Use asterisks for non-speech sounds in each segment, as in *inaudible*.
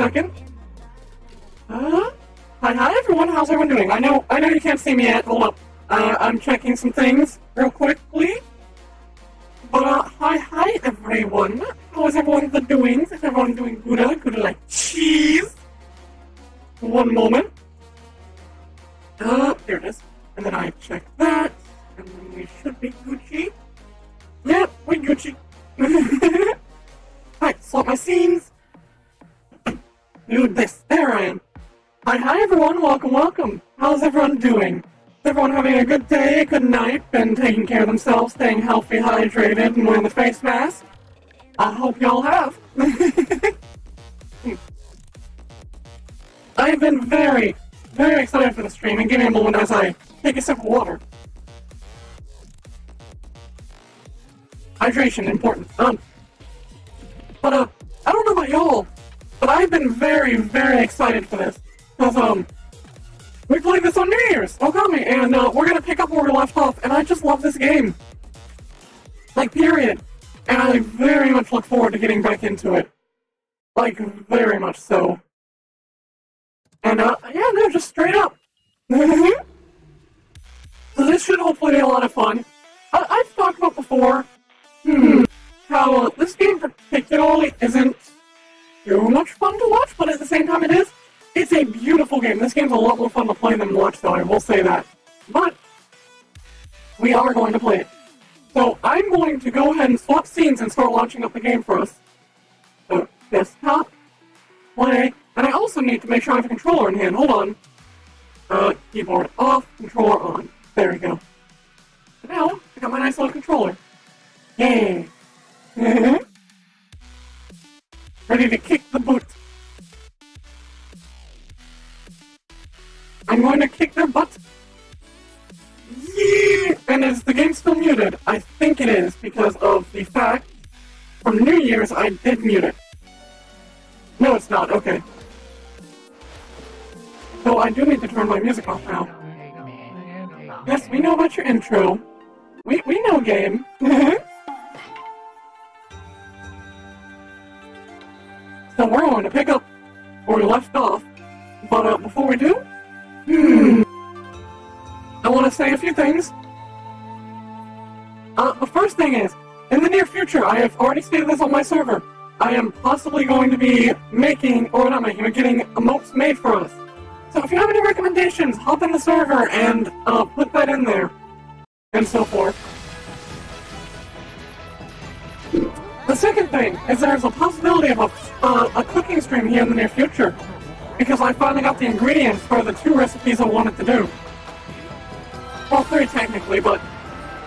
second. Uh, hi, hi everyone. How's everyone doing? I know, I know you can't see me yet. Hold up. Uh, I'm checking some things Hydration, important. Um, but, uh, I don't know about y'all, but I've been very, very excited for this. Because, um, we played this on New Year's, Okami, and, uh, we're gonna pick up where we left off, and I just love this game. Like, period. And I very much look forward to getting back into it. Like, very much so. And, uh, yeah, no, just straight up. *laughs* so this should hopefully be a lot of fun. I- I've talked about before, hmm, uh, this game particularly isn't too much fun to watch, but at the same time it is. It's a beautiful game. This game's a lot more fun to play than watch, though, I will say that. But, we are going to play it. So, I'm going to go ahead and swap scenes and start launching up the game for us. So, desktop, play, and I also need to make sure I have a controller in hand. Hold on. Uh, keyboard off, controller on. There we go. Now, I got my nice little controller. Yay! Ready to kick the boot. I'm going to kick their butt. Yeah! And is the game still muted? I think it is because of the fact from New Year's I did mute it. No, it's not. Okay. So I do need to turn my music off now. Yes, we know about your intro. We we know game. Mm-hmm. So we're going to pick up where we left off. But uh, before we do, hmm, I want to say a few things. Uh, the first thing is, in the near future, I have already stated this on my server. I am possibly going to be making, or not making, but getting emotes made for us. So if you have any recommendations, hop in the server and uh, put that in there, and so forth. Second thing is there's a possibility of a, uh, a cooking stream here in the near future, because I finally got the ingredients for the two recipes I wanted to do. Well, three technically, but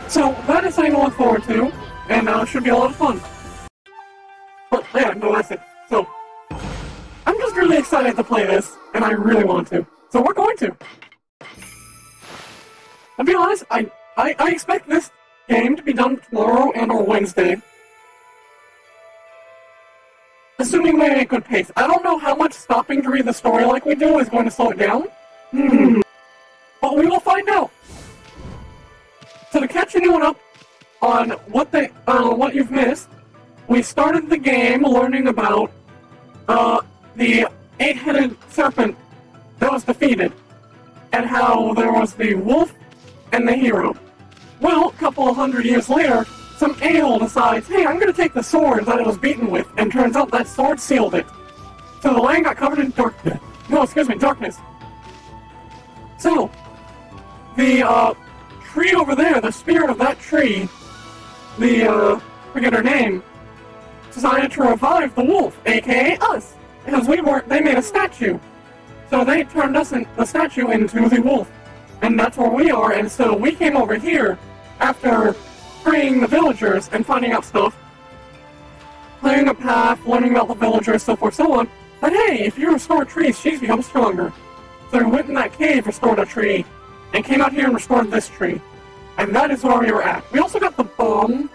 so that is something to look forward to, and uh, should be a lot of fun. But yeah, no, that's it. So I'm just really excited to play this, and I really want to. So we're going to. I'll be honest, I, I, I expect this game to be done tomorrow and or Wednesday. Assuming we make good pace. I don't know how much stopping to read the story like we do is going to slow it down. Hmm. But we will find out. So to catch anyone up on what they uh, what you've missed, we started the game learning about uh, the eight-headed serpent that was defeated, and how there was the wolf and the hero. Well, a couple of hundred years later, some a-hole decides, hey, I'm gonna take the sword that it was beaten with, and turns out that sword sealed it. So the land got covered in darkness. No, excuse me, darkness. So, the, uh, tree over there, the spirit of that tree, the, uh, forget her name, decided to revive the wolf, aka us, because we weren't, they made a statue. So they turned us in, the statue into the wolf. and that's where we are, and so we came over here after freeing the villagers and finding out stuff, clearing a path, learning about the villagers, so forth, so on. But hey, if you restore trees, trees become stronger. So we went in that cave, restored a tree, and came out here and restored this tree. And that is where we were at. We also got the bomb,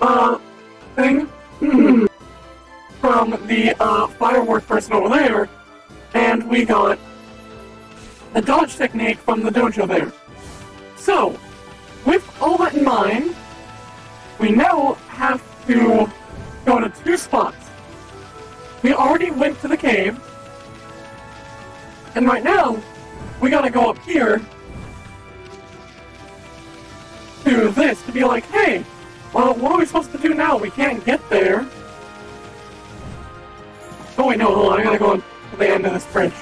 uh, thing *laughs* from the, uh, firework person over there, and we got the dodge technique from the dojo there. So, with all that in mind, we now have to go to two spots. We already went to the cave, and right now, we gotta go up here to this to be like, hey, well, what are we supposed to do now? We can't get there. Oh wait, no, hold on, I gotta go on to the end of this bridge.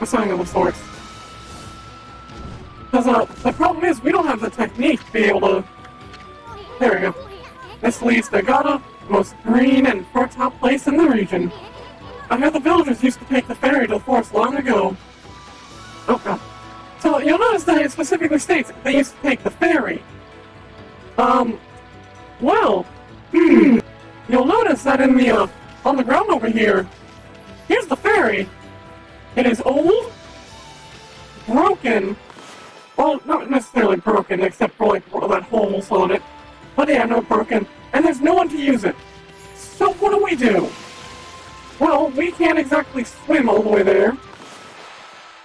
Or something of the sorts. Because uh, the problem is, we don't have the technique to be able to... There we go. This leads to Gata, most green and fertile place in the region. I heard the villagers used to take the ferry to the forest long ago. Oh god. So you'll notice that it specifically states they used to take the ferry. Um, well, *clears throat* you'll notice that in the, uh, on the ground over here, here's the ferry. It is old, broken, well, not necessarily broken, except for like that holes on it. But yeah, no broken, and there's no one to use it. So what do we do? Well, we can't exactly swim all the way there,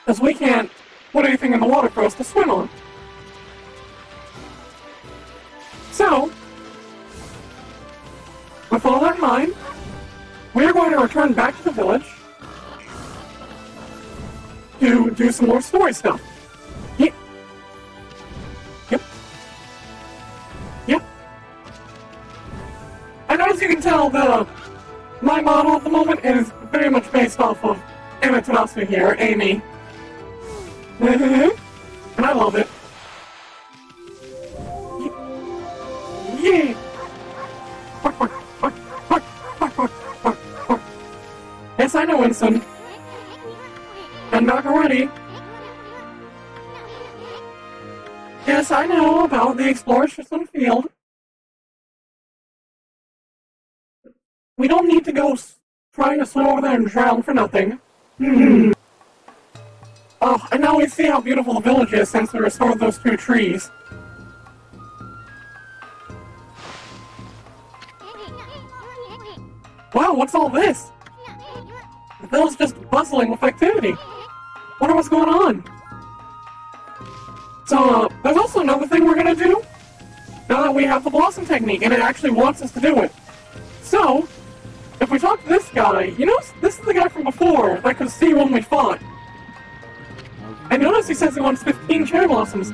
because we can't put anything in the water for us to swim on. So, with all that in mind, we are going to return back to the village to do some more story stuff. Yep. Yep. Yep. And as you can tell, the my model at the moment is very much based off of Amaterasu here, Amy. Mm-hmm. and I love it. Yeah. Yes, I know, Winston. And already. Yes, I know about the exploration field. We don't need to go trying to swim over there and drown for nothing. Hmm. *laughs* oh, and now we see how beautiful the village is since we restored those two trees. Wow, what's all this? The village's just bustling with activity. Wonder what's going on. So, uh, there's also another thing we're gonna do. Now that we have the Blossom Technique, and it actually wants us to do it. So, if we talk to this guy, you know, this is the guy from before that could see when we fought. And notice he says he wants 15 cherry blossoms.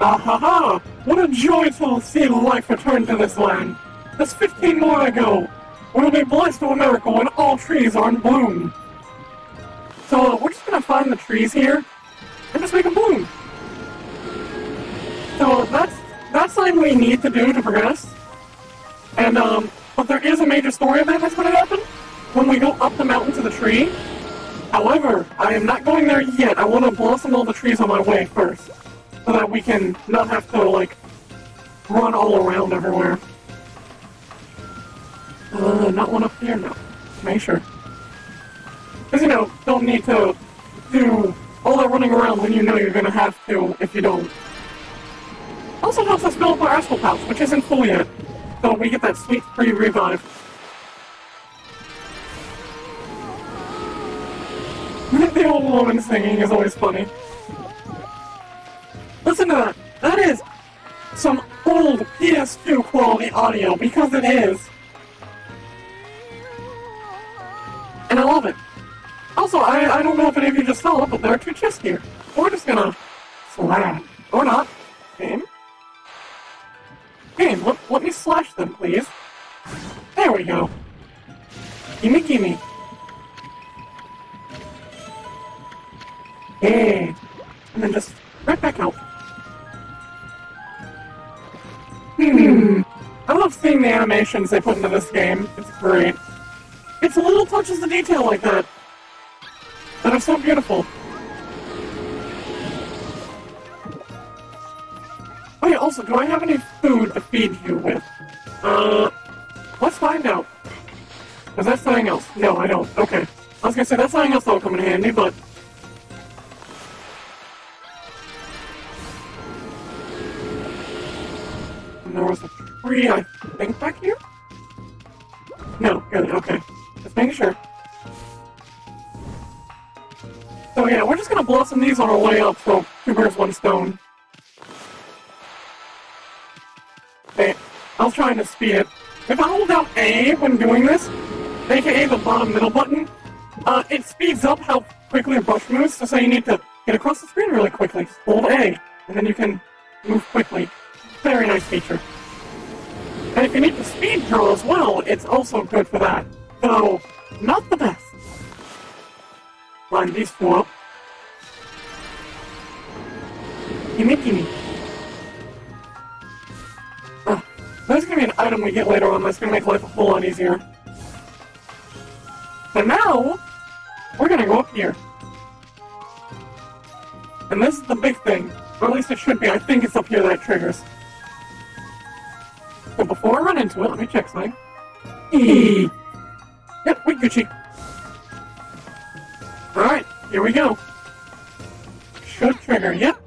Ah ha ha! What a joy to see life return to this land! There's 15 more to go! We'll be blessed with a miracle when all trees are in bloom! So, we're just gonna find the trees here and just make them bloom! So, that's, that's something we need to do to progress. And, um, but there is a major story event that's gonna happen when we go up the mountain to the tree. However, I am not going there yet. I want to blossom all the trees on my way first. So that we can not have to, like, run all around everywhere. Uh, not one up here? No. Make sure. Because, you know, don't need to do all that running around when you know you're gonna have to if you don't. Also helps us build up our Astral which isn't full yet. So we get that sweet free revive. *laughs* the old woman singing is always funny. Listen to that. That is some old PS2 quality audio, because it is. And I love it. Also, I, I don't know if any of you just saw but there are two chests here. We're just gonna slam. Or not. Game. Game, let, let me slash them, please. There we go. Gimme, gimme. Hey. And then just right back out. Hmm. I love seeing the animations they put into this game. It's great. It's a little touches of detail like that that are so beautiful. Yeah, also, do I have any food to feed you with? Uh, let's find out. Is that something else? No, I don't. Okay. I was gonna say, that's something else that'll come in handy, but... There was a tree, I think, back here? No, good, okay. Just making sure. So yeah, we're just gonna blossom these on our way up, so two birds, one stone. Okay, I was trying to speed it. If I hold down A when doing this, aka the bottom middle button, uh, it speeds up how quickly a brush moves, so say you need to get across the screen really quickly. Hold A, and then you can move quickly. Very nice feature. And if you need to speed draw as well, it's also good for that. Though, not the best. Line these two up. Gimme, gimme. Uh, there's gonna be an item we get later on that's gonna make life a whole lot easier. But now, we're gonna go up here. And this is the big thing. Or at least it should be. I think it's up here that it triggers. But before I run into it, let me check something. Eee. Yep, we Gucci. Alright, here we go. Should trigger, yep.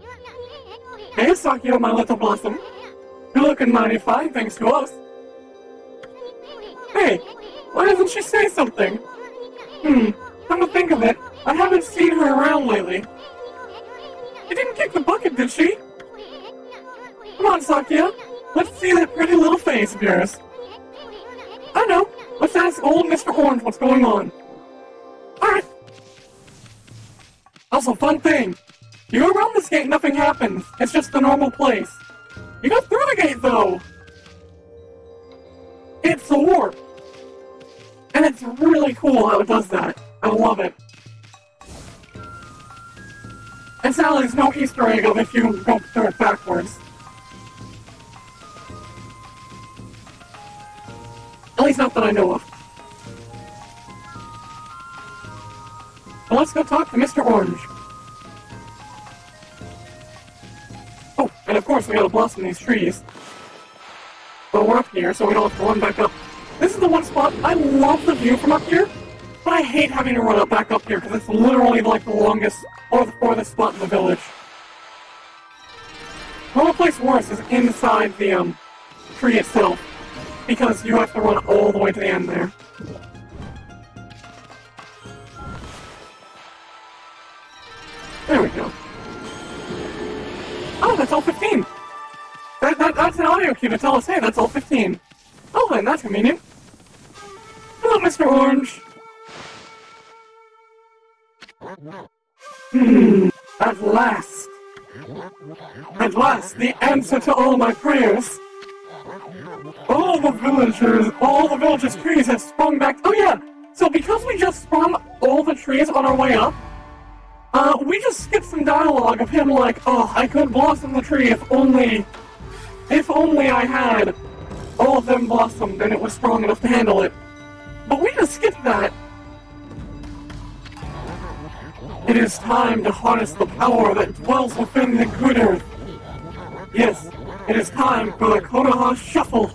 Hey, Sakuya, my little blossom. You're looking mighty fine, thanks to us. Hey, why doesn't she say something? Hmm, come to think of it, I haven't seen her around lately. She didn't kick the bucket, did she? Come on, Sakuya. Let's see that pretty little face of yours. I know. Let's ask old Mr. Orange what's going on. Alright. Also, fun thing. You go around this gate, nothing happens. It's just the normal place. You go through the gate, though. It's a warp. And it's really cool how it does that. I love it. And sadly, there's no Easter egg if you go through it backwards. At least not that I know of. Well, let's go talk to Mr. Orange. Oh, and of course we gotta blossom these trees. But we're up here, so we don't have to run back up. This is the one spot, I love the view from up here, but I hate having to run up back up here, because it's literally like the longest, or the farthest spot in the village. The only place worse is inside the, um, tree itself because you have to run all the way to the end there. There we go. Oh, that's all 15! That, that, that's an audio cue to tell us, hey, that's all 15. Oh, then that's convenient. Hello, Mr. Orange. Hmm, at last. At last, the answer to all my prayers. All the villagers, all the villagers' trees have sprung back. Oh yeah, so because we just sprung all the trees on our way up, uh, we just skipped some dialogue of him like, oh, I could blossom the tree if only, if only I had all of them blossomed and it was strong enough to handle it. But we just skipped that. It is time to harness the power that dwells within the good earth. Yes, it is time for the Konoha Shuffle.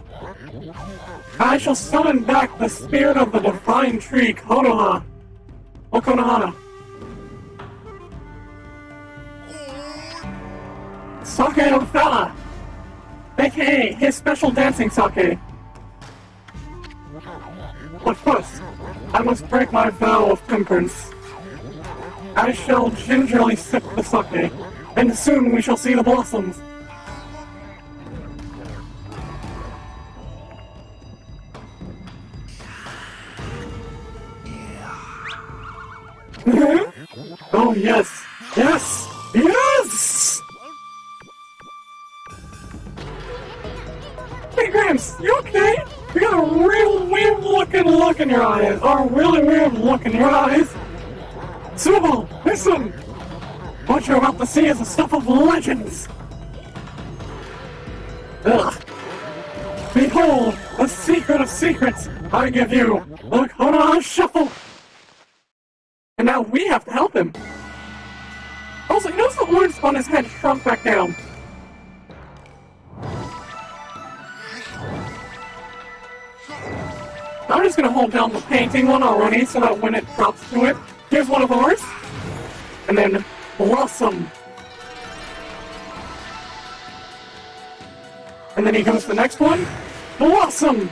I shall summon back the spirit of the divine tree Konoha. Or Sake Othala! aka his special dancing sake. But first, I must break my vow of temperance. I shall gingerly sip the sake, and soon we shall see the blossoms. Hmm? oh yes, yes, yes! Hey Gramps, you okay? You got a real weird looking look in your eyes, a really weird look in your eyes. Subo, listen! What you're about to see is the stuff of legends! Ugh. Behold, the secret of secrets! I give you Look, the Konoha Shuffle! And now we have to help him. Also, notice the orange on his head shrunk back down. I'm just gonna hold down the painting one already so that when it drops to it, here's one of ours. And then Blossom. And then he goes to the next one. Blossom!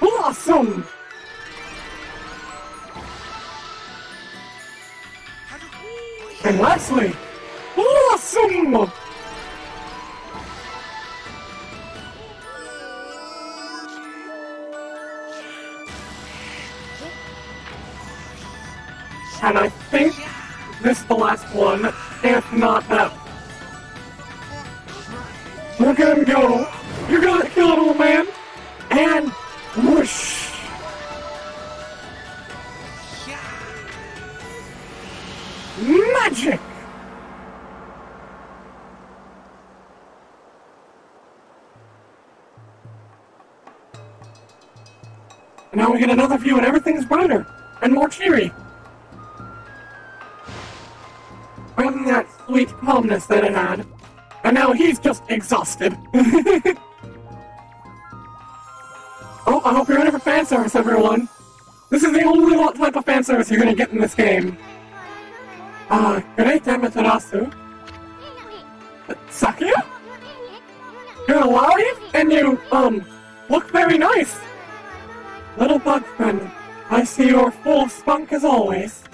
Blossom! And lastly, Blossom! And I think this is the last one, if not that. Look at him go! You're gonna kill it, old man! And whoosh! Magic! Now we get another view and everything's brighter and more cheery. That sweet calmness that it had. And now he's just exhausted. *laughs* oh, I hope you're ready for fan service, everyone. This is the only type of fan service you're gonna get in this game. Ah, uh, great Amaterasu. Sakuya? You're alive? And you, um, look very nice. Little bug friend, I see you're full spunk as always.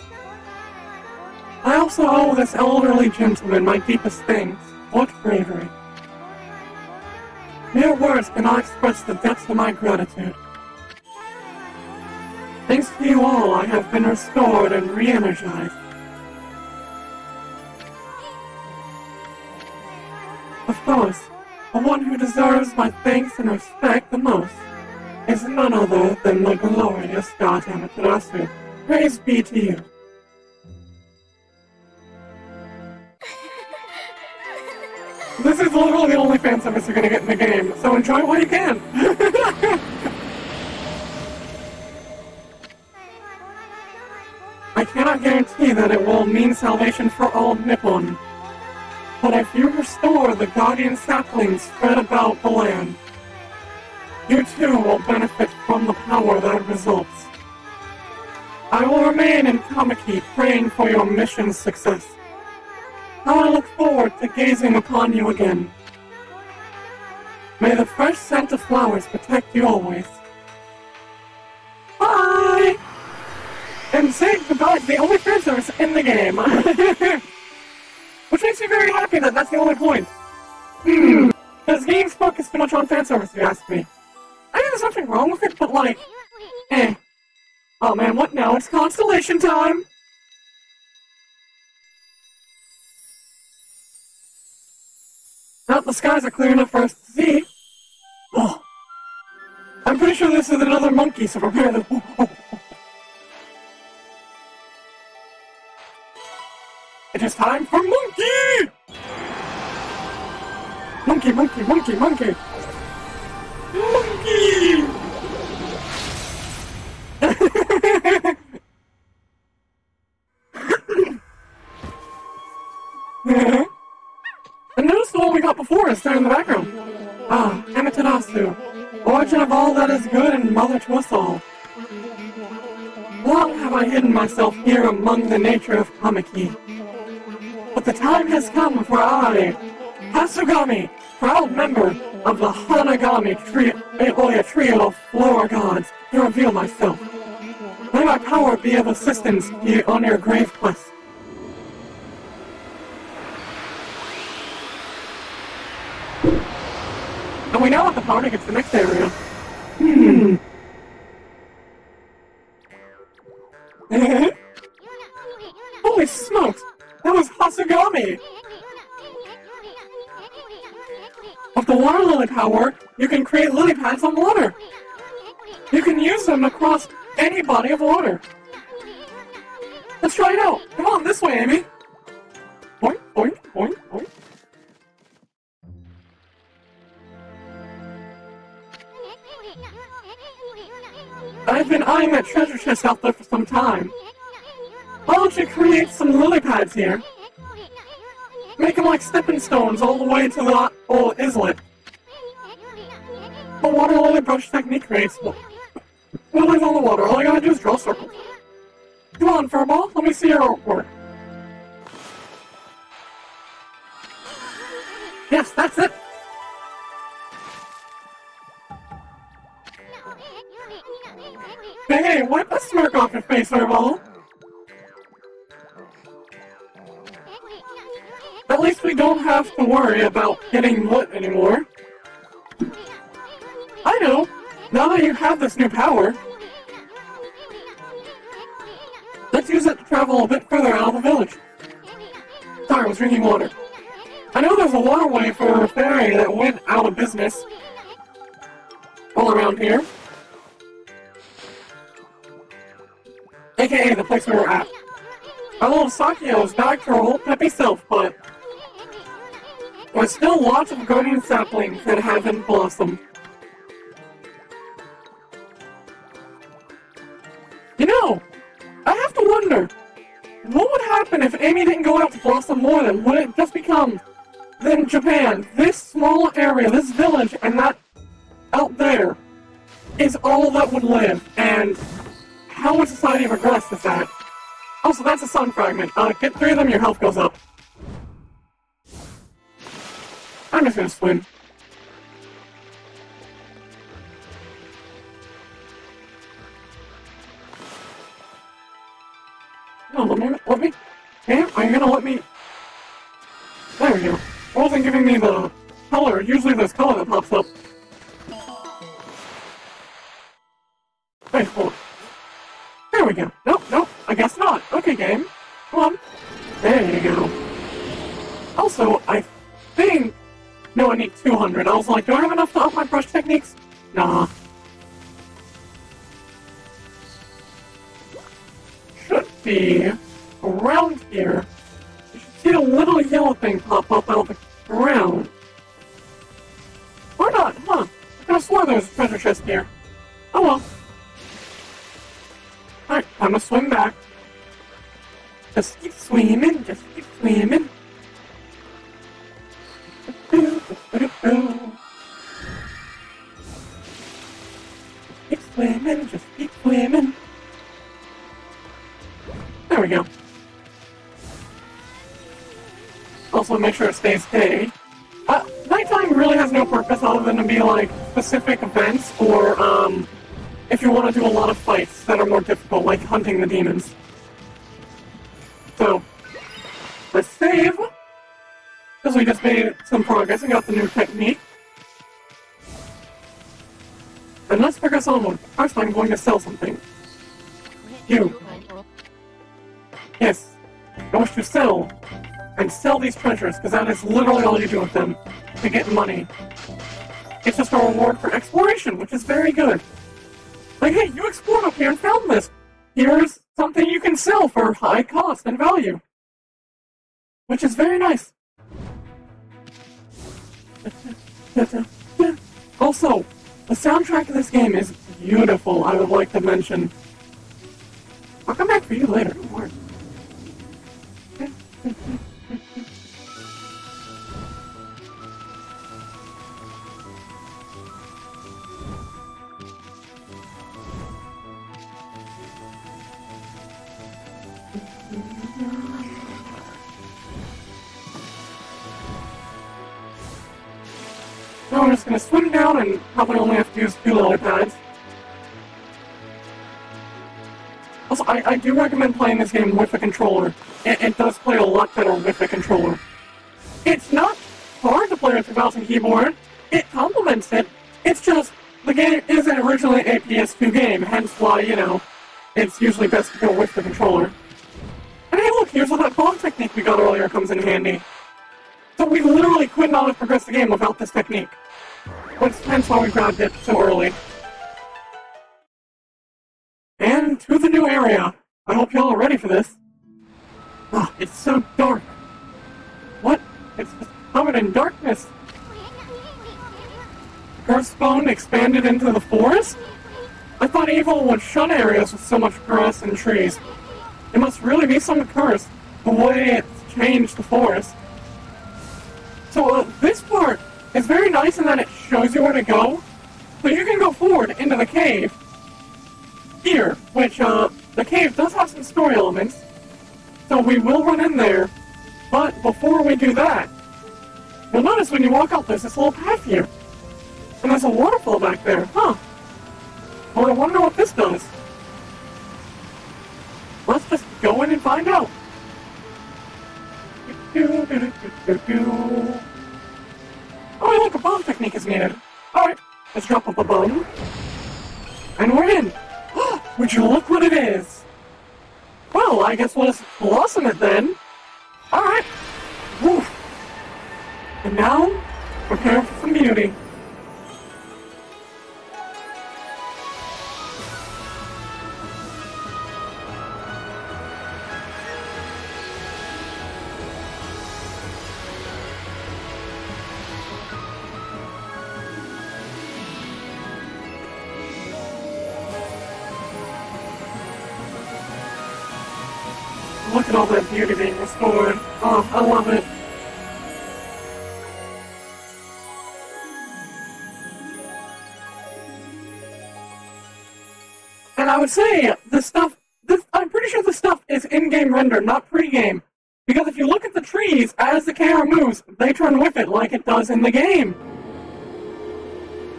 I also owe this elderly gentleman my deepest thanks. What bravery. Mere words cannot express the depth of my gratitude. Thanks to you all, I have been restored and re-energized. Of course, the one who deserves my thanks and respect the most is none other than the glorious God Amaterasu. Praise be to you. This is literally the only fan service you're gonna get in the game, so enjoy while you can. I cannot guarantee that it will mean salvation for all of Nippon. But if you restore the guardian saplings spread about the land, you too will benefit from the power that results. I will remain in Kamiki praying for your mission's success. I look forward to gazing upon you again. May the fresh scent of flowers protect you always. Bye! And saying goodbye to the only fan service in the game. *laughs* Which makes me very happy that that's the only point. Hmm. Because games focus too much on fan service, if you ask me. I think there's nothing wrong with it, but like, eh. Oh man, what now? It's constellation time! Well, the skies are clear enough for us to see. Oh. I'm pretty sure this is another monkey, so prepare the. *laughs* It is time for monkey! Monkey, monkey, monkey, monkey! Monkey! *laughs* *laughs* before is there in the background. Ah, Amaterasu, origin of all that is good and mother to us all. Long have I hidden myself here among the nature of Kamiki. But the time has come for I, Hasugami, proud member of the Hanagami trio, a trio of floor gods, to reveal myself. May my power be of assistance here on your grave quest. To the next area. Hmm. *laughs* Holy smokes! That was Hasugami! With the water lily power, you can create lily pads on water. You can use them across any body of water. Let's try it out. Come on, this way, Amy. Boink, boink, boink, boink. I've been eyeing that treasure chest out there for some time. Why don't you create some lily pads here? Make them like stepping stones all the way to the old islet. The water lily brush technique creates lilies on the water. All I gotta do is draw circles. Come on, Furball, let me see your artwork. Yes, that's it. Hey, wipe the smirk off your face, Furball. At least we don't have to worry about getting lit anymore. I know. Now that you have this new power, let's use it to travel a bit further out of the village. Sorry, I was drinking water. I know there's a waterway for a ferry that went out of business all around here. AKA the place we were at. I love Sakuya's back to her old peppy self, but there's still lots of guardian saplings that haven't blossomed. You know, I have to wonder, what would happen if Amy didn't go out to blossom more than would it just become then Japan, this small area, this village, and that out there is all that would live, and how would society regress that? Also, that's a sun fragment. Uh, get three of them, your health goes up. I'm just gonna swim. No, let me, let me, damn, are you gonna let me? There we go. Wasn't giving me the color. Usually there's color that pops up. Wait, hold. There we go. Nope, nope, I guess not. Okay, game. Come on. There you go. Also, I think... No, I need 200. I was like, do I have enough to up my brush techniques? Nah. Should be around here. You should see a little yellow thing pop up out of the ground. Or not, huh? I could have sworn there was a treasure chest here. Oh well. To swim back. Just keep swimming, just keep swimming. Keep swimming, just keep swimming. There we go. Also make sure it stays day. Uh, nighttime really has no purpose other than to be like specific events or um, if you want to do a lot of fights that are more difficult, like hunting the demons. So, let's save. Because we just made some progress and got the new technique. And let's progress onward. First, I'm going to sell something. You. Yes. I wish to sell. And sell these treasures, because that is literally all you do with them. To get money. It's just a reward for exploration, which is very good. Like, hey, you explored up here and found this. Here's something you can sell for high cost and value. Which is very nice. *laughs* Also, the soundtrack of this game is beautiful, I would like to mention. I'll come back for you later, don't worry. *laughs* So I'm just gonna swim down and probably only have to use two lily pads. Also, I, I do recommend playing this game with a controller. It, it does play a lot better with a controller. It's not hard to play with a mouse and keyboard. It complements it. It's just, the game isn't originally a PS2 game, hence why, you know, it's usually best to go with the controller. And hey look, here's where that bomb technique we got earlier comes in handy. So we literally could not have progressed the game without this technique. Hence why we grabbed it so early. And to the new area. I hope y'all are ready for this. Ah, it's so dark. What? It's just covered in darkness. Earthspawn expanded into the forest? I thought evil would shun areas with so much grass and trees. It must really be some curse, the way it's changed the forest. So uh, this part is very nice in that it shows you where to go. So you can go forward into the cave. Here, which, uh, the cave does have some story elements. So we will run in there. But before we do that, you'll notice when you walk out there's this little path here. And there's a waterfall back there, huh? Well, I wonder what this does. Let's just go in and find out. Oh, look, a bomb technique is needed. Alright, let's drop up a bomb. And we're in. *gasps* Would you look what it is? Well, I guess we'll just blossom it then. Alright. Woof. And now, prepare for some beauty. All that beauty being restored. Oh, I love it. And I would say the stuff, this, I'm pretty sure the stuff is in-game render, not pre-game. Because if you look at the trees as the camera moves, they turn with it like it does in the game.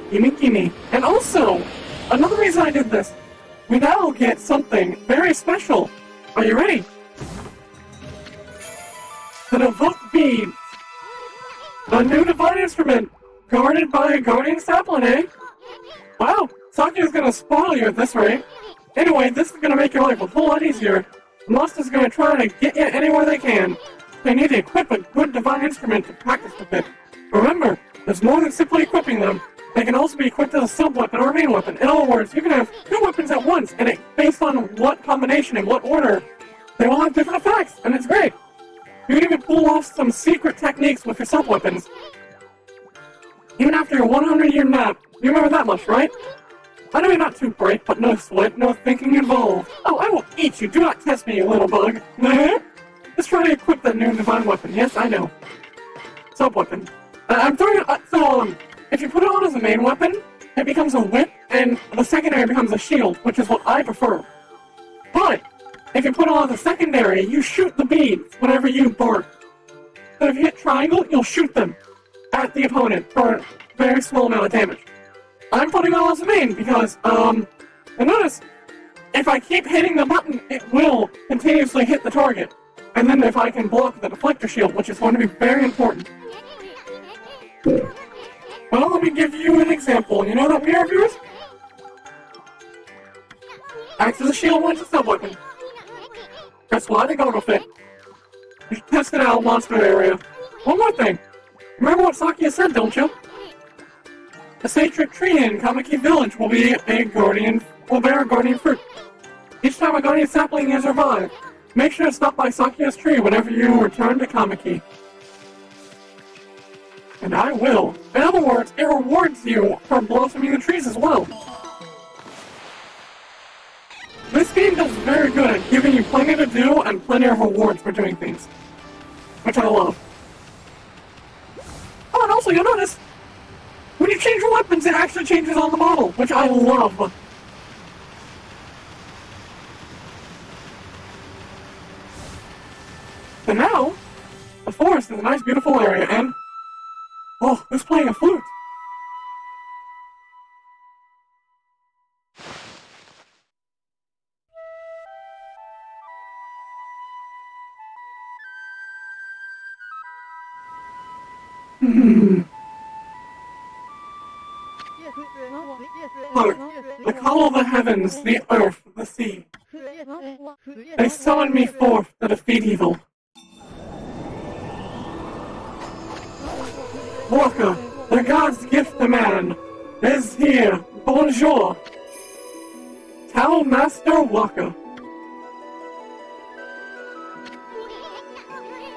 Gimme, gimme. And also, another reason I did this, we now get something very special. Are you ready? The Devout Beads. A new divine instrument, guarded by a guardian sapling, eh? Wow, Sakuya's gonna spoil you at this rate. Anyway, this is gonna make your life a whole lot easier. Lost is gonna try to get you anywhere they can. They need to equip a good divine instrument to practice with it. Remember, there's more than simply equipping them. They can also be equipped as a sub-weapon or a main weapon. In other words, you can have two weapons at once, and it, based on what combination and what order, they will have different effects, and it's great. You even pull off some secret techniques with your sub-weapons. Even after your 100-year nap, you remember that much, right? I know you're not too bright, but no sweat, no thinking involved. Oh, I will eat you. Do not test me, you little bug. Let's try to equip that new divine weapon. Yes, I know. Sub-weapon. Uh, I'm throwing it, so, um, if you put it on as a main weapon, it becomes a whip, and the secondary becomes a shield, which is what I prefer. But, if you put on the secondary, you shoot the beads whenever you bark. So if you hit triangle, you'll shoot them at the opponent for a very small amount of damage. I'm putting on as main because, um, and notice, if I keep hitting the button, it will continuously hit the target. And then if I can block the deflector shield, which is going to be very important. Well, let me give you an example. You know that mirror of yours? Acts as a shield when it's a sub-weapon. That's it. You should test it out, monster area. One more thing. Remember what Sakuya said, don't you? The sacred tree in Kamiki Village will be a guardian, will bear a guardian fruit. Each time a guardian sapling is revived, make sure to stop by Sakuya's tree whenever you return to Kamiki. And I will. In other words, it rewards you for blossoming the trees as well. This game does very good at giving you plenty to do and plenty of rewards for doing things. Which I love. Oh, and also you'll notice, when you change your weapons, it actually changes on the model, which I love. And now, the forest is a nice beautiful area, and... Oh, who's playing a flute? Heavens, the earth, the sea. They summon me forth to defeat evil. Waka, the god's gift to man, is here. Bonjour. Tell Master Waka.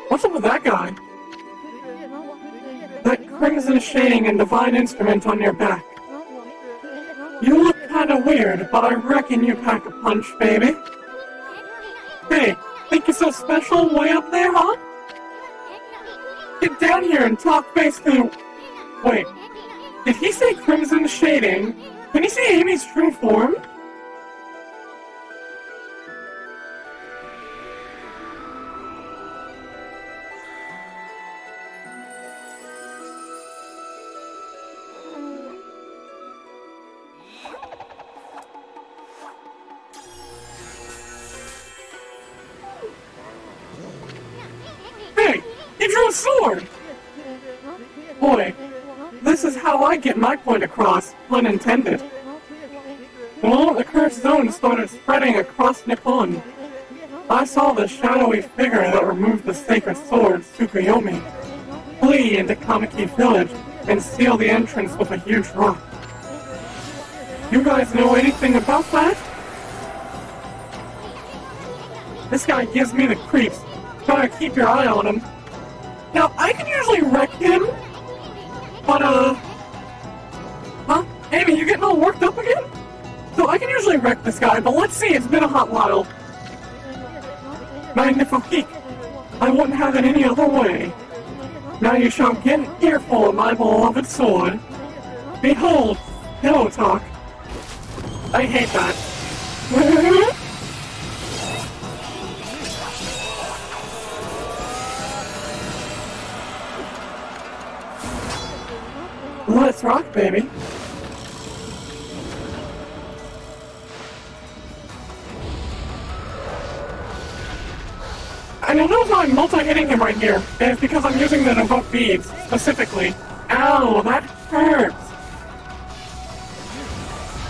What's up with that guy? That crimson shading and divine instrument on your back. You kinda weird, but I reckon you pack a punch, baby. Hey, think you're so special way up there, huh? Get down here and talk face to... Wait, did he say crimson shading? Can he see Amy's true form? Get my point across, pun intended. Well, the cursed zone started spreading across Nippon. I saw the shadowy figure that removed the sacred sword, Tsukuyomi, flee into Kamiki village and seal the entrance with a huge rock. You guys know anything about that? This guy gives me the creeps. Gotta keep your eye on him. Now, I can usually wreck him, but, uh... Amy, you getting all worked up again? So I can usually wreck this guy, but let's see, it's been a hot while. Magnifique. I wouldn't have it any other way. Now you shall get an earful of my beloved sword. Behold, pillow talk. I hate that. *laughs* Let's rock, baby. And I know why I'm multi-hitting him right here, and it's because I'm using the devout beads, specifically. Ow, that hurts!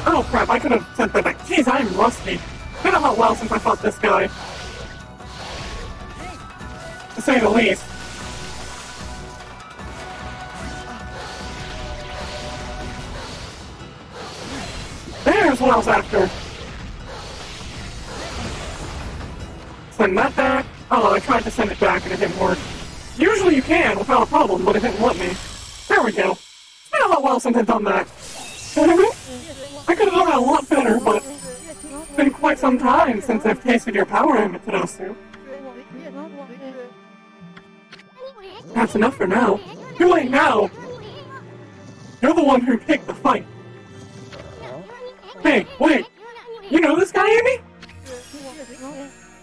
Oh crap, I could have sent that back. Jeez, I'm rusty. Been a hot while since I fought this guy. To say the least. There's what I was after. Send that back. Oh, I tried to send it back and it didn't work. Usually you can without a problem, but it didn't let me. There we go. It's been a while since I've done that. *laughs* I could have done that a lot better, but it's been quite some time since I've tasted your power, in Amaterasu. That's enough for now. Too late now. You're the one who picked the fight. Hey, wait. You know this guy,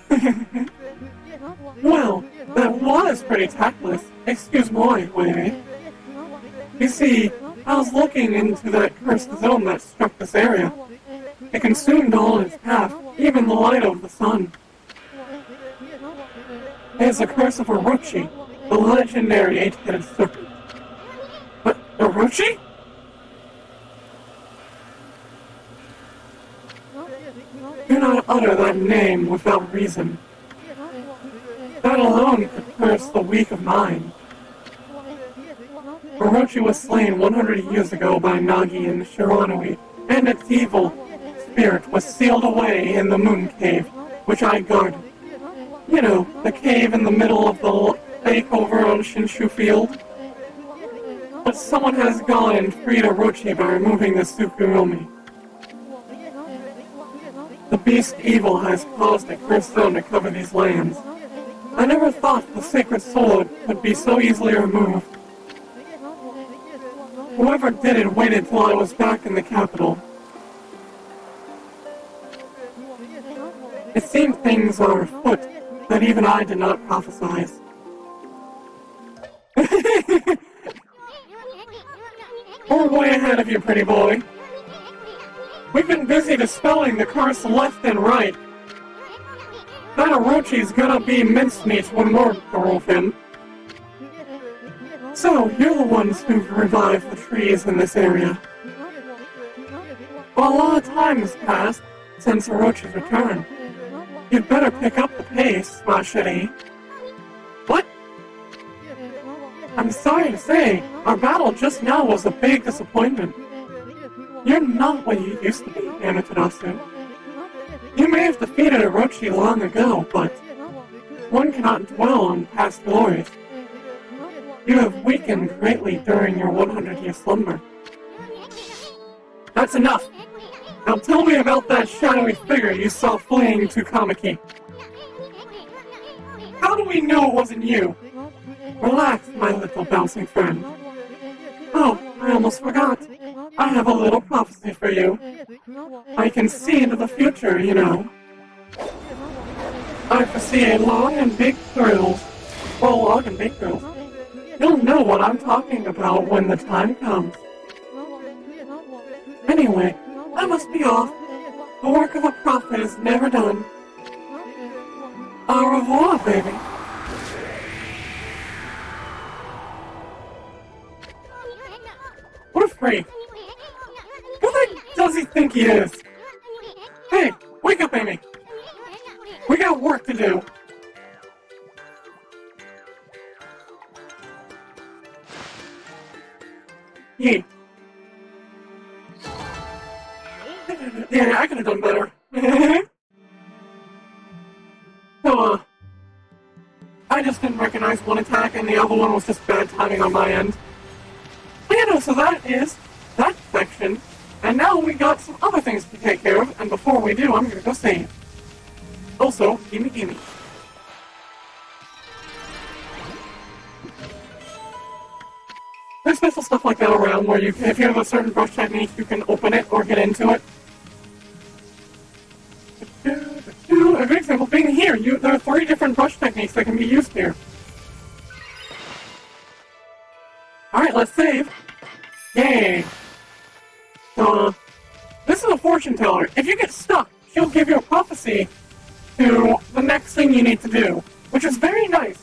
Amy? *laughs* well, that was pretty tactless. Excuse my way. You see, I was looking into that cursed zone that struck this area. It consumed all its path, even the light of the sun. It's the curse of Orochi, the legendary eight-headed serpent. But Orochi? Do not utter that name without reason. That alone could curse the weak of mind. Orochi was slain 100 years ago by Nagi and Shiranui, and its evil spirit was sealed away in the Moon Cave, which I guard. You know, the cave in the middle of the lake over on Shinshu Field. But someone has gone and freed Orochi by removing the Tsukuyomi. The beast evil has caused a cursed zone to cover these lands. I never thought the sacred sword would be so easily removed. Whoever did it waited till I was back in the capital. It seemed things are afoot that even I did not prophesize. *laughs* We're way ahead of you, pretty boy. We've been busy dispelling the curse left and right. That Orochi's gonna be mincemeat when we're. So, you're the ones who've revived the trees in this area. Well, a lot of time has passed since Orochi's return. You'd better pick up the pace, Machete. What? I'm sorry to say, our battle just now was a big disappointment. You're not what you used to be, Amaterasu. You may have defeated Orochi long ago, but one cannot dwell on past glories. You have weakened greatly during your 100-year slumber. That's enough! Now tell me about that shadowy figure you saw fleeing to Kamiki. How do we know it wasn't you? Relax, my little bouncing friend. Oh, I almost forgot. I have a little prophecy for you. I can see into the future, you know. I foresee a long and big thrill. Well, long and big thrill. You'll know what I'm talking about when the time comes. Anyway, I must be off. The work of a prophet is never done. Au revoir, baby. What a freak. Who the does he think he is? Hey, wake up, Amy. We got work to do. Yee. Yeah, I could have done better. *laughs* so, uh, I just didn't recognize one attack, and the other one was just bad timing on my end. But you know, so that is that section. And now we got some other things to take care of, and before we do, I'm gonna go save. Also, gimme gimme. There's special stuff like that around where you if you have a certain brush technique, you can open it or get into it. A good example being here, you, there are three different brush techniques that can be used here. Alright, let's save. Yay. Uh, this is a fortune teller. If you get stuck, she'll give you a prophecy to the next thing you need to do, which is very nice.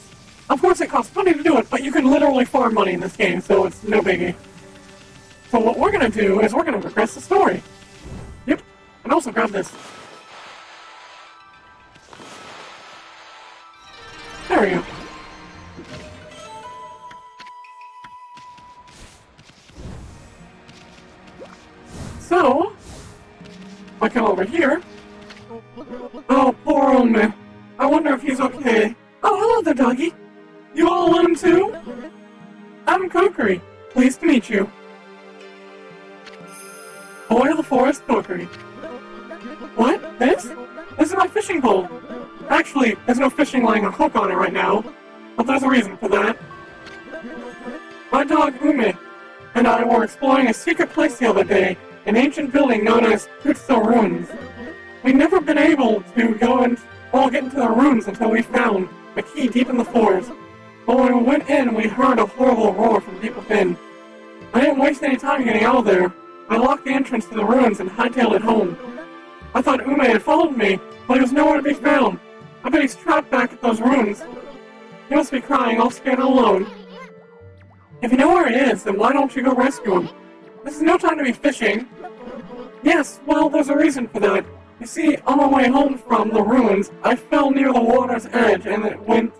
Of course, it costs money to do it, but you can literally farm money in this game, so it's no biggie. So what we're gonna do is we're gonna progress the story. Yep, and also grab this. There we go. So, I come over here. Oh, poor old man. I wonder if he's okay. Oh, hello there, doggy. You all want him too? I'm Kokari. Pleased to meet you. Boy of the Forest Kokari. What? This? This is my fishing pole. Actually, there's no fishing line or hook on it right now, but there's a reason for that. My dog Ume and I were exploring a secret place the other day, an ancient building known as Kutsu Ruins. We've never been able to go and all get into the ruins until we found a key deep in the forest. But when we went in, we heard a horrible roar from deep within. I didn't waste any time getting out of there. I locked the entrance to the ruins and hightailed it home. I thought Ume had followed me, but he was nowhere to be found. I bet he's trapped back at those ruins. He must be crying, all scared alone. If you know where he is, then why don't you go rescue him? This is no time to be fishing. Yes, well, there's a reason for that. You see, on my way home from the ruins, I fell near the water's edge and it went,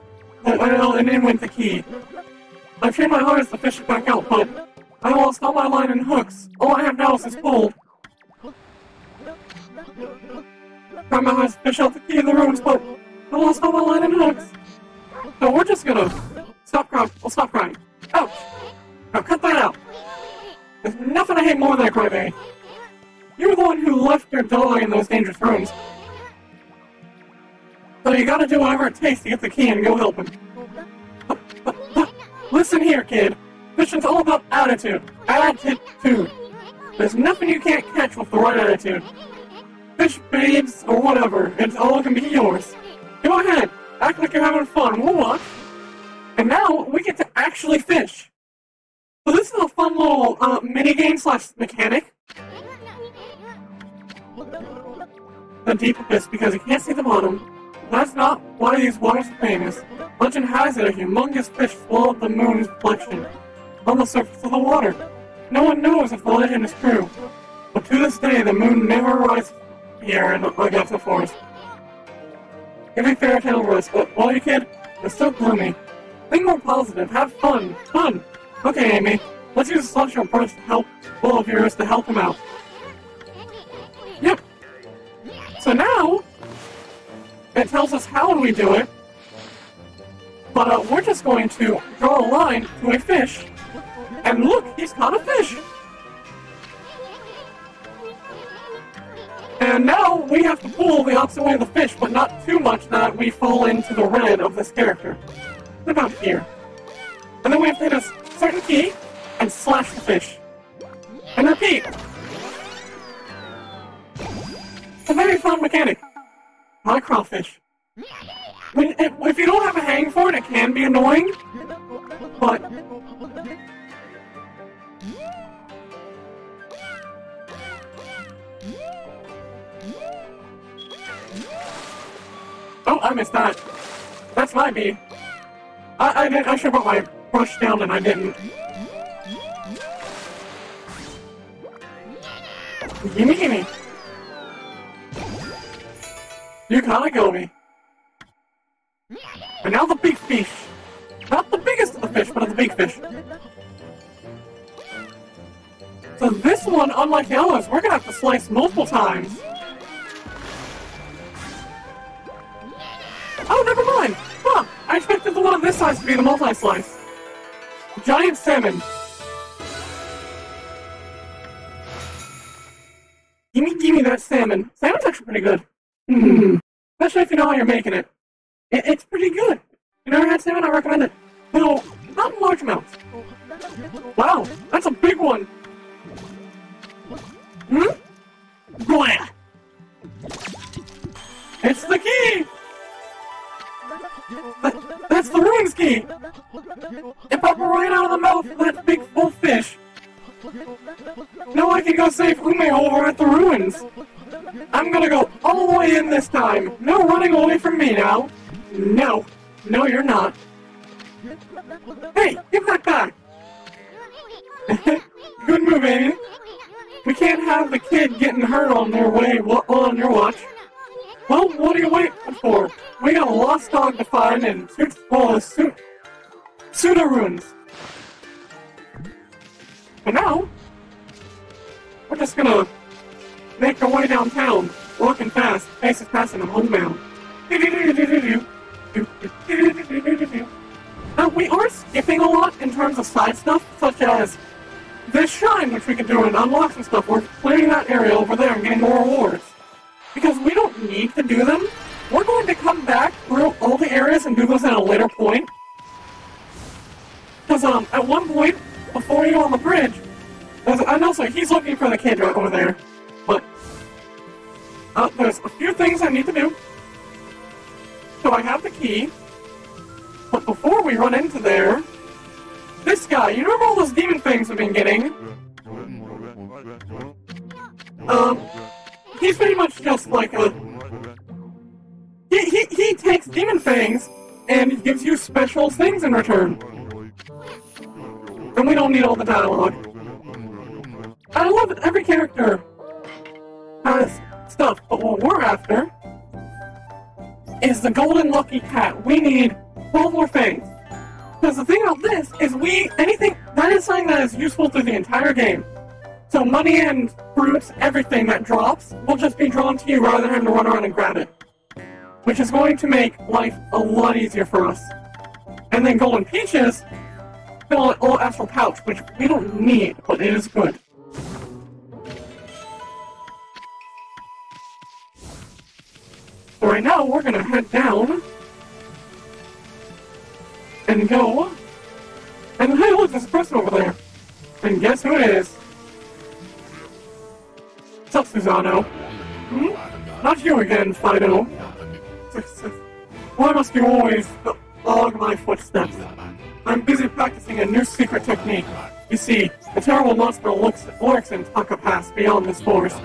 well, and in went the key. I tried my hardest to fish it back out, but I lost all my line and hooks. All I have now is this pole. Tried my hardest to fish out the key in the ruins, but I lost all my line and hooks. So we're just gonna stop crying. We'll stop crying. Ouch! Now cut that out. There's nothing I hate more than a crybaby. You were the one who left your dog in those dangerous rooms. So you gotta do whatever it takes to get the key and go help him. Listen here, kid. Fishing's all about attitude. Attitude. There's nothing you can't catch with the right attitude. Fish babes or whatever, it's all gonna be yours. Go ahead, act like you're having fun, we'll watch. And now we get to actually fish. So this is a fun little uh, mini game slash mechanic. The deep abyss because you can't see the bottom. That's not why these waters are famous. Legend has it a humongous fish swallowed the moon's reflection on the surface of the water. No one knows if the legend is true, but to this day the moon never rises here in the Agata Forest. Every fairy tale risk, but while you kid, it's so gloomy. Think more positive, have fun, fun. Okay, Amy, let's use a celestial burst to help all of yours to help him out. Yep. *laughs* So now, it tells us how we do it, but uh, we're just going to draw a line to a fish, and look, he's caught a fish. And now we have to pull the opposite way of the fish, but not too much that we fall into the red of this character. About here. And then we have to hit a certain key and slash the fish. And repeat. It's a very fun mechanic. My crawfish. If, you don't have a hang for it, it can be annoying. But Oh, I missed that. That's my bee. I I, did, I should put my brush down and I didn't. Gimme, gimme. You gotta kill me. And now the big fish. Not the biggest of the fish, but the big fish. So this one, unlike the others, we're gonna have to slice multiple times. Oh, never mind! Huh, I expected the one on this size to be the multi-slice. Giant salmon. Gimme, gimme that salmon. Salmon's actually pretty good. Especially if you know how you're making it. it it's pretty good. You never had salmon? I recommend it. No, not in large amounts. Wow, that's a big one. Hmm? Blah! It's the key! That, that's the ruins key! It popped right out of the mouth of that big full fish. Now I can go save Ume over at the ruins. I'm gonna go all the way in this time. No running away from me now. No. No, you're not. Hey, give that back. *laughs* Good move, Amy. Eh? We can't have the kid getting hurt on their way wa- on your watch. Well, what are you waiting for? We got a lost dog to find and suit, well, pseudo ruins. But now, we're just gonna make our way downtown, walking fast, faces passing them homebound. Now, we are skipping a lot in terms of side stuff, such as this shrine, which we can do and unlock some stuff. We're clearing that area over there and getting more rewards. Because we don't need to do them. We're going to come back through all the areas and do those at a later point. Because um, at one point, before you on the bridge, there's, and also he's looking for the kid right over there. But uh, there's a few things I need to do. So I have the key. But before we run into there, this guy, you remember all those demon things we've been getting? Um, he's pretty much just like a. He, he, he takes demon fangs and he gives you special things in return. And we don't need all the dialogue. I love it. Every character has stuff, but what we're after is the golden lucky cat. We need 12 more fangs. Because the thing about this is we anything that is something that is useful through the entire game. So money and fruits, everything that drops, will just be drawn to you rather than having to run around and grab it. Which is going to make life a lot easier for us. And then golden peaches fill an all astral pouch, which we don't need, but it is good. So right now we're gonna head down and go. And hey, look, a person over there. And guess who it is? What's up, Susano? Hmm? Not you again, Fido. Why must you always log my footsteps? I'm busy practicing a new secret technique. You see, a terrible monster looks, lurks in Taka Pass beyond this forest.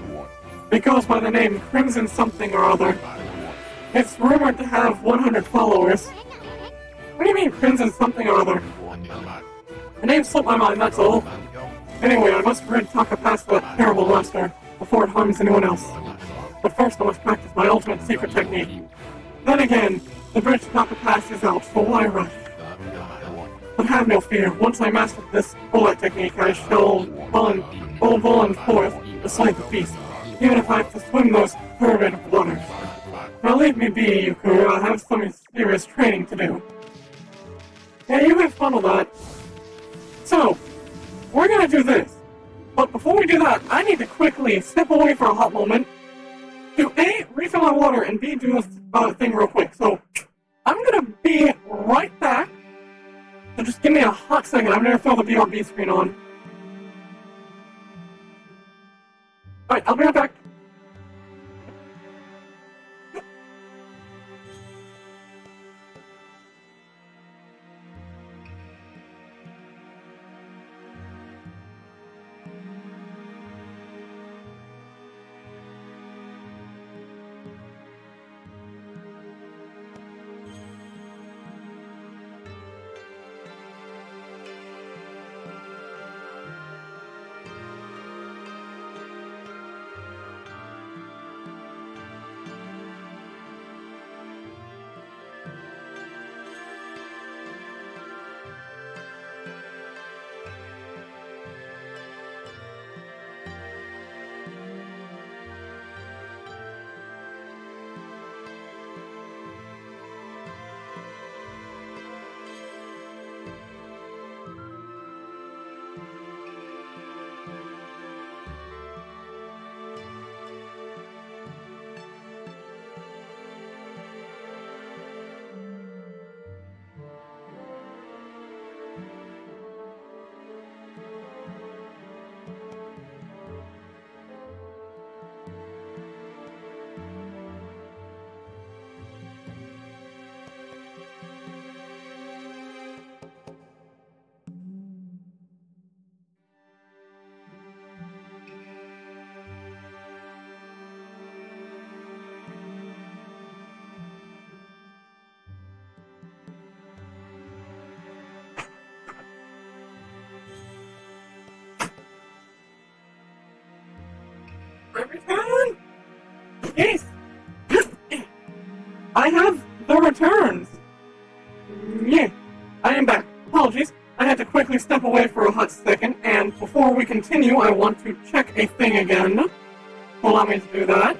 It goes by the name Crimson something or other. It's rumored to have 100 followers. What do you mean, Crimson something or other? The name slipped my mind, that's all. Anyway, I must rid Taka past that terrible monster before it harms anyone else. But first, I must practice my ultimate secret technique. Then again, the bridge Taka Pass is out, so why rush? But have no fear, once I master this bullet technique, I shall run, will run forth the sight of beast, even if I have to swim those turbid waters. Now leave me be, Yukuru, I have some serious training to do. Yeah, you have fun with that. So, we're gonna do this. But before we do that, I need to quickly step away for a hot moment to A, refill my water, and B, do this uh, thing real quick. So, I'm gonna be right back. So just give me a hot second. I'm gonna throw the BRB screen on. Alright, I'll be right back. I have the returns! Yeah, I am back. Apologies. I had to quickly step away for a hot second, and before we continue, I want to check a thing again. Allow me to do that.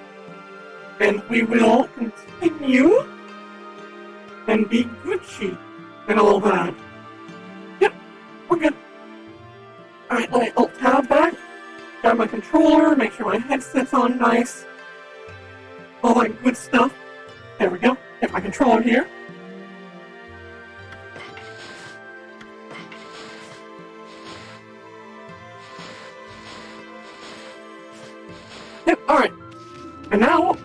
And we will continue and be Gucci and all that. Yep, we're good. Alright, let me alt tab back grab my controller, make sure my headset's on nice, all that good stuff. There we go. Get my controller here. Yep, alright. And now,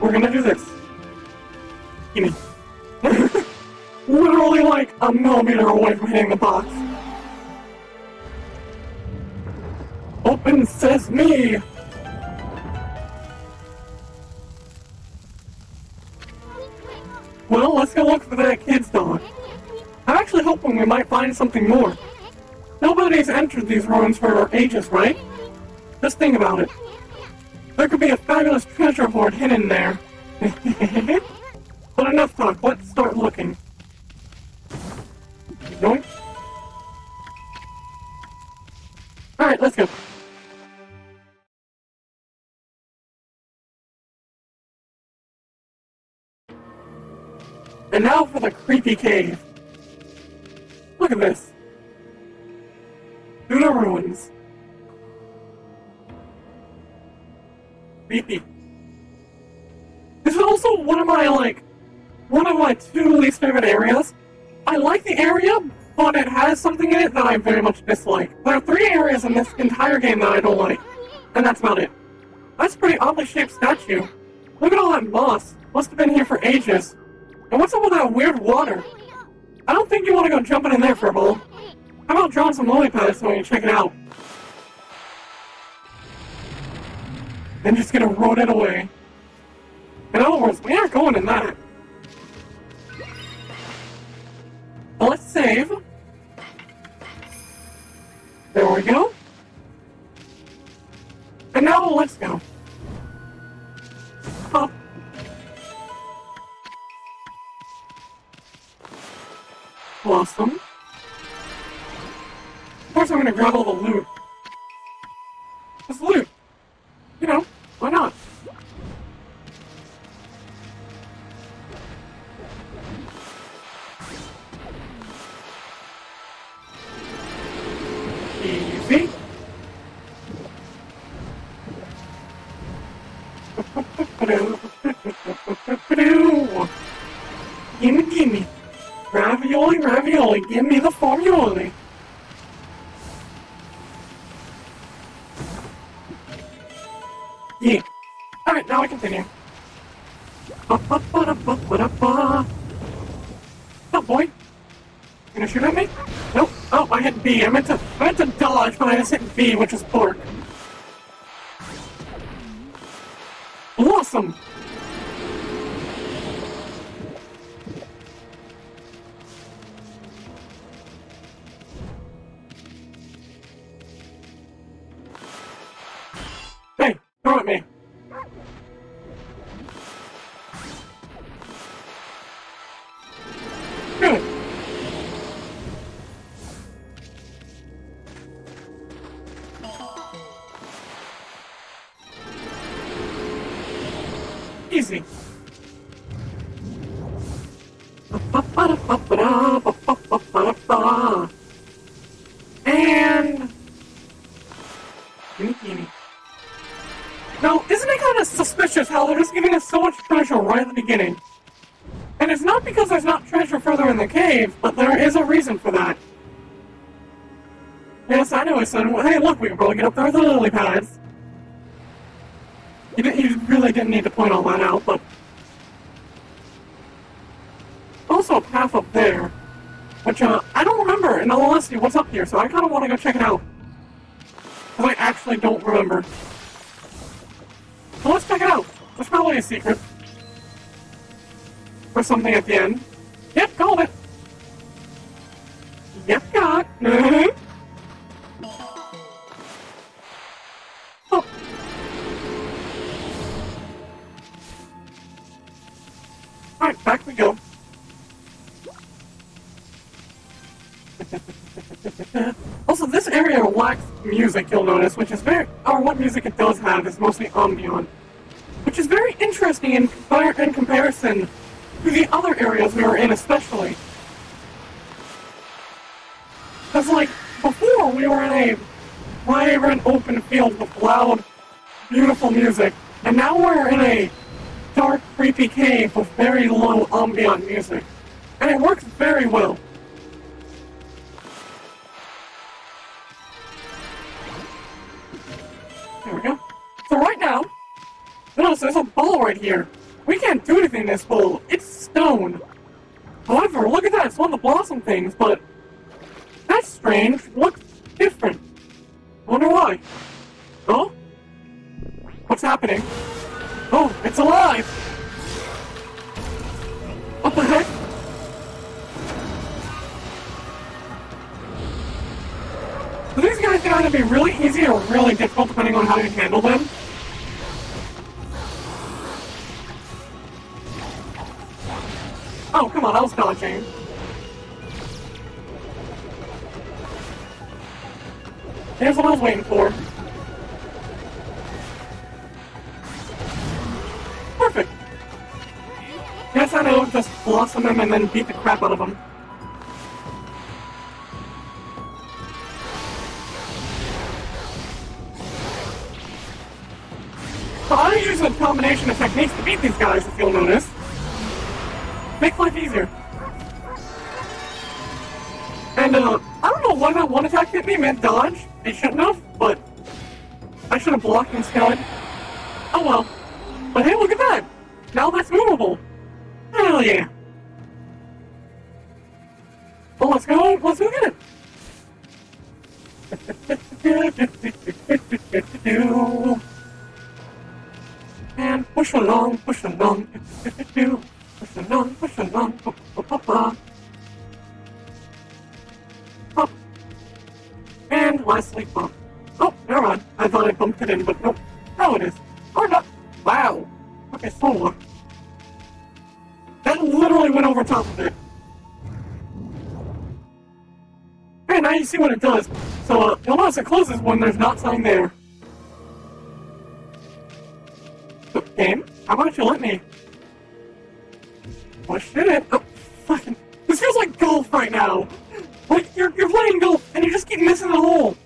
we're gonna do this. Give me. *laughs* Literally like a millimeter away from hitting the box. Something more. Nobody's entered these ruins for ages, right? Just think about it. There could be a fabulous treasure hoard hidden there. *laughs* but enough talk, let's start looking. Yoink. Alright, let's go. And now for the creepy cave. Look at this. Through ruins. Creepy. This is also one of my, like, one of my two least favorite areas. I like the area, but it has something in it that I very much dislike. There are three areas in this entire game that I don't like, and that's about it. That's a pretty oddly shaped statue. Look at all that moss. Must have been here for ages. And what's up with that weird water? I don't think you want to go jumping in there for a bowl. How about drawing some so we can check it out? Then just gonna roll it away. In other words, we aren't going in that. Well, let's save. There we go. And now let's go. Up. Awesome. Course I'm gonna grab all the loot. Just loot. You know, why not? Easy. *laughs* Gimme, gimme. Ravioli, ravioli, give me the formula. Yeah. Alright, now I continue. Ba-ba-ba-da-ba-ba-da-ba. Oh boy. Gonna shoot at me? Nope. Oh, I hit B. I meant to I meant to dodge, but I just hit B, which is pork. Blossom! Throw at me. Easy. Treasure right at the beginning? And it's not because there's not treasure further in the cave, but there is a reason for that. Yes, I know, I said, hey, look, we can probably get up there with the lily pads. You, you really didn't need to point all that out, but... Also a path up there, which, uh, I don't remember, in all honesty, what's up here, so I kind of want to go check it out. Because I actually don't remember. So let's check it out. There's probably a secret. Or something at the end. Yep, called it. Yep, got. it. Mm-hmm. oh. Alright, back we go. *laughs* also, this area lacks music, you'll notice, which is very, or what music it does have is mostly ambient, which is very interesting in, in comparison the other areas we were in, especially. Because, like, before we were in a vibrant open field with loud, beautiful music, and now we're in a dark, creepy cave with very low ambient music. And it works very well. There we go. So right now, notice there's a ball right here. We can't do anything in this bowl. It's stone. However, look at that. It's one of the blossom things, but that's strange. Looks different. Wonder why. Oh? What's happening? Oh, it's alive! What the heck? So these guys can either be really easy or really difficult depending on how you handle them. Oh, come on, I was dodging. Here's what I was waiting for. Perfect. Yes, I know, just blossom him and then beat the crap out of him. So I use a combination of techniques to beat these guys, if you'll notice. Makes life easier. And, uh, I don't know why that one attack hit me meant dodge. It shouldn't have, but I should have blocked instead. Oh well. But hey, look at that! Now that's movable! Hell yeah! Well, let's go, let's go get it! *laughs* And push along, push along, *laughs* And lastly, bump. Oh, never mind. I thought I bumped it in, but nope. Now it is. Or not. Wow. Okay, so That literally went over top of it. And now you see what it does. So uh, you'll notice it closes when there's not something there. So, game, how about you let me? Push it. Oh, fucking. This feels like golf right now. Like you're you're playing golf and you just keep missing the hole,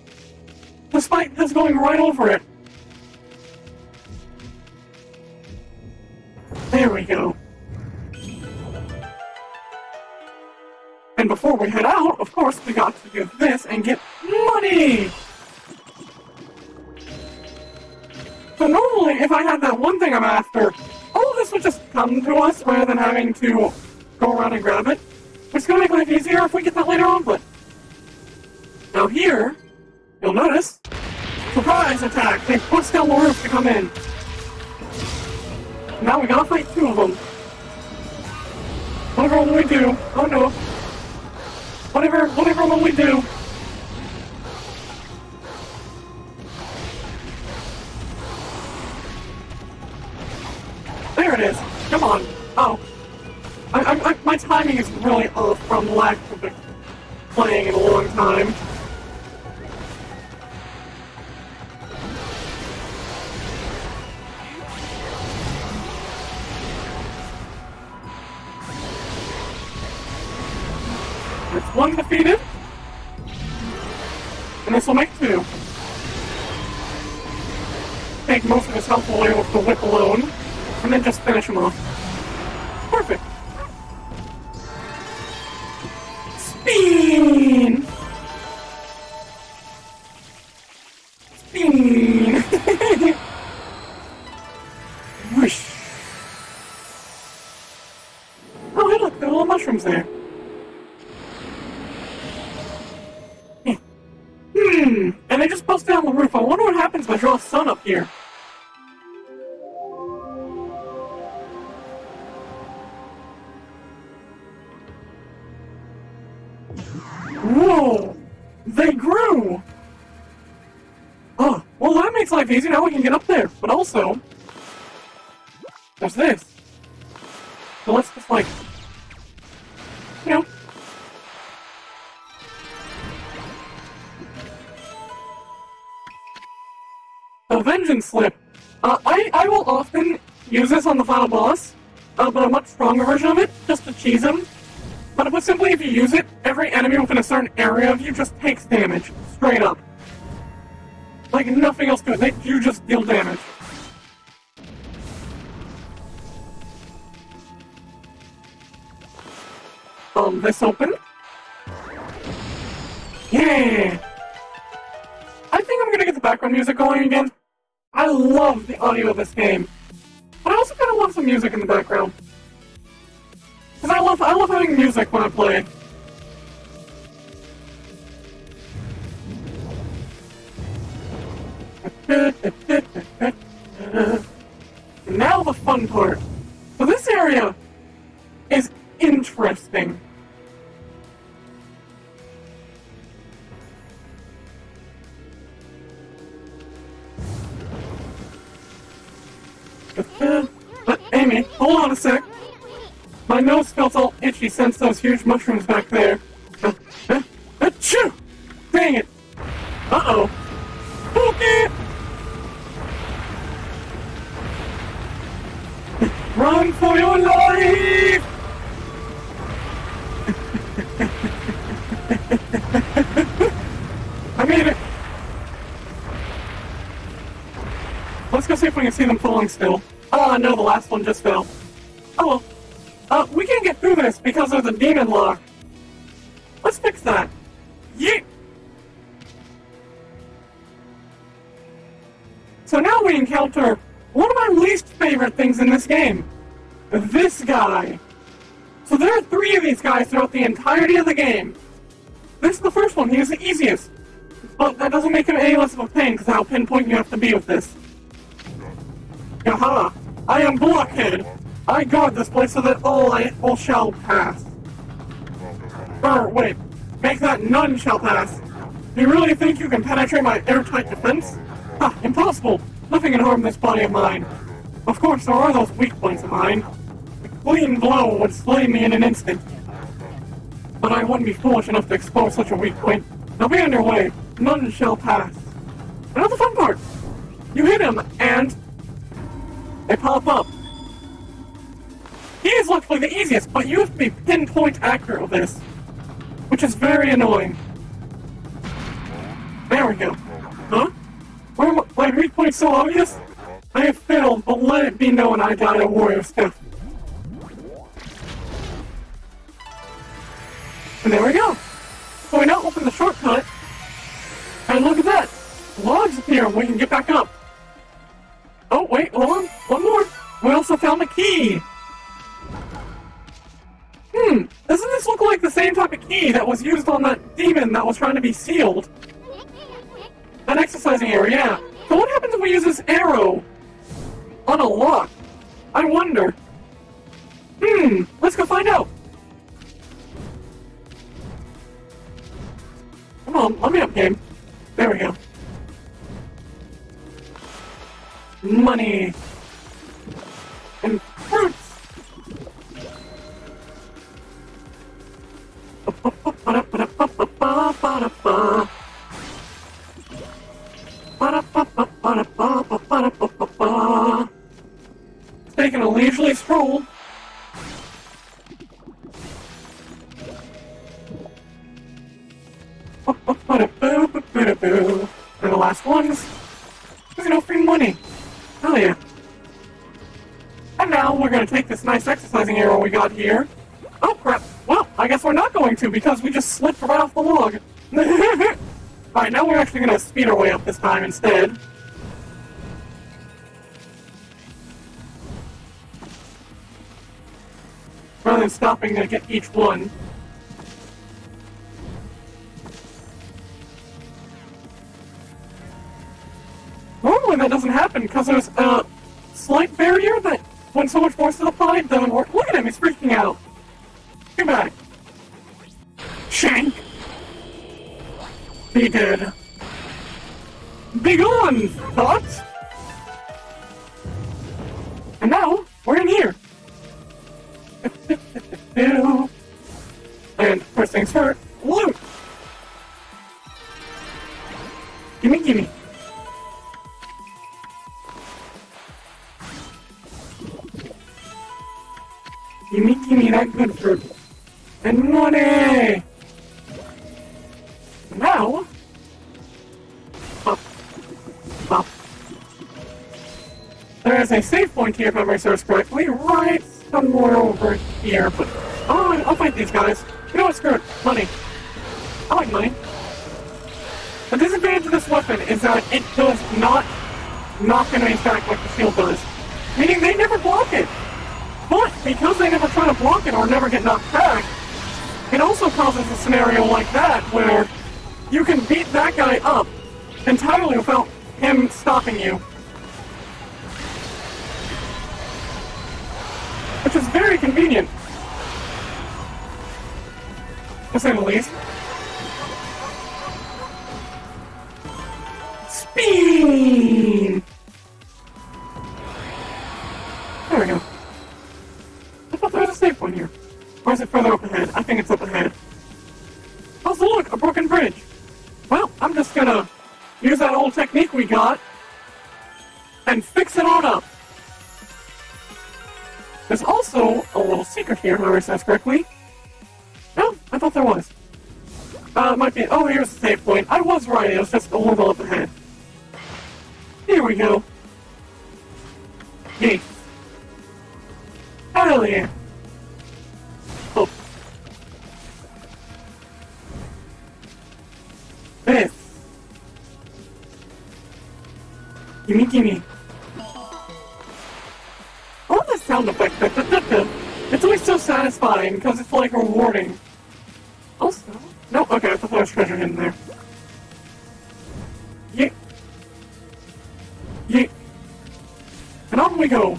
despite this going right over it. There we go. And before we head out, of course, we got to do this and get money! So normally, if I had that one thing I'm after, all of this would just come to us rather than having to go around and grab it. Which is gonna make life easier if we get that later on, but... Now here, you'll notice, surprise attack! They push down the roof to come in. Now we gotta fight two of them. Whatever we do? Oh no. Whatever, whatever we do? There it is. Come on. Oh. I, I, I, my timing is really off from lack of playing in a long time. It's one defeated. And this will make two. Take most of his health away with the whip alone, and then just finish him off. Perfect. Spin! Spin! *laughs* Whoosh! Oh, hey look, there are little mushrooms there. Hmm, and they just busted down the roof. I wonder what happens if I draw a sun up here. Whoa! They grew! Oh, well that makes life easy. Now we can get up there. But also, there's this. So let's just like, you know, The Vengeance Slip. Uh, I, I will often use this on the final boss, uh, but a much stronger version of it, just to cheese him. But it was simply, if you use it, every enemy within a certain area of you just takes damage, straight up. Like nothing else to it, you just deal damage. Um, this open. Yeah! I think I'm gonna get the background music going again. I love the audio of this game. But I also kind of love some music in the background. Cause I love I love having music when I play. *laughs* now the fun part. So this area is interesting. *laughs* But Ammy, hold on a sec. My nose feels all itchy since those huge mushrooms back there. Achoo! Dang it! Uh-oh. Spooky! Run for your life! I made it! Let's go see if we can see them falling still. Oh no, the last one just fell. Oh well. Uh, we can't get through this because of the demon lock. Let's fix that. Yeet! So now we encounter one of my least favorite things in this game. This guy. So there are three of these guys throughout the entirety of the game. This is the first one, he is the easiest. But that doesn't make him any less of a pain because how pinpoint you have to be with this. Aha! I am Blockhead! I guard this place so that all I all shall pass. Er, wait. Make that none shall pass. Do you really think you can penetrate my airtight defense? Ha, impossible! Nothing can harm this body of mine. Of course, there are those weak points of mine. A clean blow would slay me in an instant. But I wouldn't be foolish enough to expose such a weak point. Now be on your way. None shall pass. Another fun part. You hit him, and they pop up. He's like the easiest, but you have to be pinpoint accurate with this. Which is very annoying. There we go. Huh? Where my weak point so obvious? I have failed, but let it be known I died a warrior's death. And there we go. So we now open the shortcut. And look at that! Logs appear we can get back up. Oh, wait, hold on. One more. We also found the key. Doesn't this look like the same type of key that was used on that demon that was trying to be sealed? An exercising area, yeah. So what happens if we use this arrow on a lock? I wonder. Hmm, let's go find out. Come on, let me up, game. There we go. Money. And fruits. Taking a leisurely stroll. And the last ones. There's no free money. Hell yeah. And now we're gonna take this nice exercising arrow we got here. Oh crap. Well, I guess we're not going to because we just slipped right off the log. *laughs* Alright, now we're actually gonna speed our way up this time instead. Rather than stopping to get each one. Normally that doesn't happen because there's a slight barrier that when so much force is applied doesn't work. Look at him, he's freaking out. Back. Shank. Be dead. Be gone, thought. And now we're in here. and first things first, loot. Gimme, gimme. Gimme, gimme that good fruit. And money! Now... Up. Up. There is a save point here, if memory serves correctly, right somewhere over here, but... Oh, I'll fight these guys. You know what, screw it. Money. I like money. The disadvantage of this weapon is that it does not knock enemies back like the shield does. Meaning they never block it. But because they never try to block it or never get knocked back, it also causes a scenario like that where you can beat that guy up entirely without him stopping you. Which is very convenient. To say the least. Speed! There we go. I thought there was a safe one here. Or is it further up ahead? I think it's up ahead. Also, look, a broken bridge. Well, I'm just gonna use that old technique we got and fix it on up. There's also a little secret here, if I says correctly. No, I thought there was. Uh, it might be. Oh, here's the safe point. I was right. It was just a little up ahead. Here we go. Yeet. Hell yeah. This. Gimme, gimme. Oh, Love this sound effect. It's always so satisfying because it's like rewarding. Also, no, okay, I thought there treasure hidden there. Yeah. Yeah. And on we go.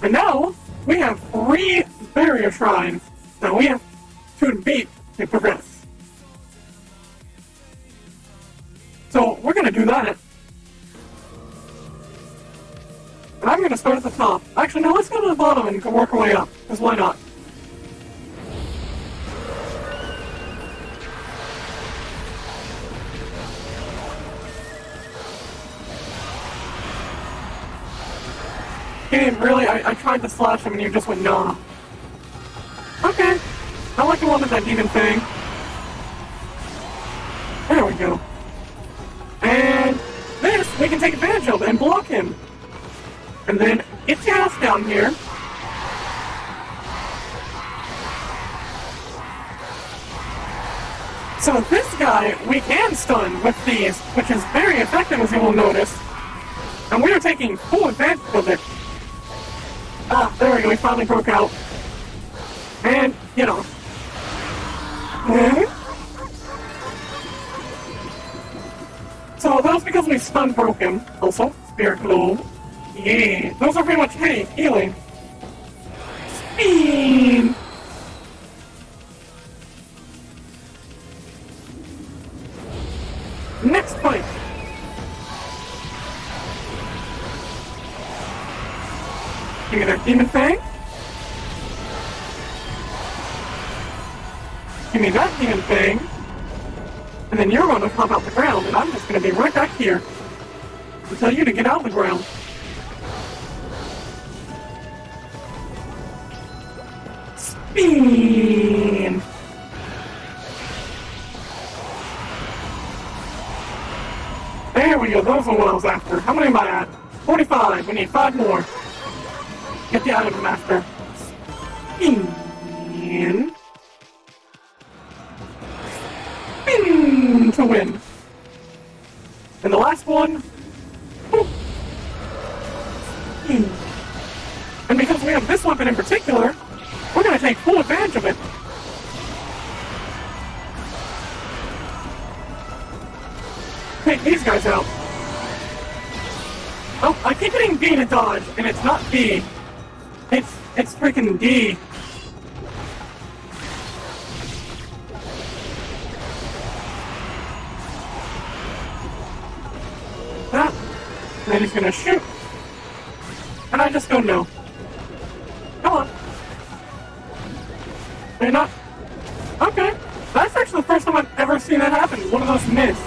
And now we have three barrier shrines that we have to beat to progress. So we're gonna do that. And I'm gonna start at the top. Actually, no, let's go to the bottom and work our way up. Because why not? Game, really? I, I tried to slash him and you just went nah. Okay. I like the one with that demon thing. There we go. And this, we can take advantage of and block him. And then get your house down here. So this guy we can stun with these, which is very effective as you will notice. And we are taking full advantage of it. Ah, there we go, we finally broke out. And, you know, so that was because we stun broke him. Also, Spirit Globe. Yeah, those are pretty much hey, healing. Speed! Next fight! Me that demon fang. Give me that demon thing. And then you're going to pop out the ground, and I'm just going to be right back here to tell you to get out of the ground. Spin! There we go, those are what I was after. How many am I at? 45, we need five more. Get the item master. Spin last one. And because we have this weapon in particular, we're gonna take full advantage of it. Take these guys out. Oh, I keep hitting B to dodge, and it's not B. It's it's freaking D. he's gonna shoot. And I just go no. Come on. You're not. Okay. That's actually the first time I've ever seen that happen. One of those miss.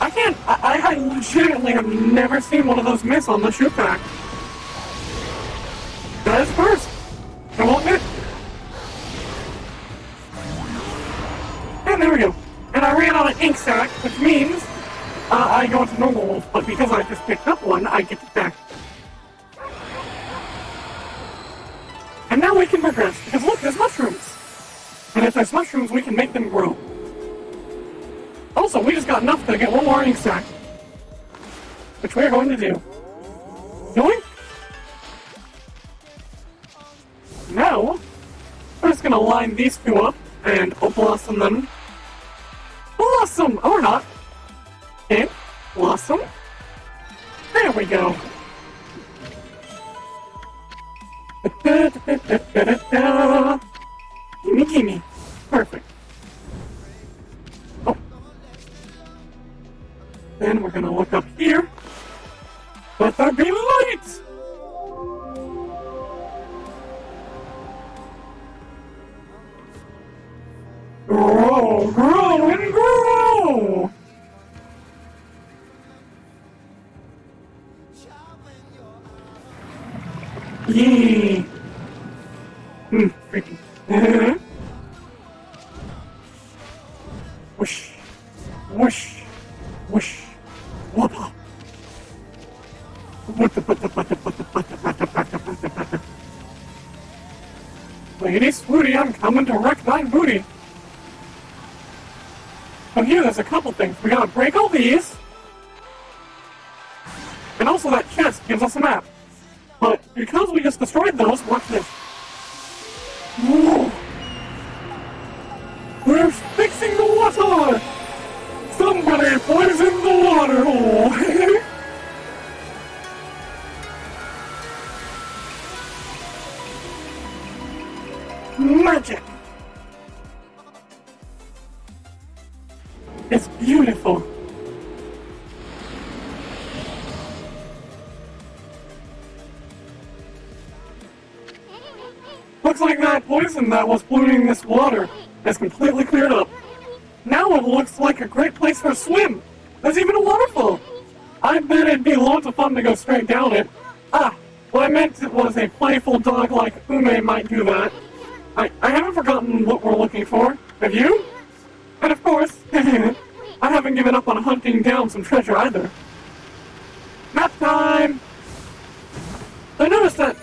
I can't. I, I legitimately have never seen one of those miss on the shoot pack. That is first. I won't admit. And there we go. And I ran out of ink sac, which means uh, I don't know but because I just picked up one, I get back. And now we can progress, because look, there's mushrooms! And if there's mushrooms, we can make them grow. Also, we just got enough to get one more sac. Which we're going to do. Going? Now, we're just gonna line these two up and blossom them. Blossom! Or not. Okay, blossom. There we go. Gimme, gimme. Perfect. Oh. Then we're gonna look up here. Let there be light! Grow, grow, and grow! Yeah. Mm, freaking. Uh -huh. Whoosh. Whoosh. Whoosh. Whoppa. Lady Snooty, I'm coming to wreck thy booty. But here, there's a couple things. We gotta break all these. And also that chest gives us a map. But because we just destroyed those, watch this. We're fixing the water! Somebody poisoned the water! Magic! It's beautiful. Looks like that poison that was polluting this water has completely cleared up. Now it looks like a great place for a swim. There's even a waterfall. I bet it'd be lots of fun to go straight down it. Ah, what I meant was a playful dog like Ume might do that. I, I haven't forgotten what we're looking for. Have you? And of course, *laughs* I haven't given up on hunting down some treasure either. Map time! I noticed that.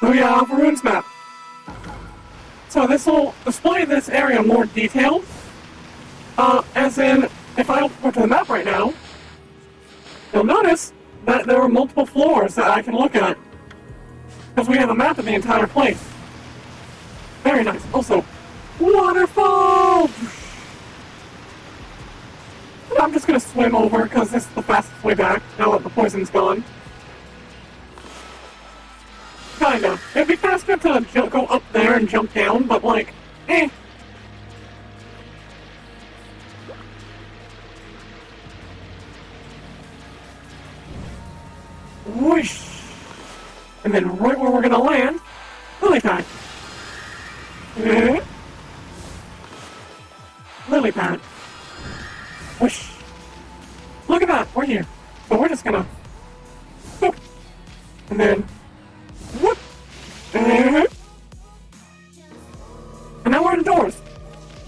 Yeah, Alpha Runes map. So this will display this area more detailed. Uh, as in, if I go to the map right now, you'll notice that there are multiple floors that I can look at. Because we have a map of the entire place. Very nice. Also, waterfall! I'm just gonna swim over because this is the fastest way back now that the poison's gone. Kinda. It'd be faster to go up there and jump down, but like, eh. Whoosh! And then right where we're gonna land, lily pad. Lily pad. Whoosh! Look at that, we're here. But we're just gonna. Boop. And then. Eh? And now we're indoors.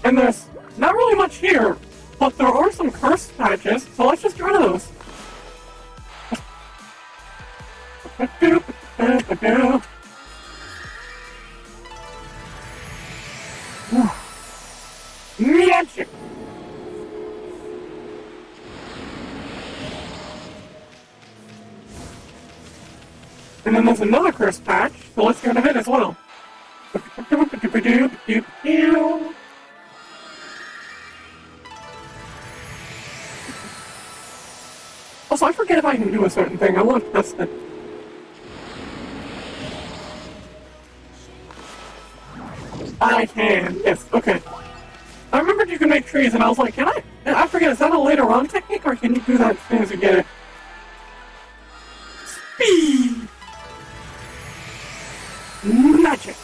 And there's not really much here, but there are some cursed patches, so let's just get rid of those. Magic! And then there's another curse patch, so let's get of it as well. Also, I forget if I can do a certain thing. I want to test it. I can. Yes. Okay. I remembered you can make trees, and I was like, can I? I forget. Is that a later on technique, or can you do that as soon as you get it? Speed. Magic.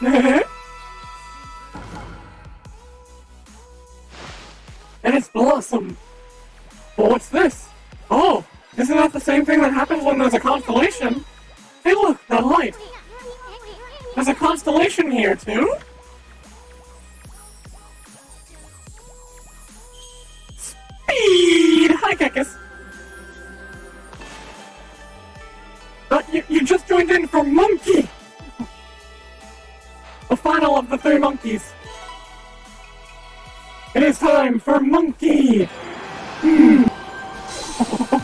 *laughs* And it's Blossom. Well, what's this? Oh, isn't that the same thing that happens when there's a constellation? Hey look, that light. There's a constellation here, too? Speed! Hi, Kekis. Uh, you, you just joined in for Monkey! The final of the three monkeys. It is time for Monkey! Hmm. *laughs*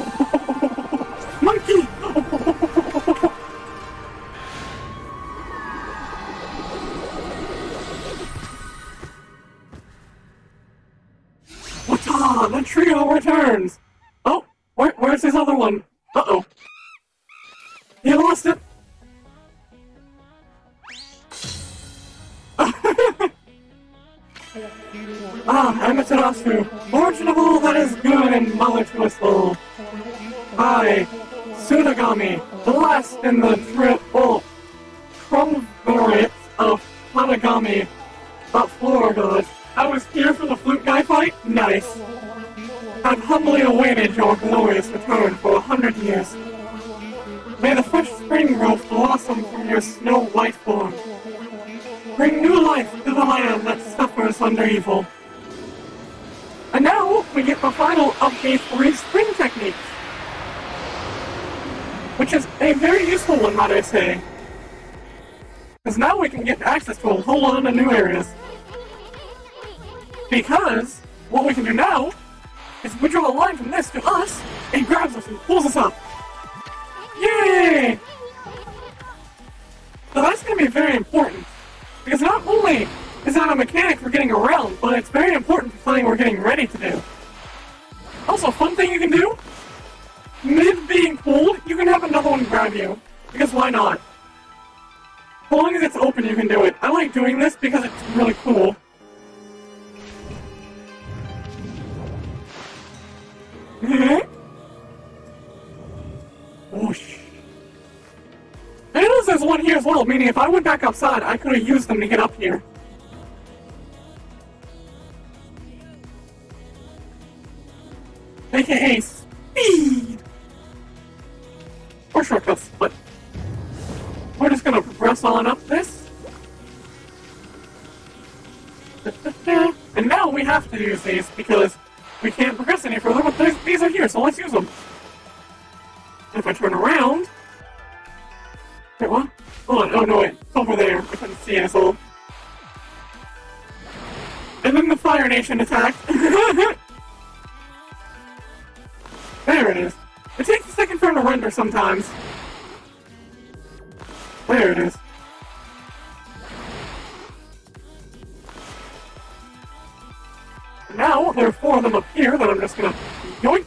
Wata! The trio returns! Oh, where, where's his other one? Uh-oh. He lost it! *laughs* ah, Amaterasu, origin of all that is good and mother to. I, Tsutagami, the last in the triple triumvirate of Hanagami, of Florida. I was here for the flute guy fight? Nice. I've humbly awaited your glorious return for a hundred years. May the fresh spring growth blossom from your snow white form. Bring new life to the land that suffers under evil. And now we get the final of the three spring techniques. Which is a very useful one, might I say. Because now we can get access to a whole lot of new areas. Because what we can do now is we draw a line from this to us, and grabs us and pulls us up. Yay! So that's going to be very important. Because not only is that a mechanic for getting around, but it's very important for something we're getting ready to do. Also, fun thing you can do, mid being pulled, you can have another one grab you. Because why not? As long as it's open, you can do it. I like doing this because it's really cool. Whoosh. I notice there's one here as well, meaning if I went back outside, I could have used them to get up here. AKA speed! Or shortcuts, but we're just gonna progress on up this. *laughs* And now we have to use these because we can't progress any further, but these- these are here, so let's use them. If I turn around... Wait, what? Hold on, oh no wait, it's over there. I couldn't see it, so... And then the Fire Nation attacked. *laughs* there it is. It takes a second for it to render sometimes. There it is. Now, there are four of them up here that I'm just gonna yoink.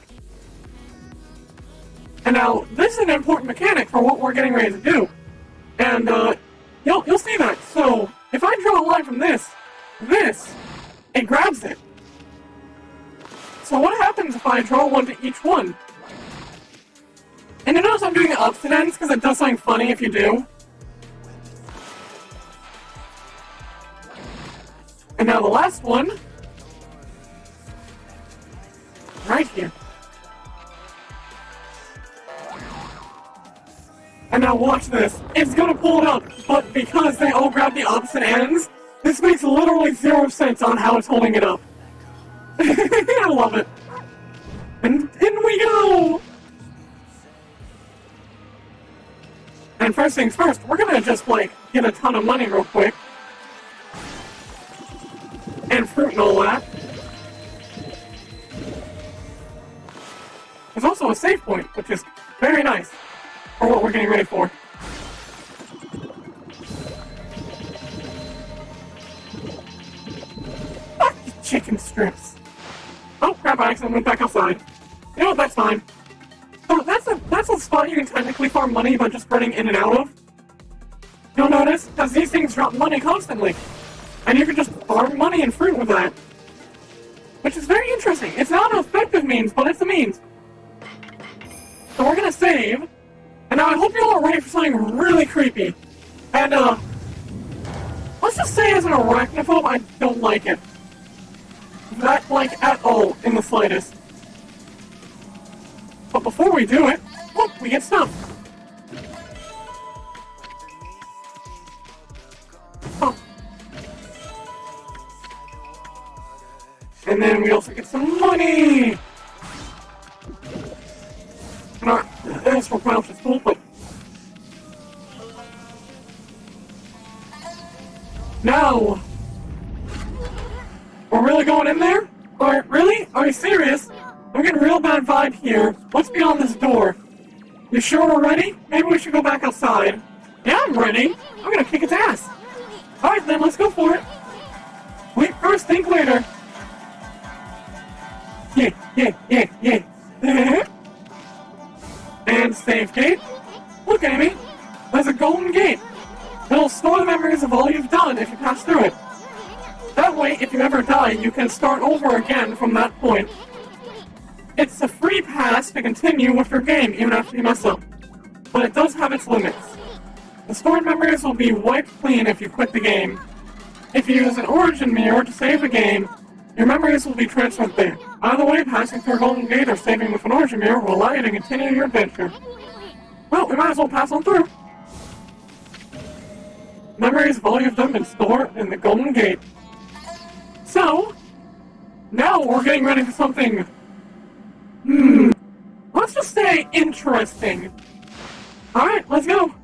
And now, this is an important mechanic for what we're getting ready to do. And, uh, you'll, you'll see that. So, if I draw a line from this, this, it grabs it. So what happens if I draw one to each one? And you notice I'm doing the opposite ends because it does something funny if you do. And now the last one. Right here. And now watch this. It's gonna pull it up, but because they all grab the opposite ends, this makes literally zero sense on how it's holding it up. *laughs* I love it. And in we go! And first things first, we're gonna just like get a ton of money real quick. And fruit and all that. There's also a save point, which is very nice for what we're getting ready for. Fuck chicken strips. Oh crap, I accidentally went back outside. You know what, that's fine. So that's a that's a spot you can technically farm money by just running in and out of. You'll notice, because these things drop money constantly. And you can just farm money and fruit with that. Which is very interesting. It's not an effective means, but it's a means. So we're gonna save. And now I hope you all are ready for something really creepy. And uh let's just say as an arachnophobe, I don't like it. That like at all in the slightest. But before we do it, look, we get stuff. And then we also get some money! No! We're really going in there? Or really? Are you serious? I'm getting a real bad vibe here. What's beyond this door? You sure we're ready? Maybe we should go back outside. Yeah, I'm ready. I'm gonna kick its ass. Alright then, let's go for it. Wait first, think later. Yeah, yeah, yeah, yeah. Uh-huh. And save gate. Look, Ammy. There's a golden gate. It'll store the memories of all you've done if you pass through it. That way, if you ever die, you can start over again from that point. It's a free pass to continue with your game even after you mess up. But it does have its limits. The stored memories will be wiped clean if you quit the game. If you use an origin mirror to save a game, your memories will be transferred there. Either way, passing through golden gate or saving origin mirror will allow you to continue your adventure. Well, we might as well pass on through. Memories of all you've done been stored in the golden gate. So, now we're getting ready for something. Hmm. Let's just say interesting. Alright, let's go.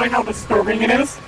Game, despite how disturbing it is.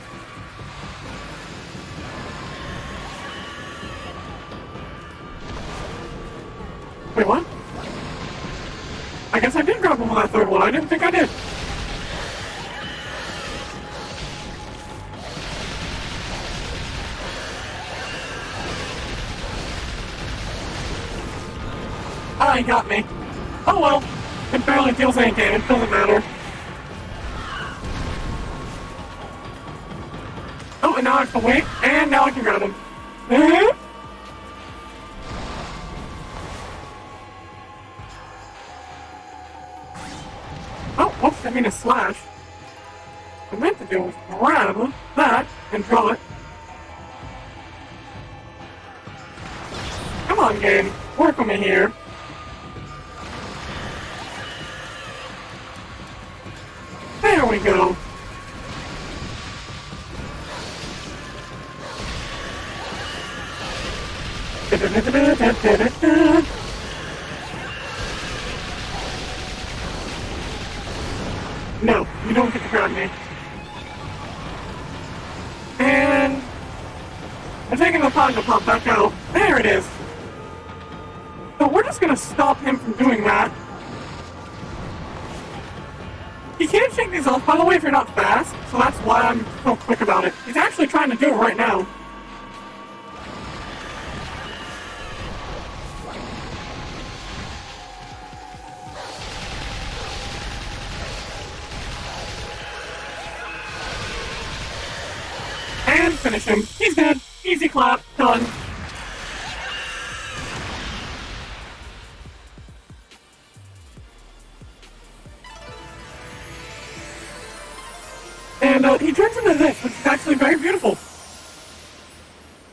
And uh, he turns into this, which is actually very beautiful.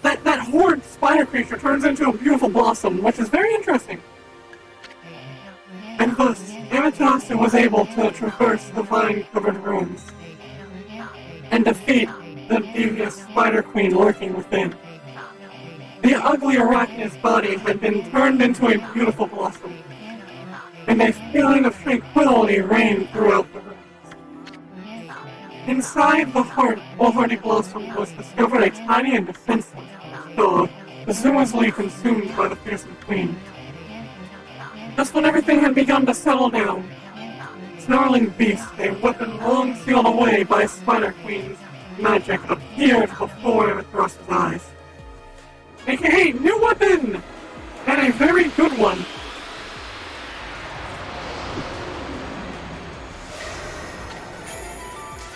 That that horde spider creature turns into a beautiful blossom, which is very interesting. And thus, Amaterasu was able to traverse the vine-covered rooms and defeat the devious Spider Queen lurking within. The ugly arachnid's body had been turned into a beautiful blossom, and a feeling of tranquility reigned throughout the rooms. Inside the heart of Hardy Blossom was discovered a tiny and defenseless dog, presumably consumed by the fearsome queen. Just when everything had begun to settle down, snarling beast, a weapon long sealed away by Spider Queen's magic, appeared before Amaterasu's eyes. AKA new weapon! And a very good one.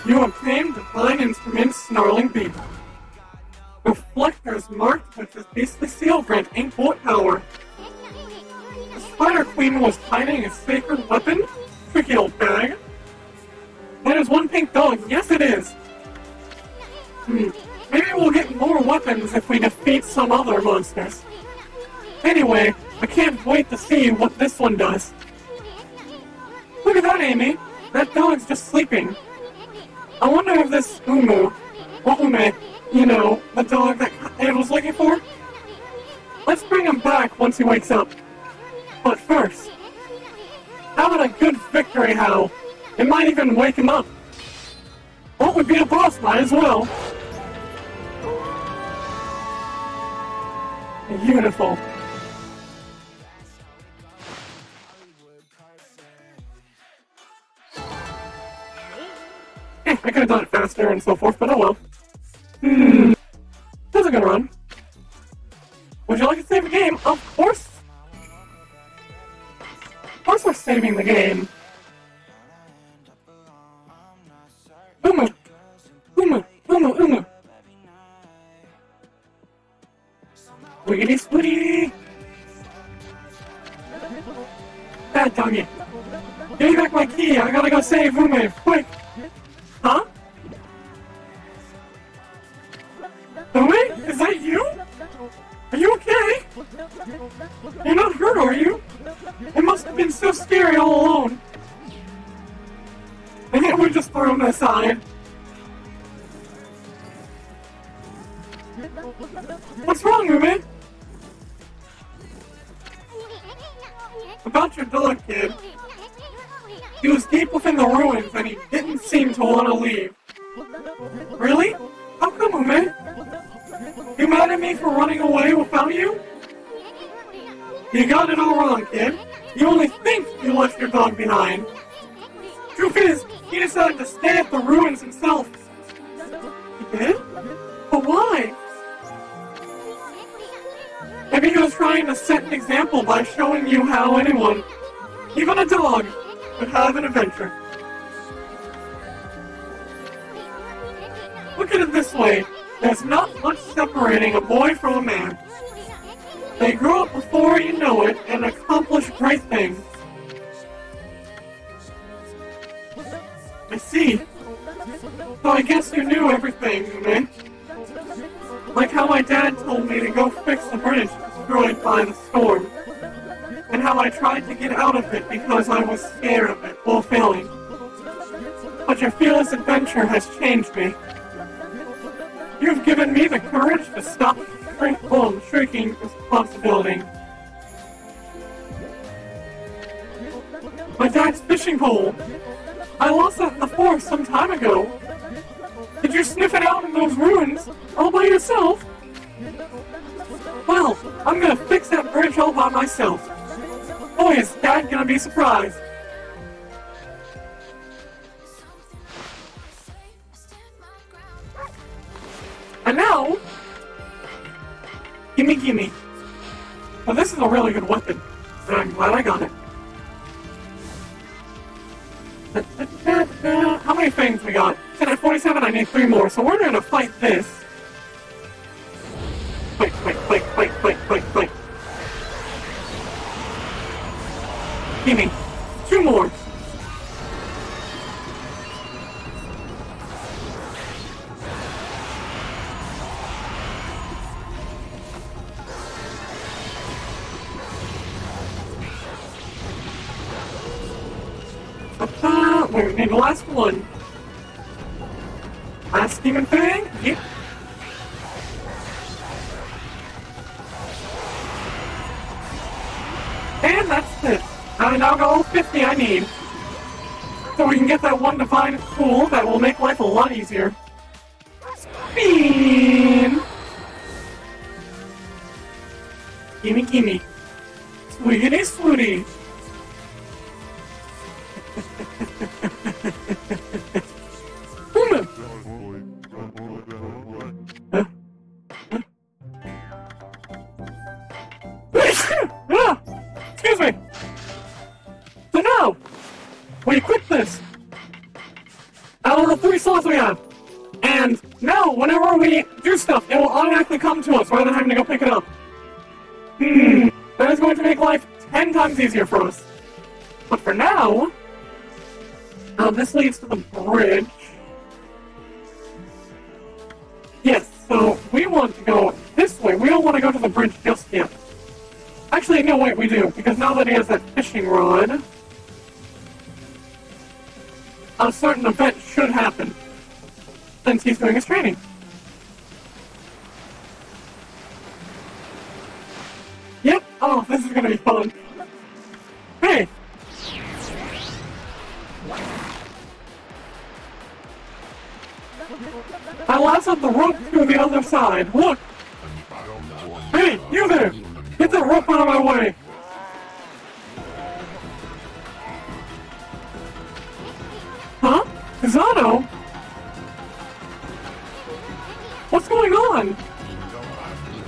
You obtained Divine Instrument's Snarling Beast. Reflectors marked with this beastly seal grant ink bullet power. The Spider Queen was hiding a sacred weapon? Tricky old bag. That is one pink dog, yes it is! Hmm. Maybe we'll get more weapons if we defeat some other monsters. Anyway, I can't wait to see what this one does. Look at that, Ammy! That dog's just sleeping. I wonder if this Umu, or Ume, you know, the dog that Ed was looking for? Let's bring him back once he wakes up. But first, how about a good victory howl? It might even wake him up. What would be a boss fight as well. Beautiful. I could have done it faster and so forth, but oh well. Hmm. That's a good run. Would you like to save the game? Of course. Of course we're saving the game. Umu. Umu. Umu. Umu. Wiggity splitty! Bad doggy. Give me back my key. I gotta go save Ume. Quick. Huh? Ume? Is that you? Are you okay? You're not hurt, are you? It must have been so scary all alone. I think we just throw him aside. What's wrong, Ume? About your dog, kid. He was deep within the ruins and he didn't seem to want to leave. Really? How come, Ume? You mad at me for running away without you? You got it all wrong, kid. You only think you left your dog behind. Truth is, he decided to stay at the ruins himself. He did? But why? Maybe he was trying to set an example by showing you how anyone, even a dog, could have an adventure. Look at it this way. There's not much separating a boy from a man. They grow up before you know it and accomplish great things. I see. So I guess you knew everything, man. Like how my dad told me to go fix the bridge destroyed by the storm. And how I tried to get out of it because I was scared of it while failing. But your fearless adventure has changed me. You've given me the courage to stop shrink home shrinking responsibility. My dad's fishing pole. I lost that in the forest some time ago. Did you sniff it out in those ruins all by yourself? Well, I'm gonna fix that bridge all by myself. Boy, is Dad gonna be surprised. And now, gimme gimme. Now this is a really good weapon, and I'm glad I got it. *laughs* How many things we got? 10 at 47, I need three more, so we're gonna fight this. Give me two more. Uh, We're need the last one. Last demon thing? Yep. And that's it. I now got all 50 I need. So we can get that one divine tool that will make life a lot easier. Bean! Gimme, gimme. Swiggity, swooty. We equip this out of the three slots we have. And now, whenever we do stuff, it will automatically come to us rather than having to go pick it up. Hmm. That is going to make life ten times easier for us. But for now, uh, this leads to the bridge. Yes, so we want to go this way. We don't want to go to the bridge just yet. Actually, no, wait, we do. Because now that he has that fishing rod, a certain event should happen. Since he's doing his training. Yep. Oh, this is gonna be fun. Hey! I lassoed the rope to the other side. Look! Hey, you there! Get that rope out of my way! Huh? Zano? What's going on?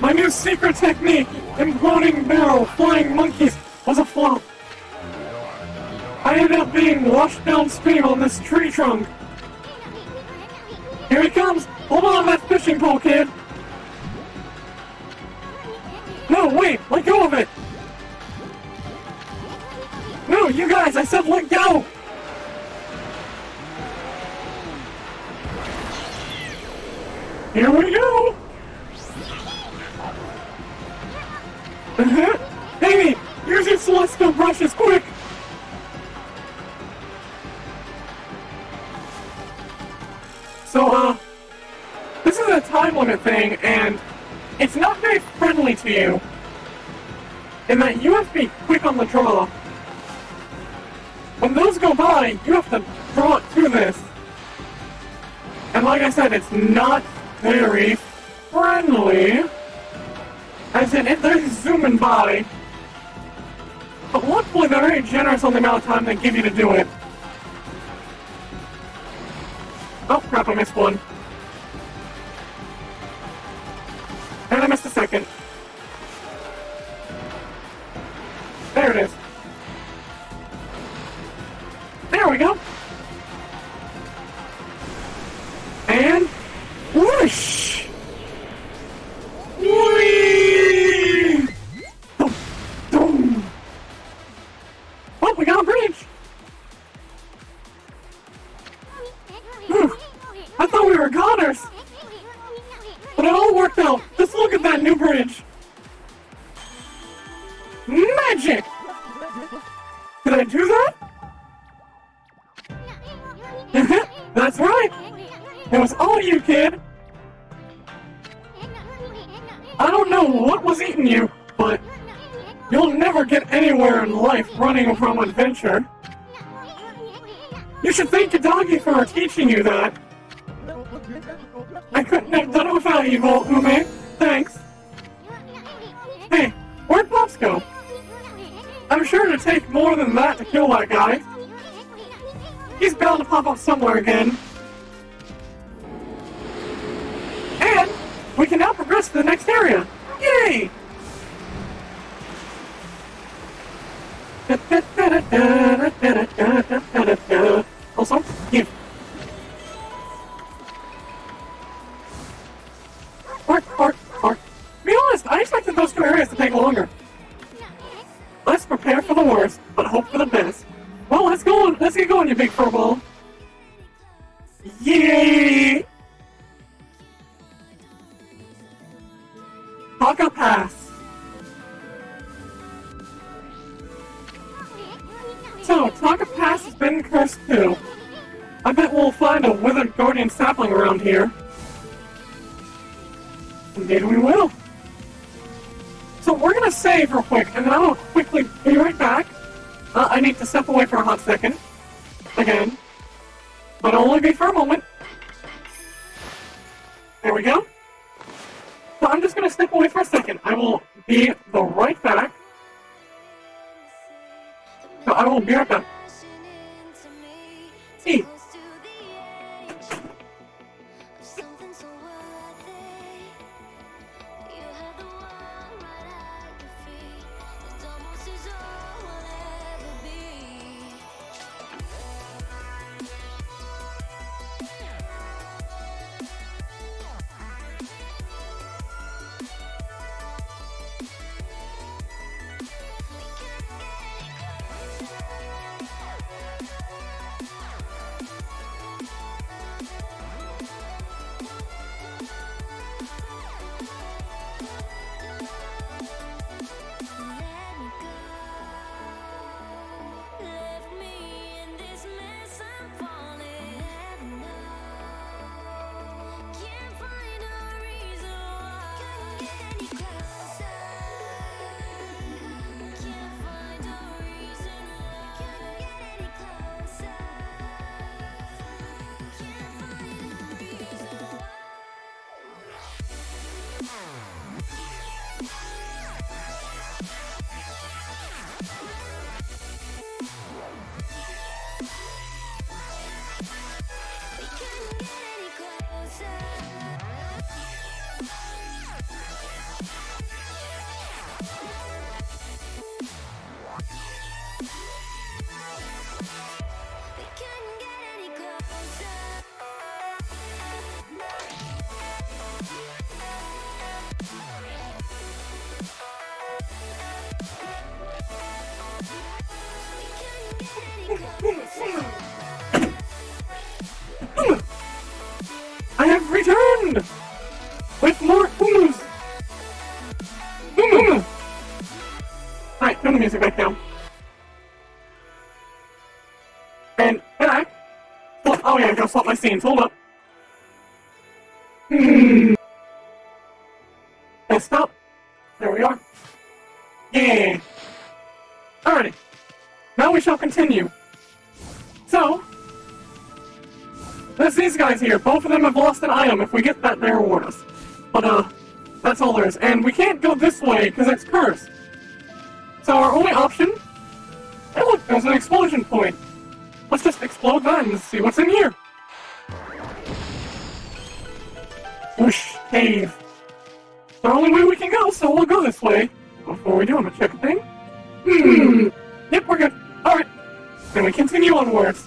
My new secret technique, imploding barrel, flying monkeys, was a flop. I ended up being washed downstream on this tree trunk. Here he comes! Hold on that fishing pole, kid! No, wait! Let go of it! No, you guys, I said let go! Here we go! Uh-huh. Ammy, use your celestial brushes quick! So, uh, this is a time limit thing, and it's not very friendly to you. In that you have to be quick on the draw. When those go by, you have to draw it to this. And like I said, it's not very friendly. As in, it, they're zooming by. But luckily, they're very generous on the amount of time they give you to do it. Oh crap, I missed one. And I missed a second. There it is. There we go. And whoosh! Whee! Boom, boom. Oh, we got a bridge! I thought we were goners, but it all worked out. Just look at that new bridge. Magic! Did I do that? That's right. It was all you, kid. I don't know what was eating you, but you'll never get anywhere in life running from adventure. You should thank your doggy for teaching you that. I couldn't have done it without you, Volt. Thanks. Hey, where'd Pops go? I'm sure it'd take more than that to kill that guy. He's bound to pop up somewhere again. And we can now progress to the next area. Yay! Also, give. Bark, bark, bark. Be honest, I expected those two areas to take longer. Let's prepare for the worst, but hope for the best. Well, let's go on. Let's get going, you big furball. Yay! Taka Pass. So, Taka Pass has been cursed too. I bet we'll find a withered guardian sapling around here. Indeed we will. So we're gonna save real quick, and then I'll quickly be right back. Uh, I need to step away for a hot second. Again. But only be for a moment. There we go. So I'm just gonna step away for a second. I will be the right back. So I will be right back. See. My scenes. Hold up. Stop. There we are. Yeah. Alrighty. Now we shall continue. So, there's these guys here. Both of them have lost an item. If we get that, they reward us. But, uh, that's all there is. And we can't go this way, because it's cursed. So our only option... Hey look, there's an explosion point. Let's just explode that and see what's in here. Whoosh, cave. The only way we can go, so we'll go this way. Before we do, I'm gonna check a thing. Hmm. Yep, we're good. Alright. Then we continue onwards.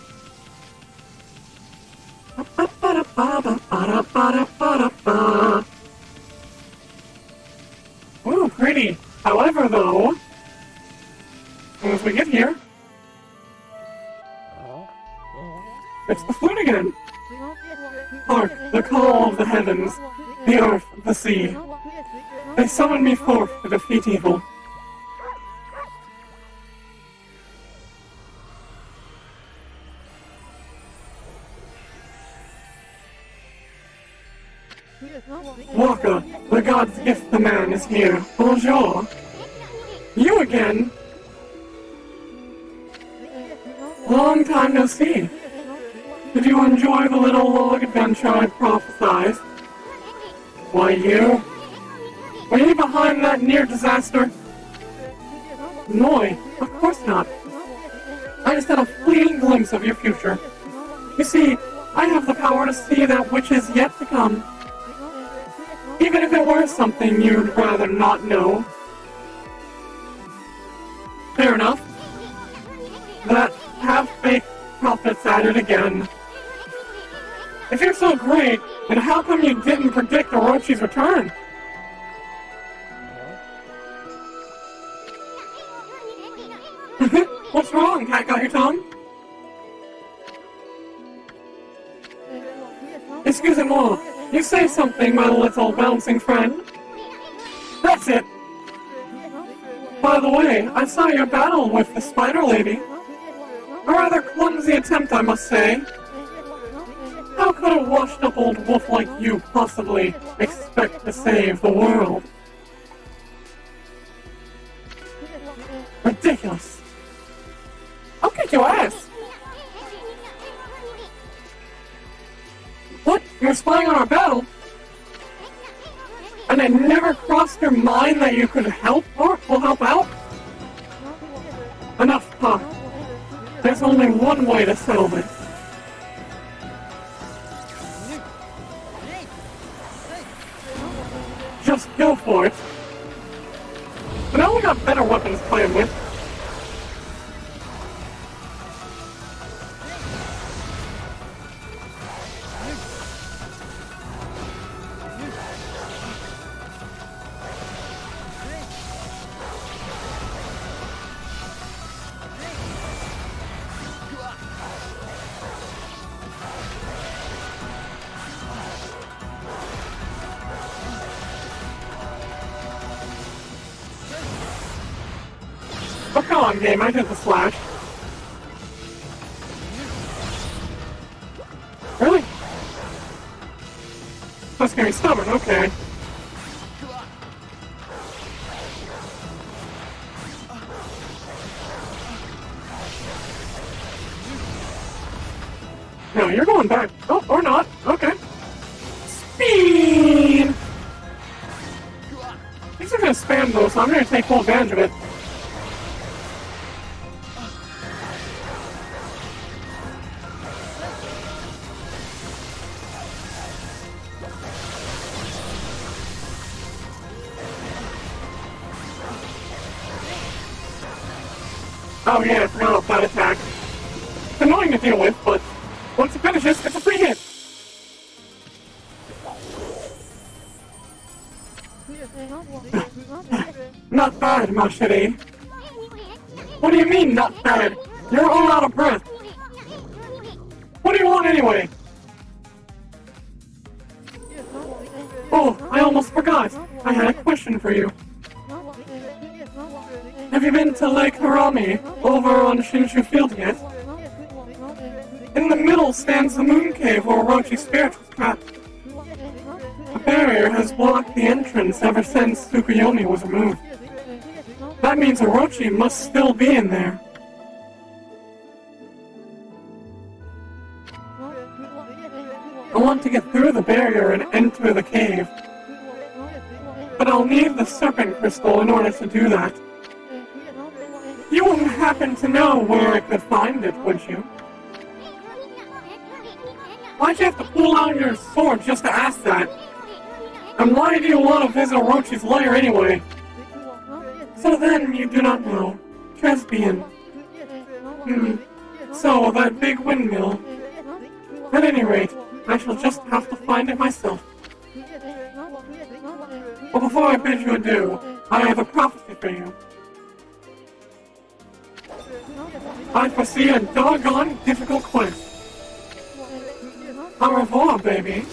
Ooh, pretty. However, though, as we get here, it's the flute again. Hark, the call of the heavens, the earth, the sea. They summon me forth to defeat evil. Waka, the god's gift to man is here. Bonjour. You again? Long time no see. Did you enjoy the little log adventure I prophesied? Why you? Were you behind that near disaster? Noi, of course not. I just had a fleeting glimpse of your future. You see, I have the power to see that which is yet to come. Even if it were something you'd rather not know. Fair enough. That half-baked prophet's at it again. If you're so great, then how come you didn't predict Orochi's return? *laughs* What's wrong? Cat got your tongue? Excusez-moi, you say something, my little bouncing friend. That's it. By the way, I saw your battle with the spider lady. A rather clumsy attempt, I must say. How could a washed up old wolf like you possibly expect to save the world? Ridiculous. I'll kick your ass. What? You're spying on our battle? And it never crossed your mind that you could help or will help out? Enough, huh? There's only one way to settle this. Just go for it. But now we got better weapons playing with. Game. I did the slash. Really? That's gonna be stubborn, okay. No, you're going back. Oh, or not. Okay. Speed! These are gonna spam though, so I'm gonna take full advantage of it. Orochi must still be in there. I want to get through the barrier and enter the cave, but I'll need the serpent crystal in order to do that. You wouldn't happen to know where I could find it, would you? Why'd you have to pull out your sword just to ask that? And why do you want to visit Orochi's lair anyway? So then, you do not know. Trespian. Hmm. So, that big windmill. At any rate, I shall just have to find it myself. But before I bid you adieu, I have a prophecy for you. I foresee a doggone difficult quest. Au revoir, baby.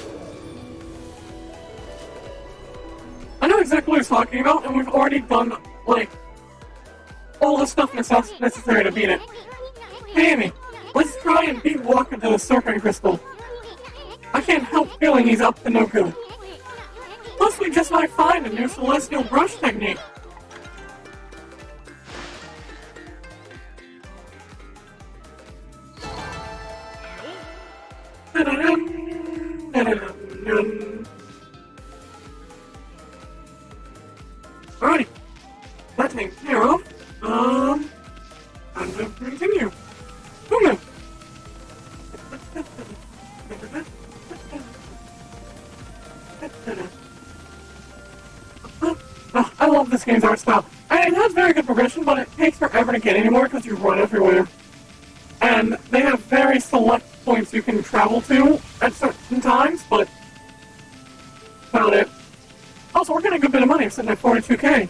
I know exactly what he's talking about, and we've already done, like, all the stuff necess- necessary to beat it. Ammy, let's try and beat Waka to the Serpent Crystal. I can't help feeling he's up to no good. Plus, we just might find a new Celestial Brush technique. To get anymore because you run everywhere. And they have very select points you can travel to at certain times, but about it. Also, we're getting a good bit of money. Sitting at 42k.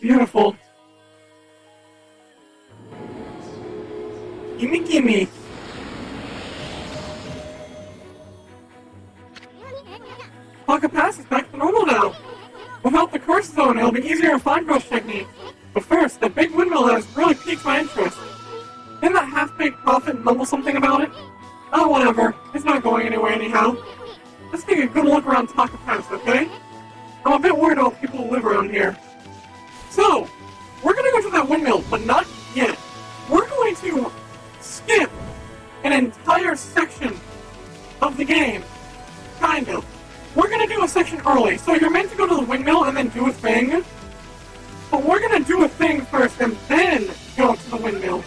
Beautiful. Gimme, gimme. Pocket Pass is back to normal now. Without the curse zone, it'll be easier to find Ghost Technique. But first, the big windmill has really piqued my interest. Didn't that half-baked prophet mumble something about it? Oh, whatever. It's not going anywhere anyhow. Let's take a good look around Taka Pass, okay? I'm a bit worried about people who live around here. But not yet. We're going to skip an entire section of the game. Kind of. We're gonna do a section early, so you're meant to go to the windmill and then do a thing. But we're gonna do a thing first and then go to the windmill.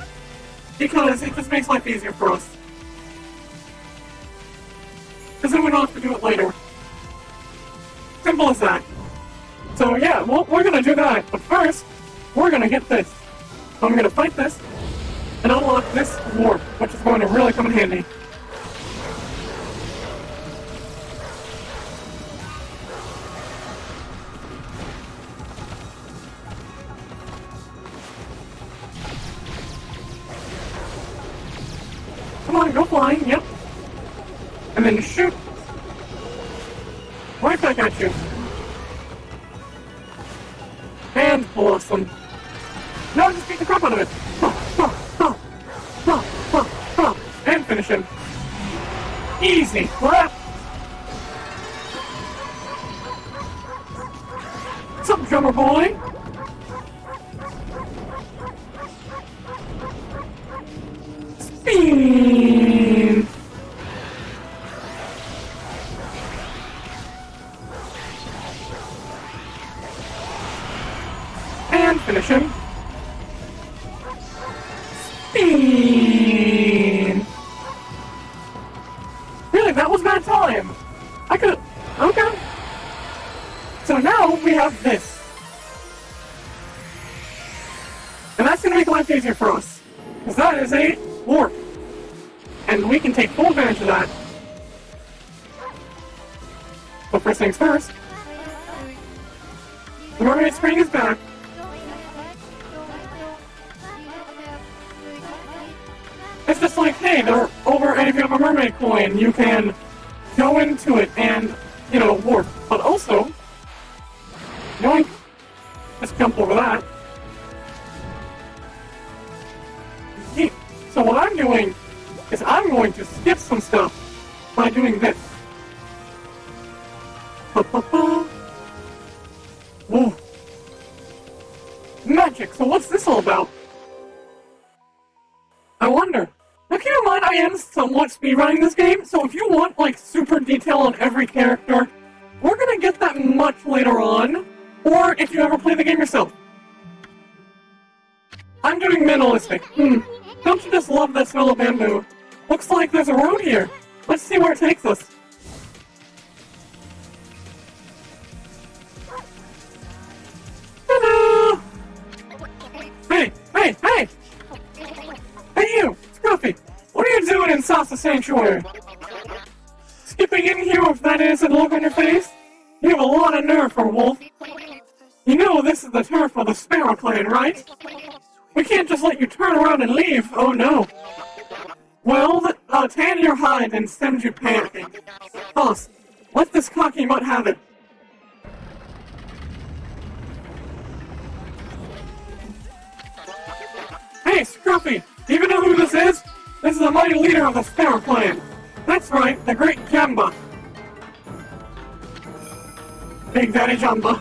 Because it just makes life easier for us. Because then we don't have to do it later. Simple as that. So yeah, well, we're gonna do that. But first, we're gonna get this. I'm gonna fight this and unlock this warp, which is going to really come in handy. Speedrunning this game, so if you want like super detail on every character, we're gonna get that much later on, or if you ever play the game yourself. I'm doing minimalistic. Hmm. Don't you just love that smell of bamboo? Looks like there's a road here. Let's see where it takes us. Sasa Sanctuary? Skipping in here with that innocent look on your face? You have a lot of nerve for a wolf. You know this is the turf of the Sparrow clan, right? We can't just let you turn around and leave, oh no. Well, uh, tan your hide and send you panicking. Boss, let this cocky mutt have it. Hey, Scruffy! Do you even know who this is? This is the mighty leader of the Sparrow Clan. That's right, the Great Jamba. Big Daddy Jamba.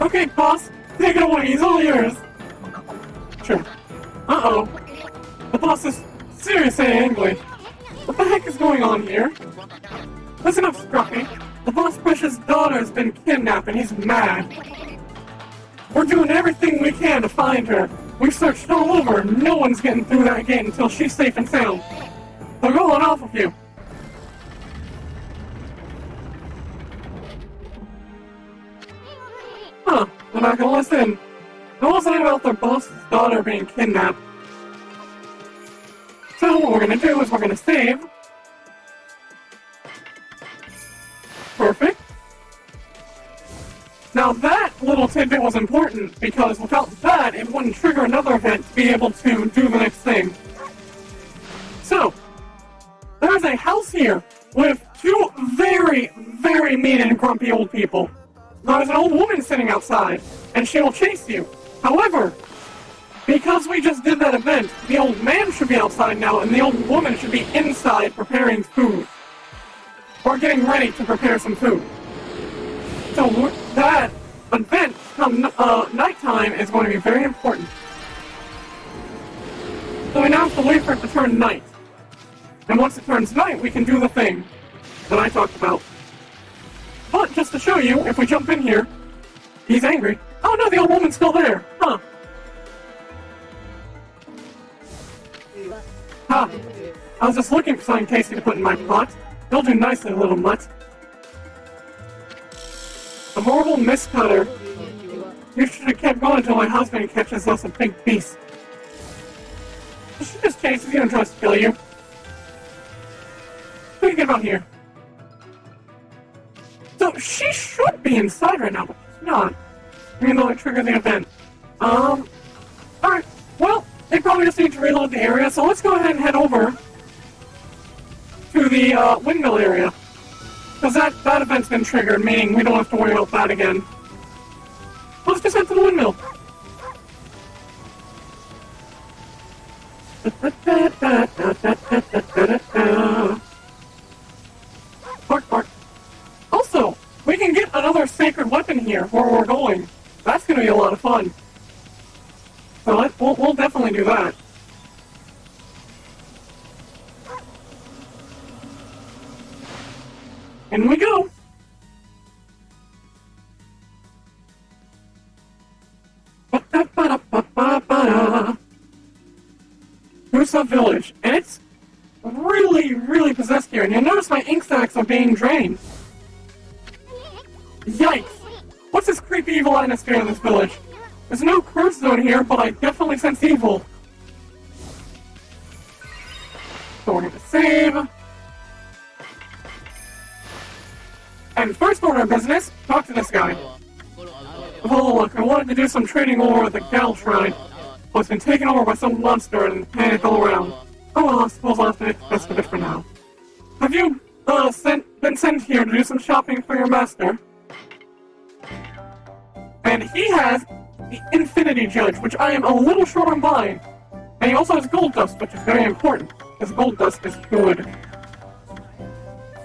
Okay, boss, take it away, he's all yours. Sure. Uh-oh. The boss is seriously angry. What the heck is going on here? Listen up, Scruffy. The boss precious daughter has been kidnapped and he's mad. We're doing everything we can to find her. We've searched all over. No one's getting through that gate until she's safe and sound. They're rolling off of you. Huh, they're not gonna listen. It wasn't about their boss's daughter being kidnapped. So what we're gonna do is we're gonna save. Perfect. Now that little tidbit was important because without that, it wouldn't trigger another event to be able to do the next thing. So, there's a house here with two very, very mean and grumpy old people. There's an old woman sitting outside, and she will chase you. However, because we just did that event, the old man should be outside now, and the old woman should be inside preparing food. Or getting ready to prepare some food. So that event come uh, nighttime is going to be very important. So we now have to wait for it to turn night. And once it turns night, we can do the thing that I talked about. But just to show you, if we jump in here, he's angry. Oh no, the old woman's still there. Huh. Huh. I was just looking for something tasty to put in my pot. You'll do nicely, little mutt. The horrible miscutter. You should have kept going until my husband catches us a big beast. She just chases you and tries to kill you. What do you get about here? So she should be inside right now, but she's not. Even though it triggered the event. Um, alright, well, they probably just need to reload the area, so let's go ahead and head over to the uh, windmill area. Because that, that event's been triggered, meaning we don't have to worry about that again. Let's just head to the windmill. Bark, bark. Also, we can get another sacred weapon here where we're going. That's going to be a lot of fun. So let, we'll, we'll definitely do that. In we go! *laughs* Ba-da-ba-da-ba-ba-ba-da. Village, and it's really, really possessed here. And you'll notice my ink sacks are being drained. Yikes! What's this creepy evil atmosphere in this village? There's no curse zone here, but I definitely sense evil. So we're gonna save. And first order of business, talk to this guy. Oh look, I wanted to do some trading over at the Gale Shrine, but it's been taken over by some monster and panic all around. Oh well, I suppose I'll have to of it for now. Have you, uh, sent, been sent here to do some shopping for your master? And he has the Infinity Judge, which I am a little short on buying. And he also has Gold Dust, which is very important, because Gold Dust is good.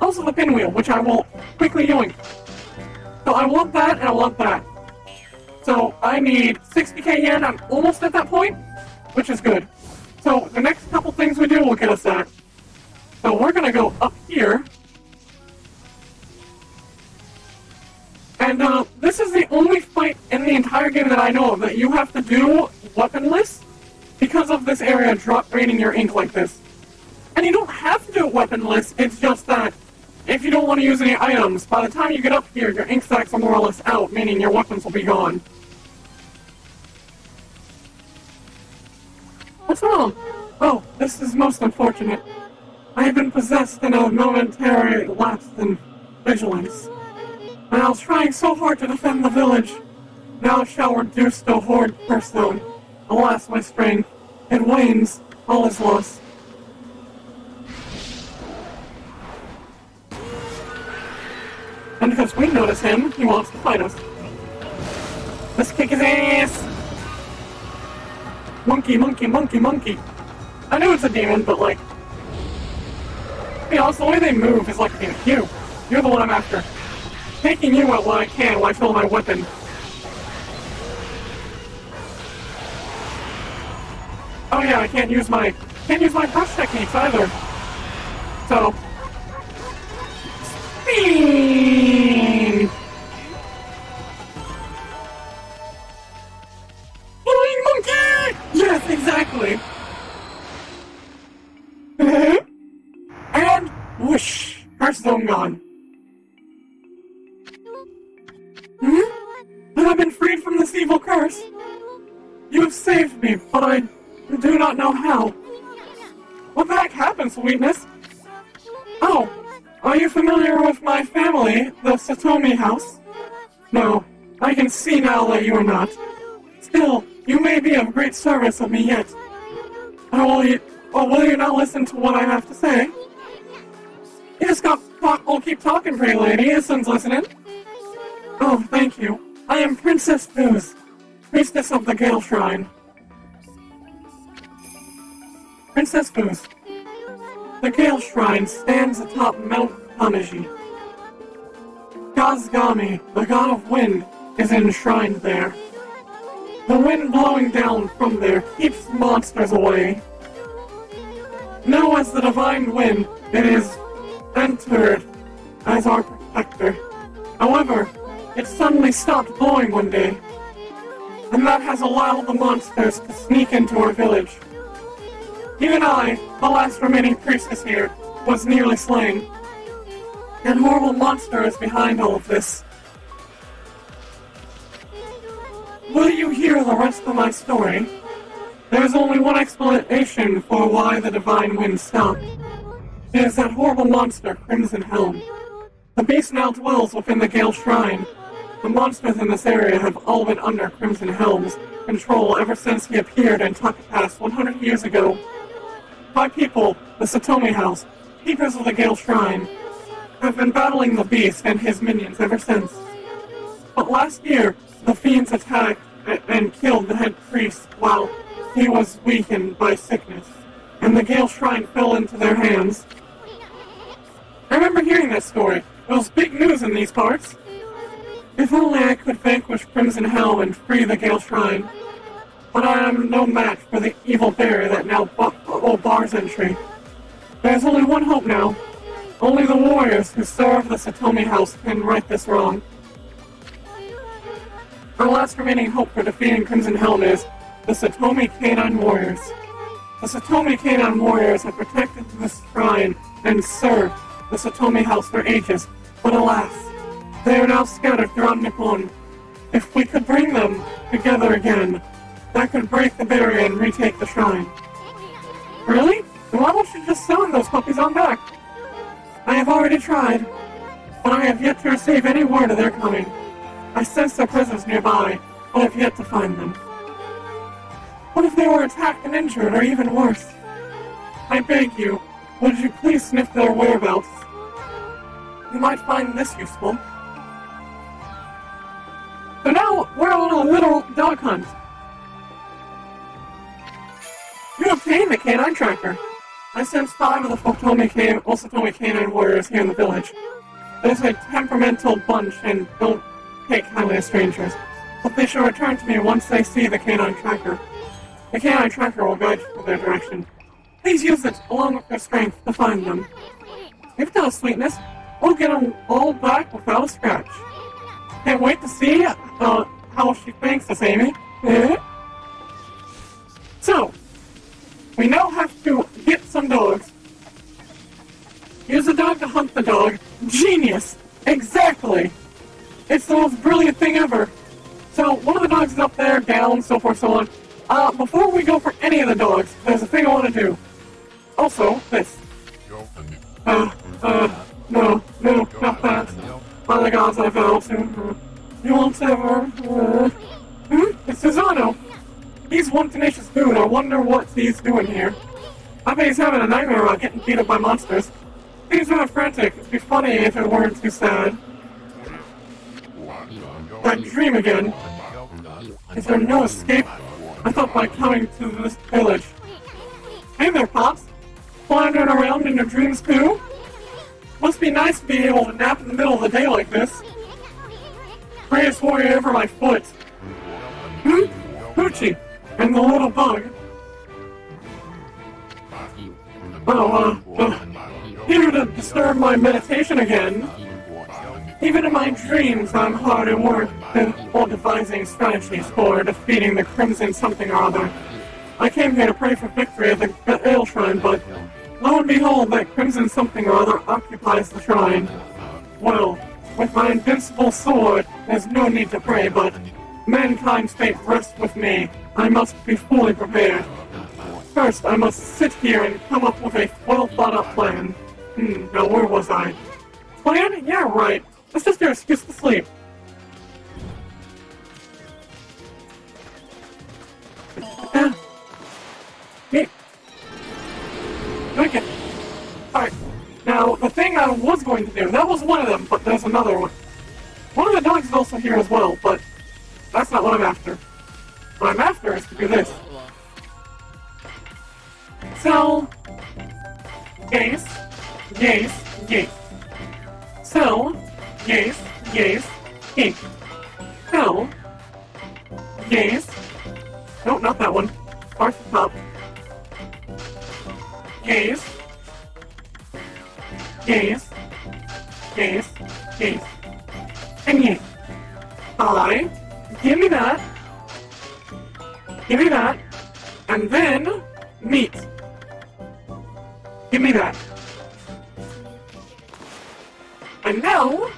Also the Pinwheel, which I will quickly yoink. So I want that, and I want that. So I need 60k yen, I'm almost at that point, which is good. So the next couple things we do will get us that. So we're gonna go up here. And uh, this is the only fight in the entire game that I know of that you have to do weaponless because of this area drop draining your ink like this. And you don't have to do it weaponless, it's just that if you don't want to use any items, by the time you get up here, your ink sacks are more or less out, meaning your weapons will be gone. What's wrong? Oh, this is most unfortunate. I have been possessed in a momentary lapse in vigilance. And I was trying so hard to defend the village. Now shall reduce to horde person. Alas, my strength. It wanes. All is lost. And because we notice him, he wants to fight us. Let's kick his ass! Monkey, monkey, monkey, monkey. I know it's a demon, but like... You know, the way they move is like being you. You're the one I'm after. Taking you out while I can while I fill my weapon. Oh yeah, I can't use my can't use my brush techniques either. So do not know how. What the heck happened, sweetness? Oh, are you familiar with my family, the Satomi house? No, I can see now that you are not. Still, you may be of great service of me yet. Or will you, will you not listen to what I have to say? Yes, talk, will keep talking, pretty lady. Isn't listening. Oh, thank you. I am Princess Fuse, priestess of the Gale Shrine. Princess Fuse. The Gale Shrine stands atop Mount Kamiji. Kazegami, the god of wind, is enshrined there. The wind blowing down from there keeps monsters away. Now as the divine wind, it is entered as our protector. However, it suddenly stopped blowing one day, and that has allowed the monsters to sneak into our village. Even I, the last remaining priestess here, was nearly slain. That horrible monster is behind all of this. Will you hear the rest of my story? There is only one explanation for why the divine wind stopped. It is that horrible monster, Crimson Helm. The beast now dwells within the Gale Shrine. The monsters in this area have all been under Crimson Helm's control ever since he appeared in Taka Pass 100 years ago. My people, the Satomi House, keepers of the Gale Shrine, have been battling the beast and his minions ever since. But last year, the fiends attacked and killed the head priest while he was weakened by sickness, and the Gale Shrine fell into their hands. I remember hearing that story. It was big news in these parts. If only I could vanquish Crimson Helm and free the Gale Shrine. But I am no match for the evil fairy that now oh, bars entry. There's only one hope now. Only the warriors who serve the Satomi House can right this wrong. Our last remaining hope for defeating Crimson Helm is the Satomi Canine Warriors. The Satomi Canine Warriors have protected this shrine and served the Satomi House for ages, but alas, they are now scattered throughout Nippon. If we could bring them together again, that could break the barrier and retake the shrine. Really? Why don't you just send those puppies on back? I have already tried, but I have yet to receive any word of their coming. I sense their presence nearby, but have yet to find them. What if they were attacked and injured, or even worse? I beg you, would you please sniff their whereabouts? You might find this useful. So now we're on a little dog hunt. You obtained the canine tracker. I sent five of the Fotomi can Osatomi canine warriors here in the village. There's a temperamental bunch and don't take kindly to strangers, but they shall return to me once they see the canine tracker. The canine tracker will guide you to their direction. Please use it, along with your strength, to find them. If they'll sweetness, we'll get them all back without a scratch. Can't wait to see uh, how she thanks us, Ammy. Eh? so, we now have to get some dogs. Use a dog to hunt the dog. Genius! Exactly! It's the most brilliant thing ever. So, one of the dogs is up there, down, so forth, so on. Uh, before we go for any of the dogs, there's a thing I want to do. Also, this. Uh, uh, no, no, not that. By the gods I vow to. You won't ever. Uh, hmm? It's Susano. He's one tenacious dude. I wonder what he's doing here. I bet he's having a nightmare about getting beat up by monsters. Things are frantic. It'd be funny if it weren't too sad. that dream again. Is there no escape? I thought by coming to this village. Hey there, Pops. Wandering around in your dreams too? Must be nice to be able to nap in the middle of the day like this. Greatest warrior ever my foot. Hmm? Hoochie. And the little bug. Oh, uh, uh, here to disturb my meditation again. Even in my dreams, I'm hard at work, or devising strategies for defeating the Crimson something or other. I came here to pray for victory at the the Gale Shrine, but lo and behold, that Crimson something or other occupies the shrine. Well, with my invincible sword, there's no need to pray, but mankind's fate rests with me. I must be fully prepared. First, I must sit here and come up with a well thought out plan. Hmm, now where was I? Plan? Yeah, right. That's just your excuse to sleep. Me. Okay. Alright. Now, the thing I was going to do, that was one of them, but there's another one. One of the dogs is also here as well, but that's not what I'm after. What I'm after is to do this. So, yes, yes, yes. So, yes, yes, yes. So, yes. No, not that one. Or not. Yes. Yes. Yes. Yes. And yes. I. Give me that. Give me that. And then, meat. Give me that. And now,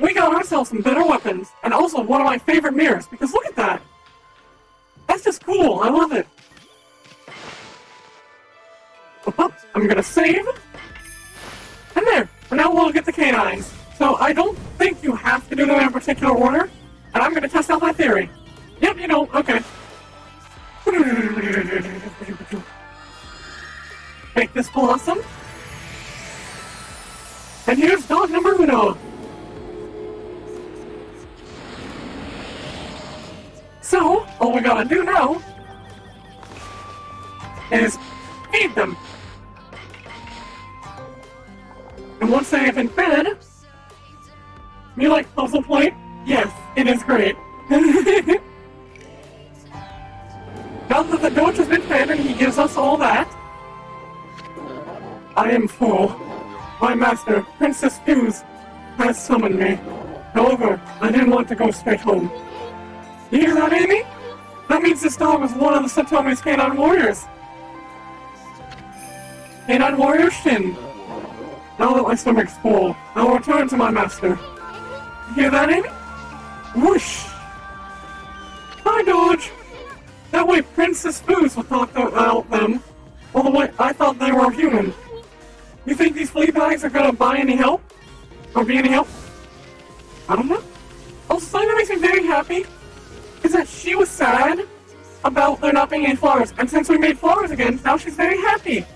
we got ourselves some better weapons, and also one of my favorite mirrors, because look at that! That's just cool, I love it. Oh, I'm gonna save. And there, and now we'll get the canines. So I don't think you have to do them in a particular order, and I'm gonna test out my theory. Yep, you know, okay. Make this blossom. And here's dog number uno. So, all we gotta do now is feed them. And once they have been fed, you like puzzle plate? Yes, it is great. *laughs* now that the Doge has been fed and he gives us all that, I am full. My master, Princess Fuse, has summoned me. However, I didn't want to go straight home. You hear that, Ammy? That means this dog was one of the Satomi's canine warriors. Canine warrior Shin. Now that my stomach's full, I will return to my master. You hear that, Ammy? Whoosh! Hi, Dodge! That way Princess Fuse will talk about them, all the way I thought they were human. You think these flea bags are gonna buy any help? Or be any help? I don't know. Oh, also, something that makes me very happy is that she was sad about there not being any flowers, and since we made flowers again, now she's very happy.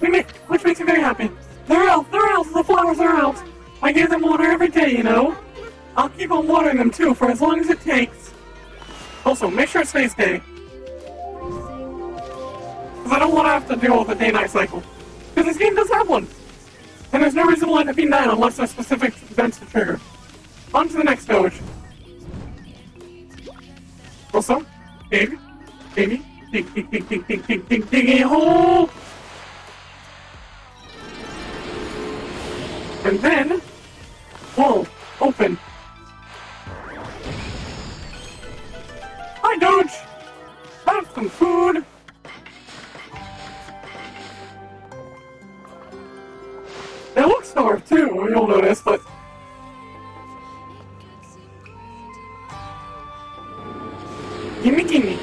We make, which makes me very happy. They're out, they're out, the flowers are out. I give them water every day, you know. I'll keep on watering them too for as long as it takes. Also, make sure it stays day. Because I don't want to have to deal with the day-night cycle. Because this game does have one. And there's no reason to let it be night unless there's specific events to trigger. On to the next village. Also, dig, dig, dig, dig, dig, dig, dig, dig, dig a hole! And then, whoa, open. Hi, Doge! Have some food! They look starved too, you'll notice, but Gimme, gimme.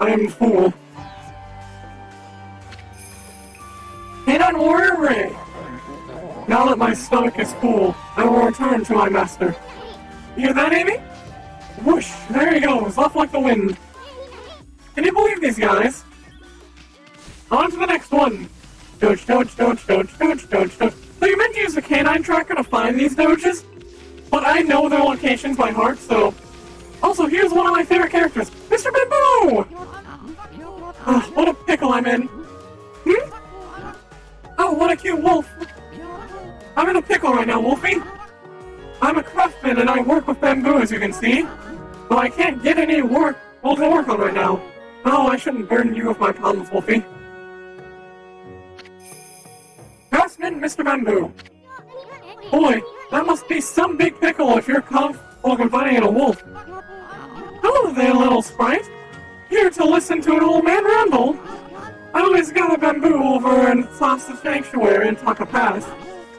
I am full. Hit on Warrior Rei! Now that my stomach is full, I will return to my master. Hear that, Ammy? Whoosh! There he goes, off like the wind. Can you believe these guys? On to the next one! Doge, doge, doge, doge, doge, doge, doge. So you meant to use the canine tracker to find these doges, but I know their locations by heart, so... Also, here's one of my favorite characters, Mr. Bamboo! Ah, what a pickle I'm in. Hmm? Oh, what a cute wolf! I'm in a pickle right now, Wolfie! I'm a craftsman and I work with bamboo, as you can see. But I can't get any work well to work on right now. Oh, I shouldn't burden you with my problems, Wolfie. Craftsman, Mr. Bamboo. Boy, that must be some big pickle if you're comfortable confiding in a wolf. Hello there, little sprite. Here to listen to an old man ramble. I always got a bamboo over in Sasa Sanctuary in Taka Pass,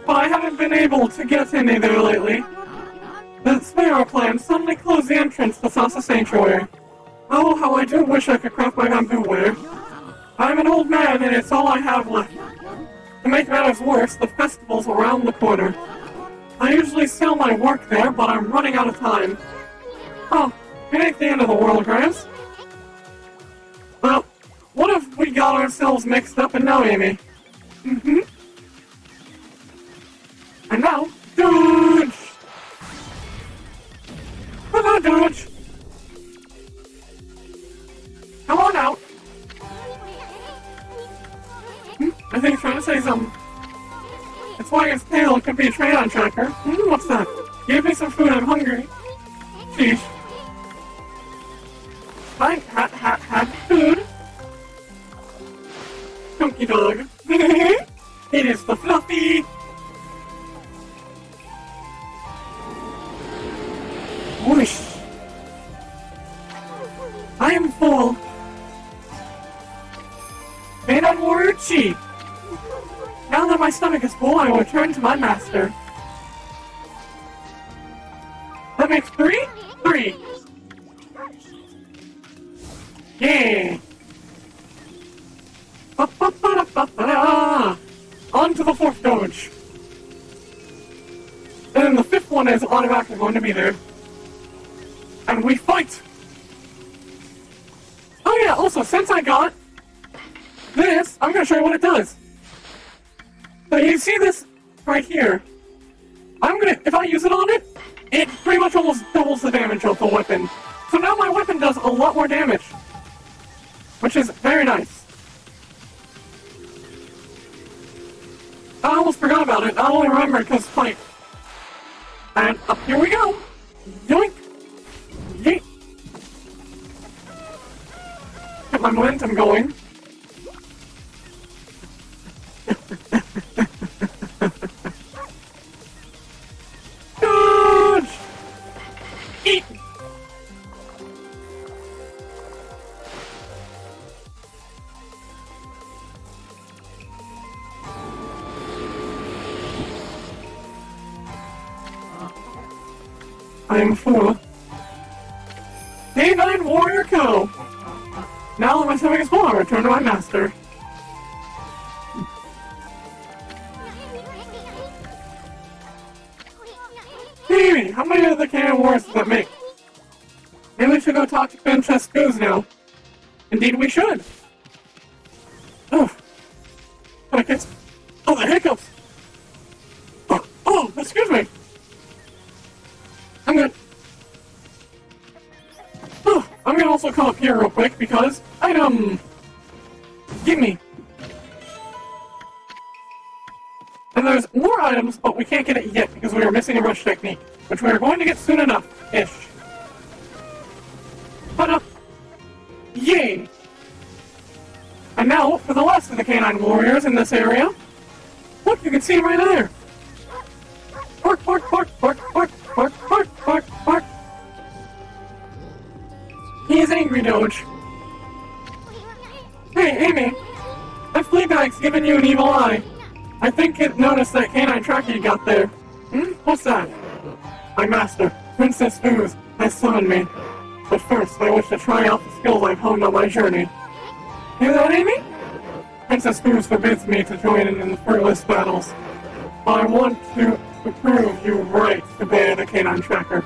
but I haven't been able to get any there lately. The Sparrow clan suddenly closed the entrance to Sasa Sanctuary. Oh, how I do wish I could craft my bamboo ware. I'm an old man and it's all I have left. To make matters worse, the festival's around the corner. I usually sell my work there, but I'm running out of time. Oh, it ain't the end of the world, Gramps. Well, what if we got ourselves mixed up and now, Ammy? Mm-hmm. And now, Dodge! Hello, Dodge! Come on out! Hmm? I think he's trying to say something. That's why his tail could be a Trayon tracker. Hmm, what's that? Give me some food, I'm hungry. Sheesh. Hi, ha, ha, have food. Chunky dog. *laughs* it is the fluffy. Whoosh. I am full. On warrior cheap. Now that my stomach is full, I will return to my master. That makes three? Three. Yeah. Ba-ba-ba-da-ba-ba-da. On to the fourth doge. And then the fifth one is automatically going to be there. And we fight! Oh yeah, also, since I got this, I'm gonna show you what it does. So you see this right here? I'm gonna, if I use it on it, it pretty much almost doubles the damage of the weapon. So now my weapon does a lot more damage. Which is very nice. I almost forgot about it. I only remembered because fight. And up here we go. Yoink. Get my momentum going. I am full. K9 Warrior Ko. Now my stomach is full, I return to my master. Hey, how many of the can wars does that make? Maybe we should go talk to Francesco's now. Indeed we should. Oh. I guess... Oh, the hiccups! Come up here real quick because item. Give me. And there's more items, but we can't get it yet because we are missing a brush technique, which we are going to get soon enough, ish. But uh, yay! And now for the last of the canine warriors in this area. Look, you can see right there. Angry, Doge. Hey, Ammy! That Fleabag's giving you an evil eye. I think it noticed that canine tracker you got there. Hmm? What's that? My master, Princess Fuse, has summoned me. But first, I wish to try out the skills I've honed on my journey. Hear that, Ammy? Princess Fuse forbids me to join in the fruitless battles. But I want to, prove you right to ban the canine tracker.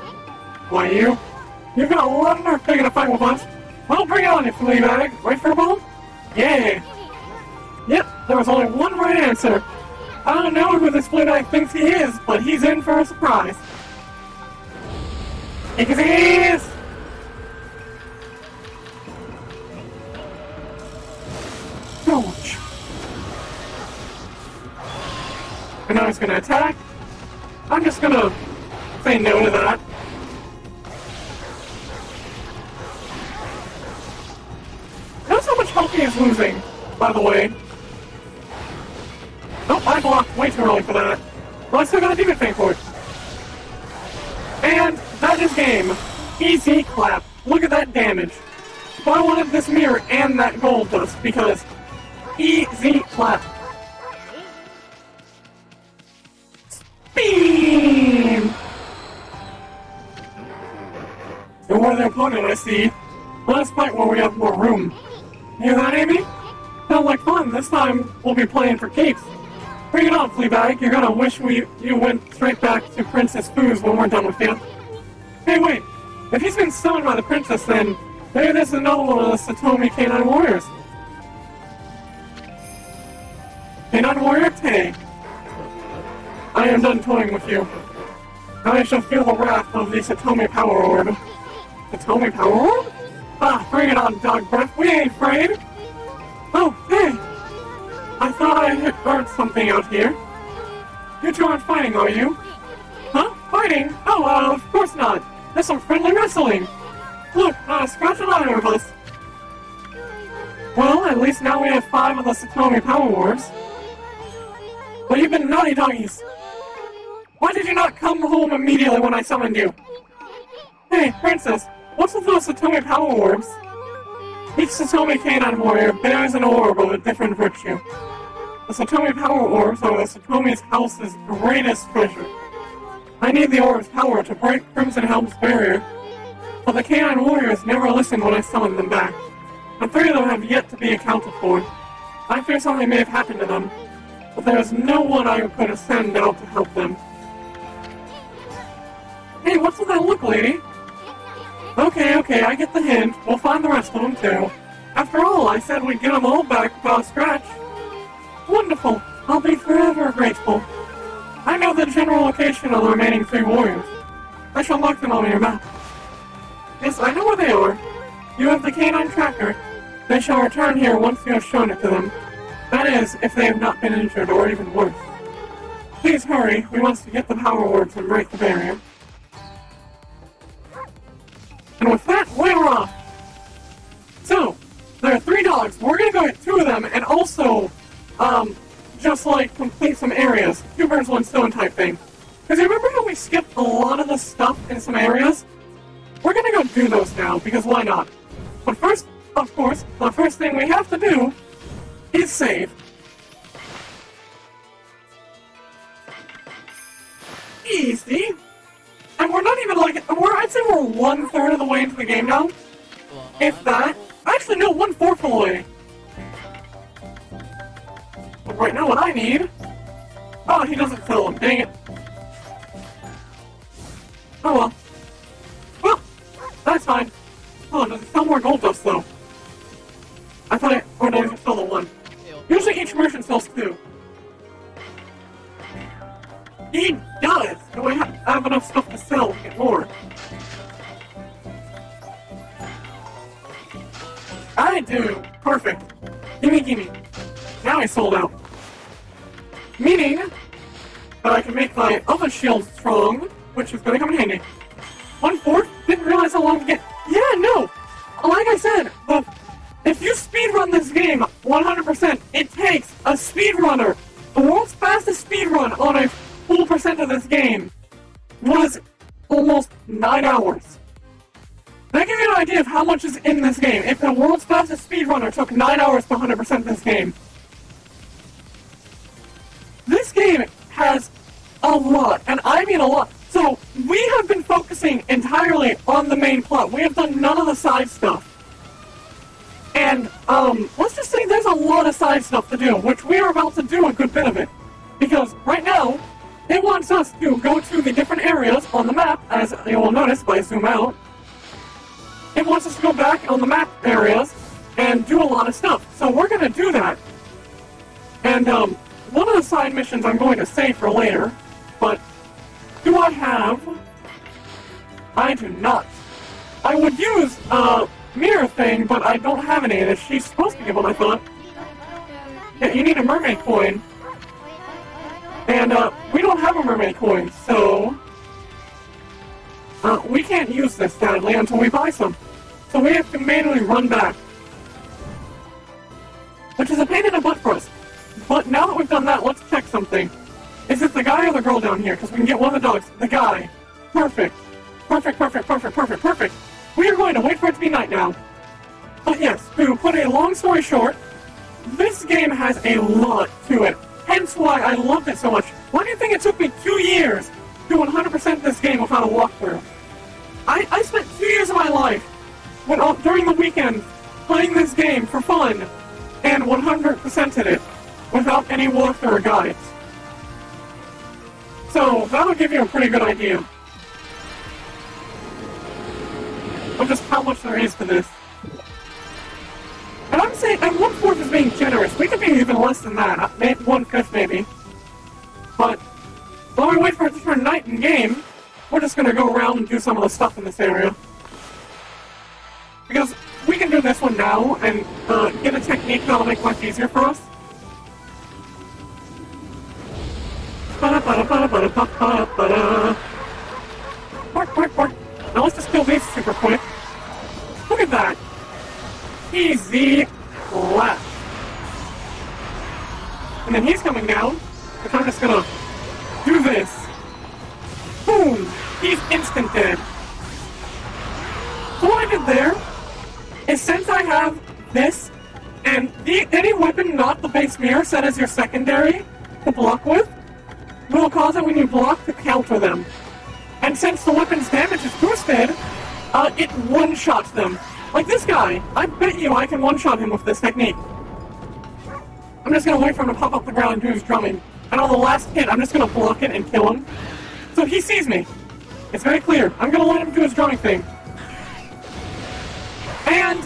Why, you? You've got lot of nerve taking a fight with us. Well, bring it on, you Fleabag. Right for a bone? Yeah. Yep, there was only one right answer. I don't know who this Blue Knight thinks he is, but he's in for a surprise. Because he is! Ouch. And now he's gonna attack. I'm just gonna say no to that. Notice how much health he is losing, by the way. Nope, I blocked way too early for that. But I still got a demon thing for it. And that is game. Easy clap. Look at that damage. But I wanted this mirror and that gold dust because easy clap. Beam! And what are their opponent I see? Let's fight where we have more room. Hear that, Ammy? Sounds like fun. This time we'll be playing for keeps. Bring it on, Fleabag. You're gonna wish we you went straight back to Princess Fuse when we're done with you. Hey, wait. If he's been summoned by the princess, then maybe this is another one of the Satomi Canine Warriors. Canine Warrior Tei. I am done toying with you. Now I shall feel the wrath of the Satomi Power Orb. Satomi Power Orb? Ah, bring it on, dog breath. We ain't afraid. Oh, hey. I thought I had heard something out here. You two aren't fighting, are you? Huh? Fighting? Oh, uh, of course not. That's some friendly wrestling. Look, uh, scratch an eye of us. Well, at least now we have five of the Satomi Power Orbs. But you've been naughty doggies. Why did you not come home immediately when I summoned you? Hey, Princess, what's with those Satomi Power Orbs? Each Satomi Canine Warrior bears an orb of a different virtue. The Satomi Power Orbs are the Satomi's house's greatest treasure. I need the orb's power to break Crimson Helm's barrier, but the Canine Warriors never listened when I summoned them back. The three of them have yet to be accounted for. I fear something may have happened to them, but there is no one I could send out to help them. Hey, what's with that look, lady? Okay, okay, I get the hint. We'll find the rest of them, too. After all, I said we'd get them all back without scratch. Wonderful. I'll be forever grateful. I know the general location of the remaining three warriors. I shall mark them on your map. Yes, I know where they are. You have the canine tracker. They shall return here once you have shown it to them. That is, if they have not been injured or even worse. Please hurry. We to get the power orbs and break the barrier. And with that, we're off! So, there are three dogs. We're gonna go get two of them and also, um, just like complete some areas. Two birds, one stone type thing. Because you remember how we skipped a lot of the stuff in some areas? We're gonna go do those now, because why not? But first, of course, the first thing we have to do is save. Easy. And we're not even like, we're, I'd say we're one third of the way into the game now. If that. Actually, no, one fourth of the way. But right now, what I need. Oh, he doesn't fill him. Dang it. Oh well. Well, that's fine. Oh, does it sell more gold dust though? I thought it. Or oh, no, it sell the one. Usually each merchant sells two. He does! Do I ha- have enough stuff to sell to get more? I do! Perfect. Gimme, gimme. Now I sold out. Meaning that I can make my other shield strong, which is gonna come in handy. One fourth? Didn't realize how long to get. Yeah, no! Like I said, the if you speedrun this game 100%, it takes a speedrunner, the world's fastest speedrun on a full percent of this game was almost 9 hours. That gives you an idea of how much is in this game. If the world's fastest speedrunner took 9 hours to 100% this game. This game has a lot, and I mean a lot. So, we have been focusing entirely on the main plot. We have done none of the side stuff. And, um, let's just say there's a lot of side stuff to do, which we are about to do a good bit of it. Because right now, it wants us to go to the different areas on the map, as you will notice by zoom out. It wants us to go back on the map areas and do a lot of stuff. So we're gonna do that. And, um, one of the side missions I'm going to save for later, but do I have? I do not. I would use uh mirror thing, but I don't have any of. She's supposed to give one, I thought. Yeah, you need a mermaid coin. And uh, we don't have a mermaid coin, so uh, we can't use this sadly until we buy some. So we have to manually run back. Which is a pain in the butt for us. But now that we've done that, let's check something. Is it the guy or the girl down here? Because we can get one of the dogs. The guy. Perfect. Perfect, perfect, perfect, perfect, perfect. We are going to wait for it to be night now. But yes, to put a long story short, this game has a lot to it. Hence why I loved it so much. Why do you think it took me two years to 100% this game without a walkthrough? I, I spent two years of my life when, uh, during the weekend playing this game for fun and 100%ed it without any walkthrough or guides. So that'll give you a pretty good idea of just how much there is to this. And I'm saying, and one fourth is being generous. We could be even less than that. Maybe one fifth, maybe. But while we wait for it to turn night in game, we're just gonna go around and do some of the stuff in this area. Because we can do this one now and uh, get a technique that'll make life easier for us. Bark, bark, bark. Now let's just kill these super quick. Look at that. Easy clap. And then he's coming down, I'm just gonna do this. Boom! He's instant dead. So what I did there is since I have this and the, any weapon not the base mirror set as your secondary to block with will cause it when you block to counter them. And since the weapon's damage is boosted, uh, it one-shots them. Like this guy, I bet you I can one-shot him with this technique. I'm just gonna wait for him to pop up the ground and do his drumming. And on the last hit, I'm just gonna block it and kill him. So he sees me. It's very clear. I'm gonna let him do his drumming thing. And...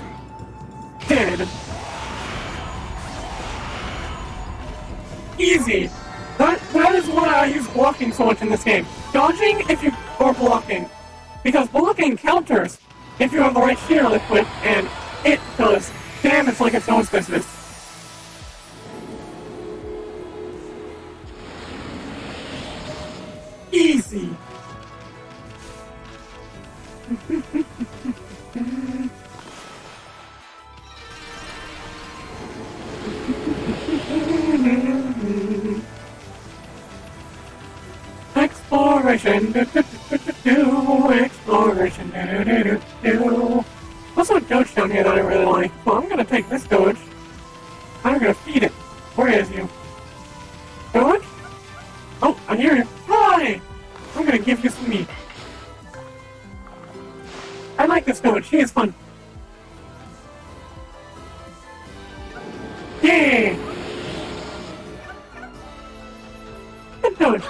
Dead. Easy. That, that is why I use blocking so much in this game. Dodging if you... or blocking. Because blocking counters if you have the right shear liquid, and it does damage like its no own business. Easy. *laughs* Exploration, *laughs* exploration. Also a Doge down here that I really like. Well, I'm gonna take this Doge. I'm gonna feed it. Where is you? Doge? Oh, I hear you. Hi! I'm gonna give you some meat. I like this Doge. She is fun. Yay! Good Doge.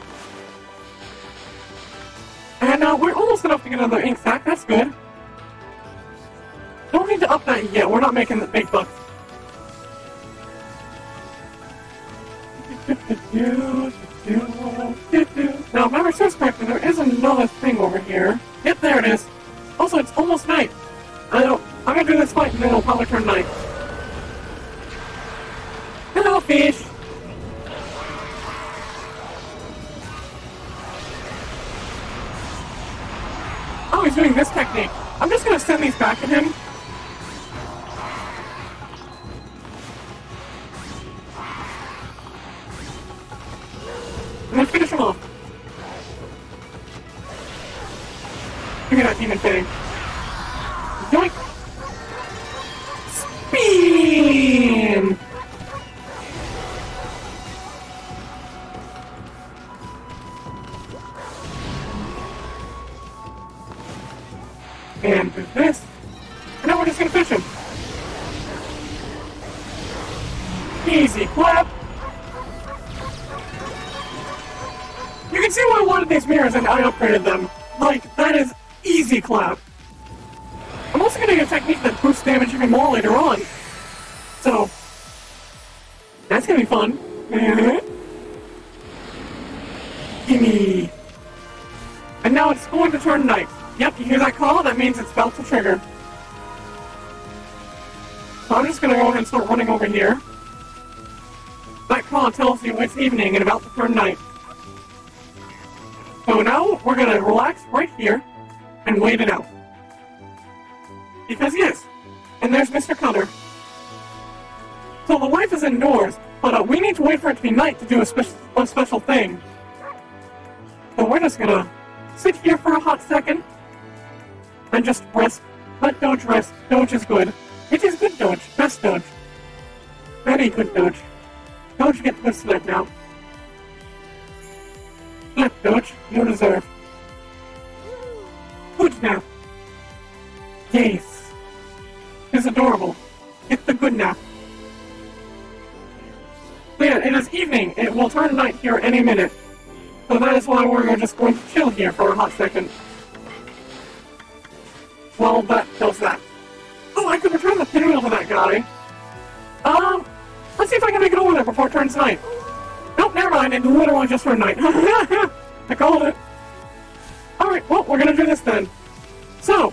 *laughs* and uh, we're almost enough to get another ink sack. That's good. Don't need to up that yet. We're not making the big bucks. Now, if memory serves correctly, there is another thing over here. Yep, there it is. Also, it's almost night. I don't. I'm gonna do this fight, and then it'll probably turn night. Hello, fish. Oh, he's doing this technique. I'm just gonna send these back at him. And then finish him off. Give me that demon fitting. Yoink! Spin! And this. And now we're just gonna fish him. Easy clap. You can see why I wanted these mirrors and I upgraded them. Like, that is easy clap. I'm also gonna get a technique that boosts damage even more later on. So, that's gonna be fun. *laughs* Gimme. And now it's going to turn night. Yep, you hear that call? That means it's about to trigger. So I'm just gonna go ahead and start running over here. That call tells you it's evening and about to turn night. So now we're gonna relax right here and wait it out. Because yes, and there's Mr. Cutter. So the wife is indoors, but uh, we need to wait for it to be night to do a, spe- a special thing. So we're just gonna sit here for a hot second and just rest. Let Doge rest. Doge is good. It is good Doge. Best Doge. Very good Doge. Doge get good sleep now. Sleep, Doge. You deserve. Good nap. Yes. It's adorable. Get the good nap. Yeah, it is evening. It will turn night here any minute. So that is why we're just going to chill here for a hot second. Well, that does that. Oh, I could return the pinwheel to that guy. Um, let's see if I can make it over there before it turns night. Nope, never mind. It literally just turned night. *laughs* I called it. Alright, well, we're gonna do this then. So,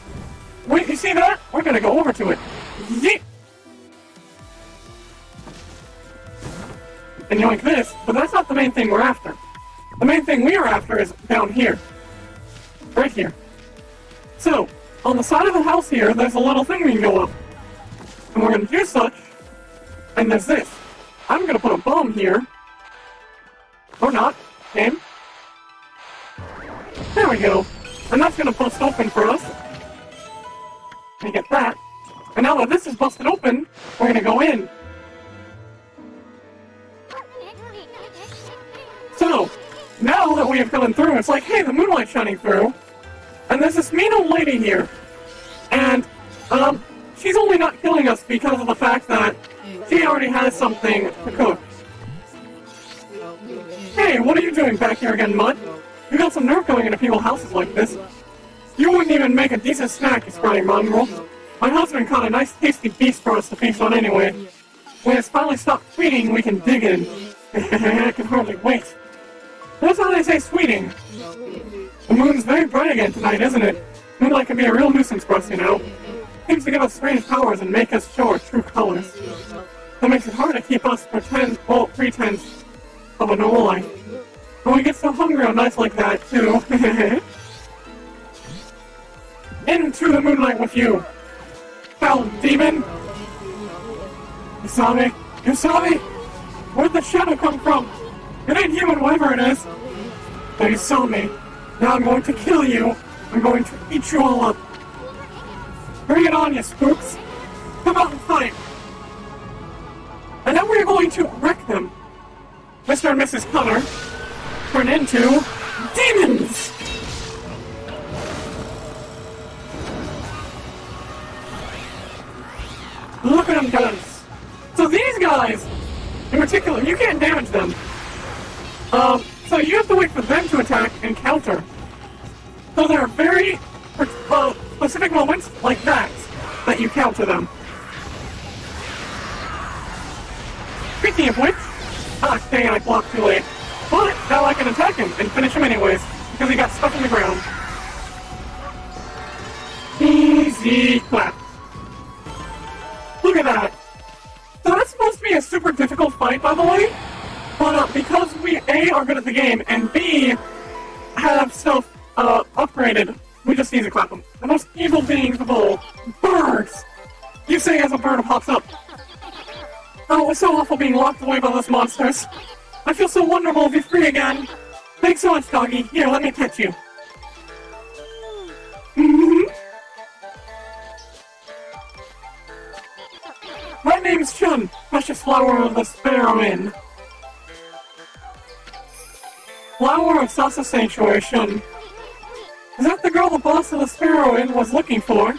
wait, you see that? We're gonna go over to it. Yeet! And yoink this, but that's not the main thing we're after. The main thing we are after is down here. Right here. So, on the side of the house here, there's a little thing we can go up. And we're gonna do such. And there's this. I'm gonna put a bomb here. Or not. Game. There we go. And that's gonna bust open for us. We get that. And now that this is busted open, we're gonna go in. So, now that we have gone through, it's like, hey, the moonlight's shining through. And there's this mean old lady here. And, um, she's only not killing us because of the fact that she already has something to cook. Hey, what are you doing back here again, Mud? You got some nerve going into people's houses like this. You wouldn't even make a decent snack, you scrawny mongrel. My husband caught a nice tasty beast for us to feast on anyway. When it's finally stopped feeding, we can dig in. *laughs* I can hardly wait. That's how they say sweeting. The moon's very bright again tonight, isn't it? Moonlight can be a real nuisance for us, you know. Seems to give us strange powers and make us show our true colors. That makes it hard to keep us pretend, well, pretense of a normal life. And we get so hungry on nights like that, too. *laughs* Into the moonlight with you, foul demon! You saw me? You saw me? Where'd the shadow come from? It ain't human, whatever it is. But you saw me. Now I'm going to kill you. I'm going to eat you all up. Bring it on, you spooks. Come out and fight. And then we're going to wreck them. Mr. and Mrs. Connor turn into demons! Look at them guns. So these guys, in particular, you can't damage them. Um, so you have to wait for them to attack and counter. So there are very uh, specific moments like that that you counter them. Speaking of which, ah, dang I blocked too late. But now I can attack him and finish him anyways because he got stuck in the ground. Easy clap. Look at that. So that's supposed to be a super difficult fight, by the way. But uh, because we A are good at the game and B have stuff uh, upgraded, we just need to clap them. The most evil beings of all, birds. You say as a bird pops up. Oh, it's so awful being locked away by those monsters. I feel so wonderful to be free again. Thanks so much, doggy. Here, let me pet you. Mhm. My name's Chun, precious flower of the sparrow inn. Flower of Sasa Sanctuary, Chun. Is that the girl the boss of the Sparrow Inn was looking for?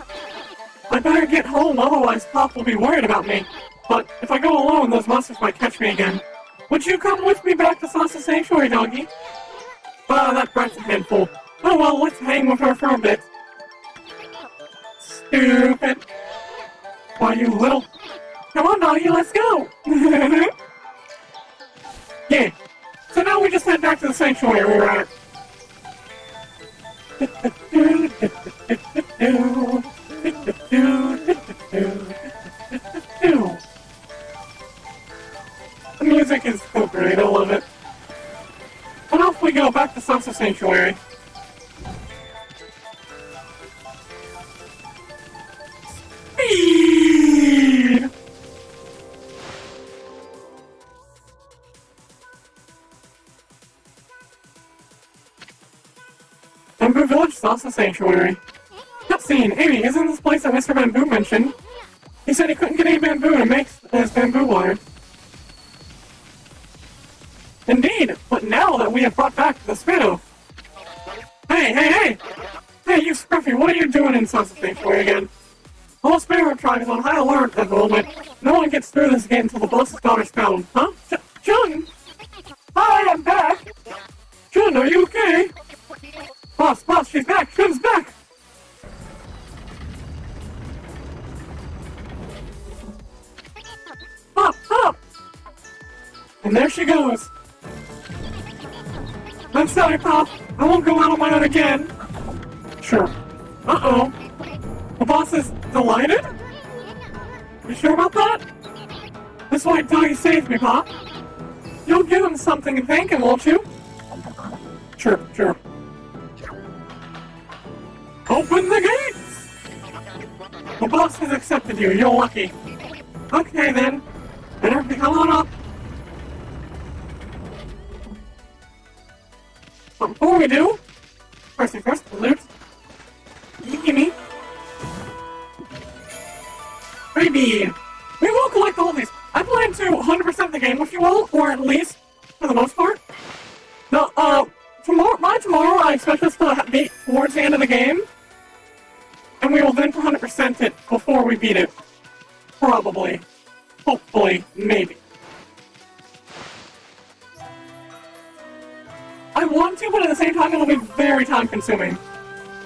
I better get home, otherwise Pop will be worried about me. But if I go alone, those monsters might catch me again. Would you come with me back to Sasa Sanctuary, doggy? Ah, that brat's a handful. Oh well, let's hang with her for a bit. Stupid. Why, you little... Come on, doggy, let's go! *laughs* Yeah. So now we just head back to the sanctuary we were at. The music is so great, I love it. And off we go back to Sasa Sanctuary. Speed! Bamboo Village Sasa Sanctuary. Cutscene. Ammy, isn't this place that Mr. Bamboo mentioned? He said he couldn't get any bamboo to make his bamboo water. Indeed, but now that we have brought back the Spittle. Hey, hey, hey! Hey, you Scruffy, what are you doing in Sasa Sanctuary again? The whole Sparrow tribe is on high alert at the moment. No one gets through this gate until the boss is daughter's found. Huh? Ch- Chun! Hi, I'm back! Chun, are you okay? Boss, boss, she's back! Chun's back! Up, up! And there she goes. I'm sorry, Pop. I won't go out on my own again. Sure. Uh-oh. The boss is delighted? You sure about that? This white doggy saved me, Pop. You'll give him something and thank him, won't you? Sure, sure. Open the gates! The boss has accepted you, you're lucky. Okay then. Better come on up. But before we do, first thing first, loot. You give me. Maybe. We will collect all these. I plan to 100% the game if you will, or at least, for the most part. No, uh, tomorrow, by tomorrow, I expect us to be towards the end of the game. And we will then 100% it before we beat it. Probably. Hopefully. Maybe. I want to, but at the same time, it'll be very time consuming.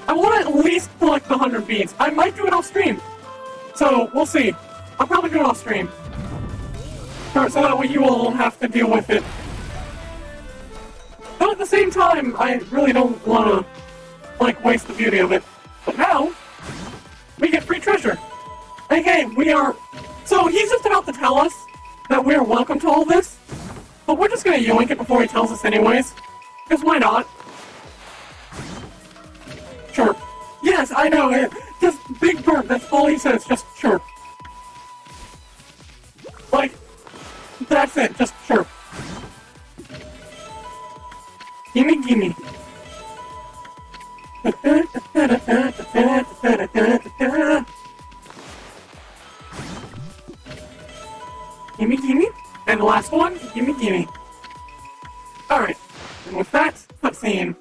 I want to at least collect the 100 beads. I might do it off stream. So, we'll see. I'll probably do it off stream. So so that way you all have to deal with it. But at the same time, I really don't want to, like, waste the beauty of it. But now, we get free treasure. Okay, we are... So, he's just about to tell us that we're welcome to all this. But we're just gonna yoink it before he tells us anyways. Because why not? Sure. Yes, I know. It, just big bird. That's all he says. Just chirp. Like, that's it. Just chirp. Gimme, gimme. Gimme, gimme. And the last one, gimme, gimme. Alright. And with that, cutscene.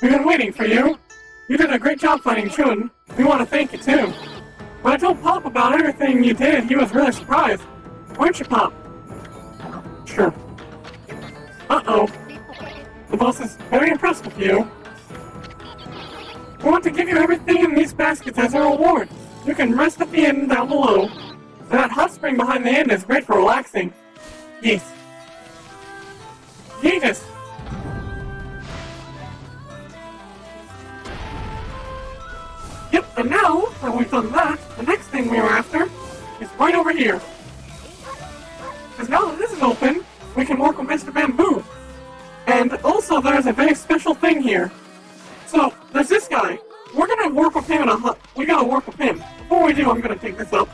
We've been waiting for you. You did a great job fighting Chun. We want to thank you too. When I told Pop about everything you did, he was really surprised. Weren't you, Pop? Sure. Uh-oh. The boss is very impressed with you. We want to give you everything in these baskets as a reward. You can rest at the inn down below. That hot spring behind the inn is great for relaxing. Yes. Jesus! Yep, and now that we've done that, the next thing we were after is right over here. Because now that this is open, we can work with Mr. Bamboo. And also, there's a very special thing here. So, there's this guy. We're gonna work with him in a hut. We gotta work with him. Before we do, I'm gonna take this up.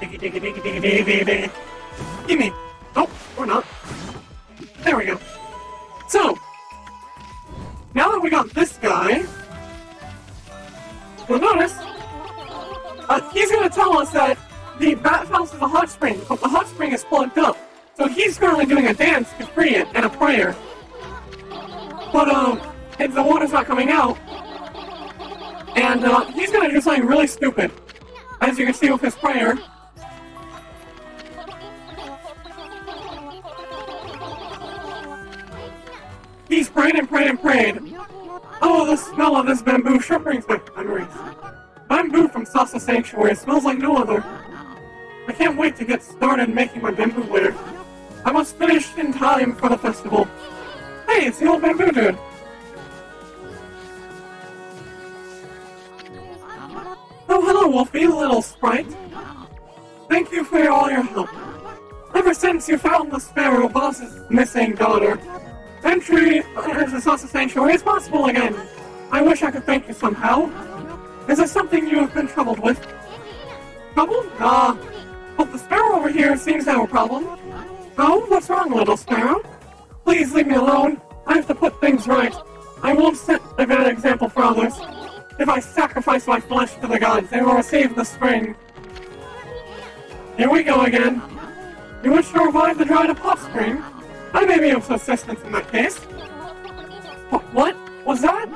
Diggy, diggy, diggy, diggy, diggy, diggy, diggy. Gimme. Nope, we're not. There we go. So, now that we got this guy, you'll notice, uh, he's gonna tell us that the bathhouse is a hot spring, but the hot spring is plugged up. So he's currently doing a dance to free it and a prayer. But, um, if the water's not coming out, and, uh, he's gonna do something really stupid. As you can see with his prayer, He's prayed and prayed and prayed. Oh, the smell of this bamboo sure brings back memories. Bamboo from Sasa Sanctuary smells like no other. I can't wait to get started making my bamboo litter. I must finish in time for the festival. Hey, it's the old bamboo dude. Oh, hello, Wolfie, little sprite. Thank you for all your help. Ever since you found the Sparrow Boss's missing daughter, entry into the Sasa Sanctuary is possible again. I wish I could thank you somehow. Is there something you have been troubled with? Trouble? Ah, well, the Sparrow over here seems to have a problem. Oh, what's wrong, little Sparrow? Please leave me alone. I have to put things right. I won't set a bad example for others. If I sacrifice my flesh to the gods, they will receive the spring. Here we go again. You wish to revive the dried up spring? I may be of assistance in that case. What, what was that?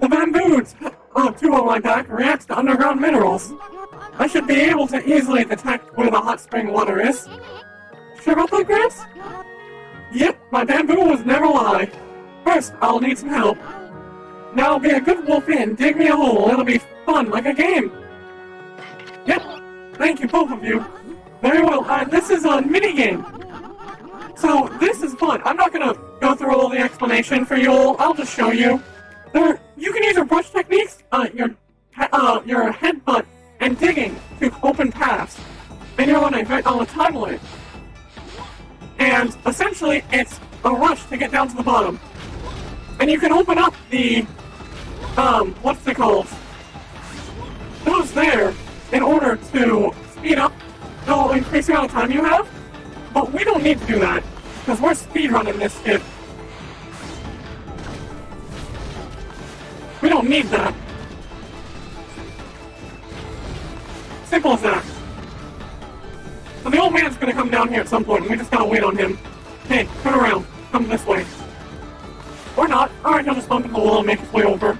The bamboos, uh, two on my back, reacts to underground minerals. I should be able to easily detect where the hot spring water is. Sure about that? Yep, my bamboo was never lie. First, I'll need some help. Now be a good wolf and dig me a hole. It'll be fun, like a game. Yep. Thank you, both of you. Very well. Uh, this is a mini game. So this is fun. I'm not gonna go through all the explanation for you all. I'll just show you. There, you can use your brush techniques, uh, your, uh, your headbutt, and digging to open paths. And you're on a, on a time limit. And essentially, it's a rush to get down to the bottom. And you can open up the, um, what's it called? Those there in order to speed up, to increase amount of time you have. But we don't need to do that, because we're speedrunning this shit. We don't need that. Simple as that. So the old man's gonna come down here at some point, and we just gotta wait on him. Hey, turn around. Come this way. Or not. Alright, he'll just bump into the wall and make his way over.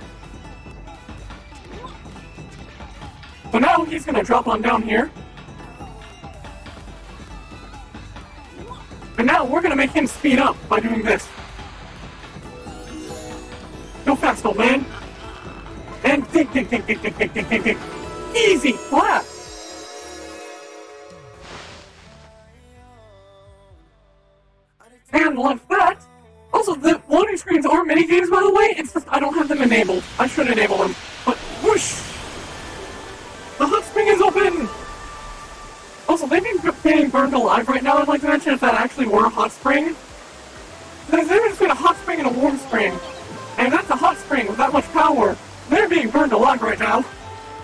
So now he's gonna drop on down here. And now we're gonna make him speed up by doing this. Go fast, old man. And dig, dig, dig, dig, dig, dig, dig, dig, dig. Easy clap. And like that. Also, the loading screens are mini games, by the way. It's just I don't have them enabled. I should enable them. But whoosh! The hot spring is open. Also, they've been burned alive right now. I'd like to mention if that actually were a hot spring. There's a between a hot spring and a warm spring. And that's a hot spring with that much power. They're being burned alive right now.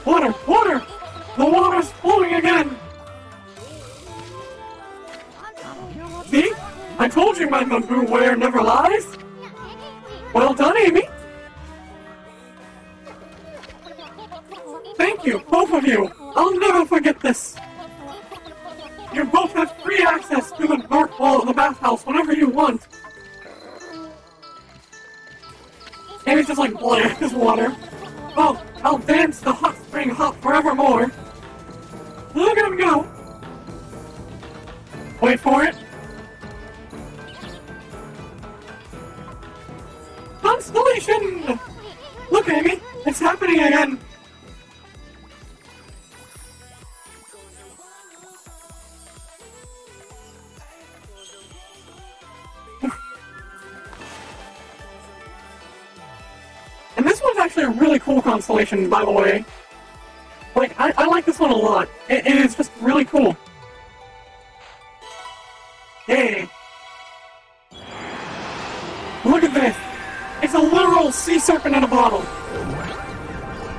Water, water! The water's flowing again! See? I told you my bamboo wear never lies! Well done, Ammy! Thank you, both of you! I'll never forget this! You both have free access to the dark wall of the bathhouse whenever you want! And he's just like blowing *laughs* his water. Oh, I'll dance the hot spring hop forevermore! Look at him go! Wait for it. Constellation! Look, Ammy, it's happening again! Actually a really cool constellation, by the way. Like, I, I like this one a lot. It, it is just really cool. Yay! Look at this! It's a literal sea serpent in a bottle!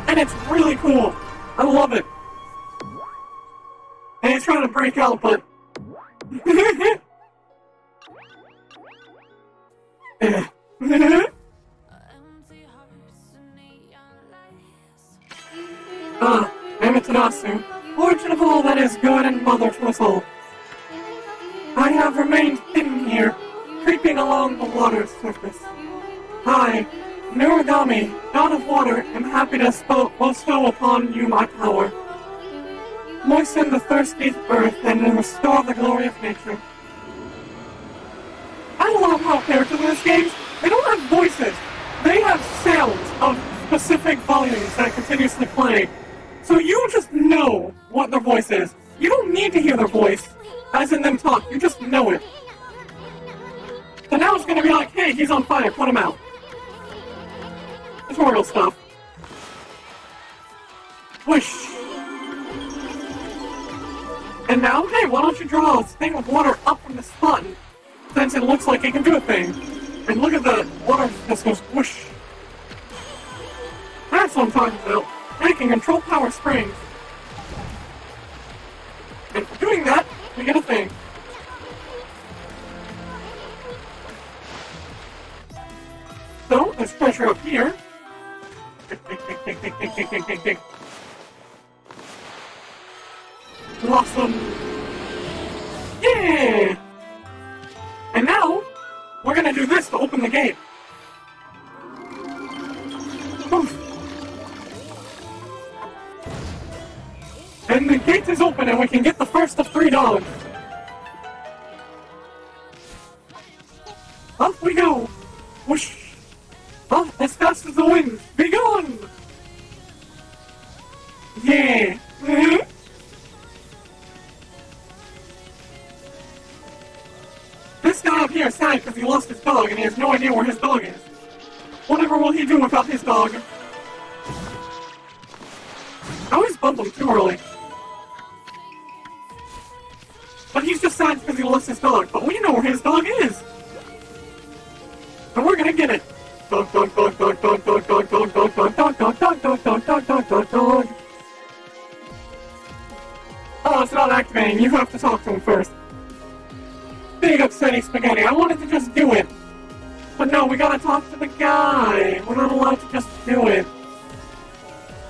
And it's really cool! I love it! And it's trying to break out, but... *laughs* Eh. *laughs* Amaterasu, origin of all that is good and mother to us all. I have remained hidden here, creeping along the water's surface. I, Nuregami, god of water, am happy to bestow upon you my power. Moisten the thirsty earth and restore the glory of nature. I love how characters in this game, they don't have voices. They have sounds of specific volumes that continuously play. So you just know what their voice is. You don't need to hear their voice, as in them talk, you just know it. So now it's gonna be like, hey, he's on fire, put him out. Tutorial stuff. Whoosh. And now, hey, why don't you draw a thing of water up from this button? Since it looks like it can do a thing. And look at the water just goes whoosh. That's what I'm talking about we can control power springs. And for doing that, we get a thing. So, there's pressure up here. *laughs* Blossom! Yeah! And now, we're gonna do this to open the gate. Oof. And the gate is open and we can get the first of three dollars. Off we go! Whoosh! Off as fast as the wind! Be gone! Yeah! Mhm. This guy up here is sad because he lost his dog and he has no idea where his dog is. Whatever will he do without his dog? I always bump him too early. But he's just sad because he lost his dog. But we know where his dog is. And we're gonna get it. Dog, dog, dog, dog, dog, dog, dog, dog, dog, dog, dog, dog, dog, dog, dog, dog, dog, dog, dog. Oh, it's not activating. You have to talk to him first. Big upsetting spaghetti. I wanted to just do it. But no, we gotta talk to the guy. We're not allowed to just do it.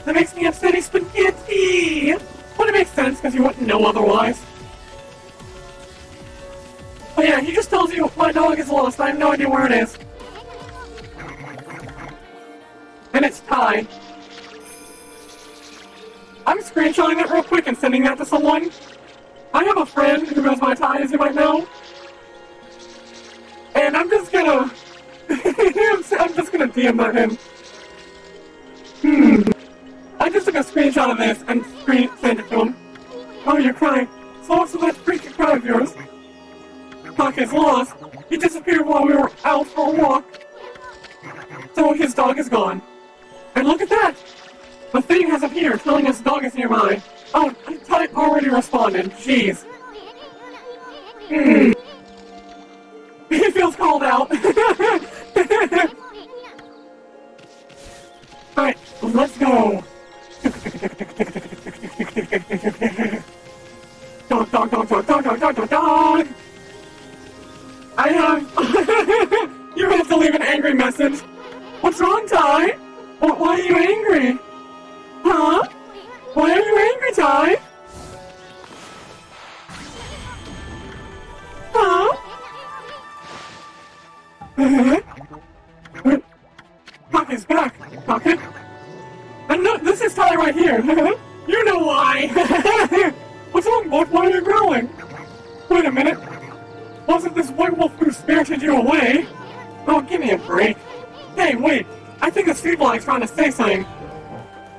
That makes me upsetting spaghetti. But it makes sense because you wouldn't know otherwise. But yeah, he just tells you my dog is lost. I have no idea where it is. And it's Ty. I'm screenshotting it real quick and sending that to someone. I have a friend who goes my Ty, as you might know. And I'm just gonna... *laughs* I'm just gonna DM him. Hmm. I just took a screenshot of this and screen sent it to him. Oh, you're crying. So what's that freaking cry of yours? Puck is lost. He disappeared while we were out for a walk. So his dog is gone. And look at that! The thing has appeared telling us dog is nearby. Oh, Ty already responded. Jeez. Hmm. *laughs* He feels called out. *laughs* Alright, let's go. *laughs* Dog, dog, dog, dog, dog, dog, dog, dog, dog. I have. *laughs* you have to leave an angry message. What's wrong, Ty? Why, why are you angry? Huh? Why are you angry, Ty? Huh? *laughs* Pocket's back. Pocket? And no, this is Ty right here. *laughs* you know why. What's wrong, Buck? Why are you growling? Wait a minute. Wasn't this white wolf who spirited you away? Oh, give me a break. Hey, wait. I think the sea is trying to say something.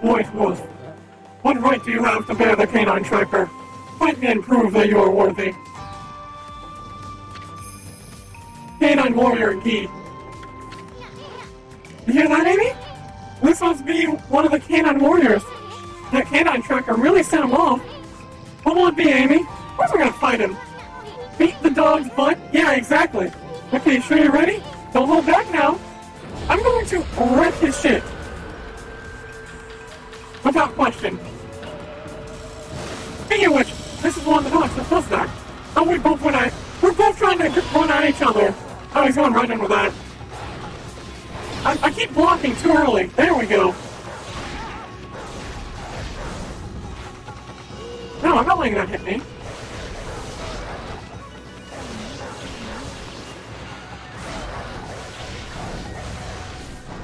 White wolf. What right do you have to bear the canine tracker? Fight me and prove that you are worthy. Canine warrior Gee. You hear that, Ammy? This must be one of the canine warriors. That canine tracker really sent him off. What will it be, Ammy? Where's we gonna fight him? Beat the dog's butt? Yeah, exactly. Okay, sure you're ready? Don't hold back now. I'm going to wreck his shit. Without question. Speaking of which, this is one of the dogs that does that. Oh, we both went at We're both trying to run at each other. Oh, he's going right in with that. I, I keep blocking too early. There we go. No, I'm not letting that hit me.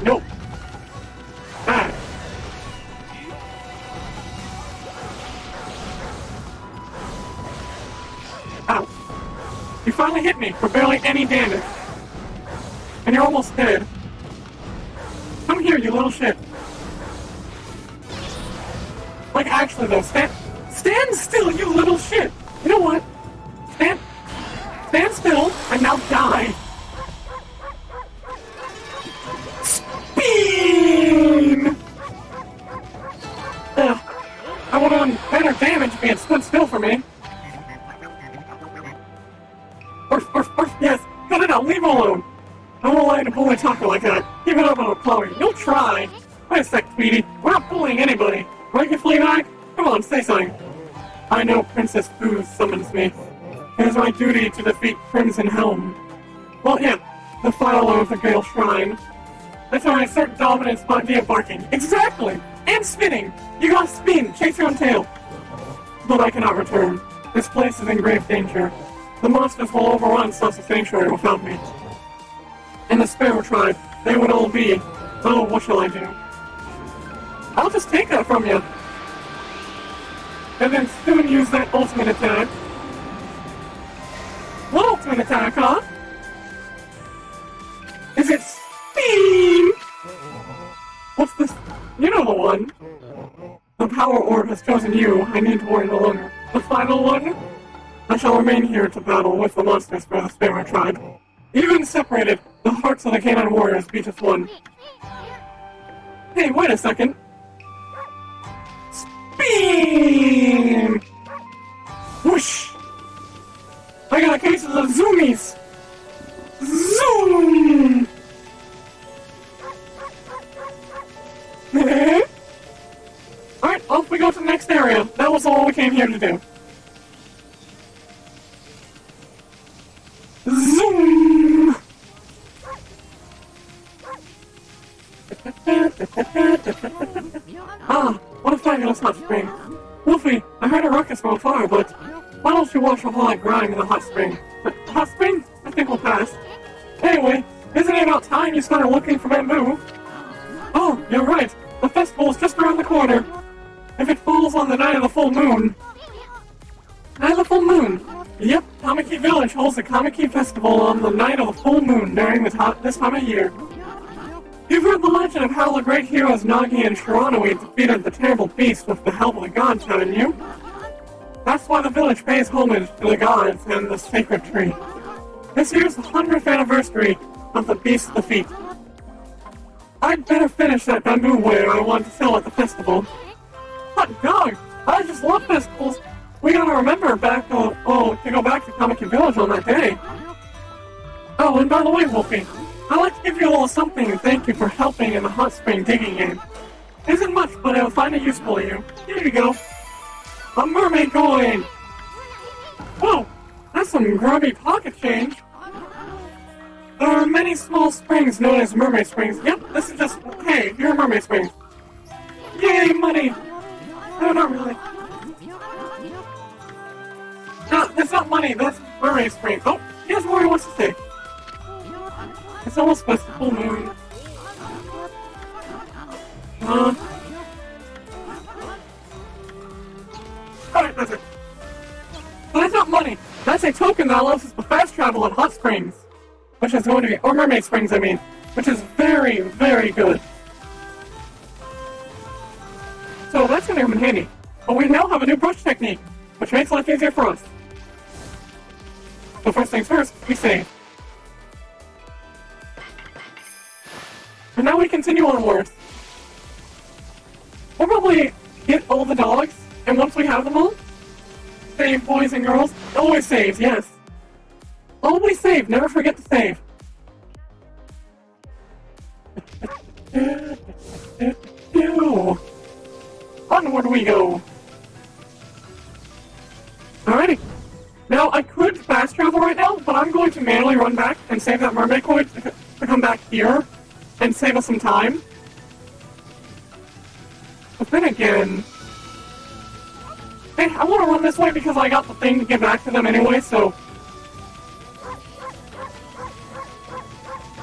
Nope. Ah. Ow. You finally hit me for barely any damage. And you're almost dead. Come here, you little shit. Like, actually, though, stand, stand still, you little shit. You know what? Stand, stand still, and now die. Tweety. We're not bullying anybody. Right, you Fleabag? Come on, say something. I know Princess Fuse summons me. It is my duty to defeat Crimson Helm. Well, yeah, the follower of the Gale Shrine. That's how I assert dominance by via barking. Exactly! And spinning! You gotta spin! Chase your own tail! But I cannot return. This place is in grave danger. The monsters will overrun Celestial Sanctuary without me. And the Sparrow Tribe, they would all be. Oh, what shall I do? I'll just take that from you. And then soon use that ultimate attack. What ultimate attack, huh? Is it Steam? What's this? You know the one. The power orb has chosen you. I need to worry no longer. The final one? I shall remain here to battle with the monsters for the Sparrow tribe. Even separated, the hearts of the canine warriors beat as one. Hey, wait a second. Beam! Whoosh! I got a case of the zoomies! Zoom! Alright, off we go to the next area. That was all we came here to do. Zoom! *laughs* ah, what a fabulous hot spring. Wolfie, I heard a ruckus from afar, but why don't you wash off all that grime in the hot spring? The hot spring? I think we'll pass. Anyway, isn't it about time you started looking for move? Oh, you're right. The festival's just around the corner. If it falls on the night of the full moon. Night of the full moon? Yep, Kamiki Village holds the Kamiki Festival on the night of the full moon during the this time of year. You've heard the legend of how the great heroes Nagi and Shiranui defeated the terrible beast with the help of the gods, haven't you? That's why the village pays homage to the gods and the sacred tree. This year's the 100th anniversary of the beast's defeat. I'd better finish that bamboo ware I want to sell at the festival. Hot dog! I just love festivals! We gotta remember back, uh, oh, to go back to Kamiki Village on that day. Oh, and by the way, Wolfie, I'd like to give you a little something and thank you for helping in the hot spring digging game. Isn't much, but I'll find it useful to you. Here you go. A mermaid coin! Whoa, that's some grubby pocket change. There are many small springs known as mermaid springs. Yep, this is just, hey, you're a mermaid spring. Yay, money! No, not really. No, that's not money, that's mermaid springs. Oh, here's what he wants to say. It's almost supposed to full moon. Uh, Alright, that's. But not money. That's a token that allows us to fast travel at Hot Springs. Which is going to be, or Mermaid Springs, I mean. Which is very, very good. So that's going to come in handy. But we now have a new brush technique, which makes life easier for us. So first things first, we save. And now we continue onwards. We'll probably get all the dogs, and once we have them all, save boys and girls. Always save, yes. Always save, never forget to save. *laughs* Onward we go. Alrighty. Now, I could fast travel right now, but I'm going to manually run back and save that mermaid coin to, to come back here and save us some time. But then again... Hey, I want to run this way because I got the thing to get back to them anyway, so...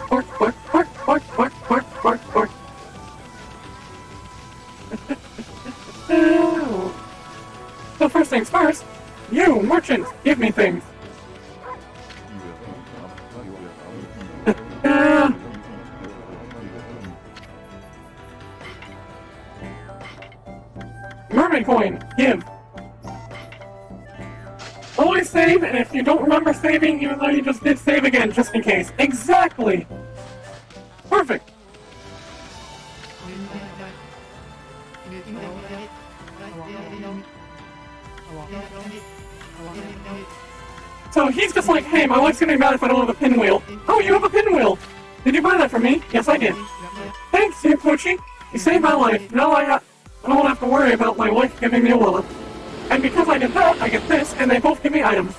Bark, bark, bark, bark, bark, bark, bark, bark. so first things first, you, merchant, give me things. Ah. Mermaid coin, give. Always save, and if you don't remember saving, even though you just did save again, just in case. Exactly! Perfect! So he's just like, hey, my wife's gonna be mad if I don't have a pinwheel. Oh, you have a pinwheel! Did you buy that for me? Yes, I did. Thanks, Poochie. You saved my life. Now I, ha- I don't have to worry about my wife giving me a wallet. And because I did that, I get this, and they both give me items.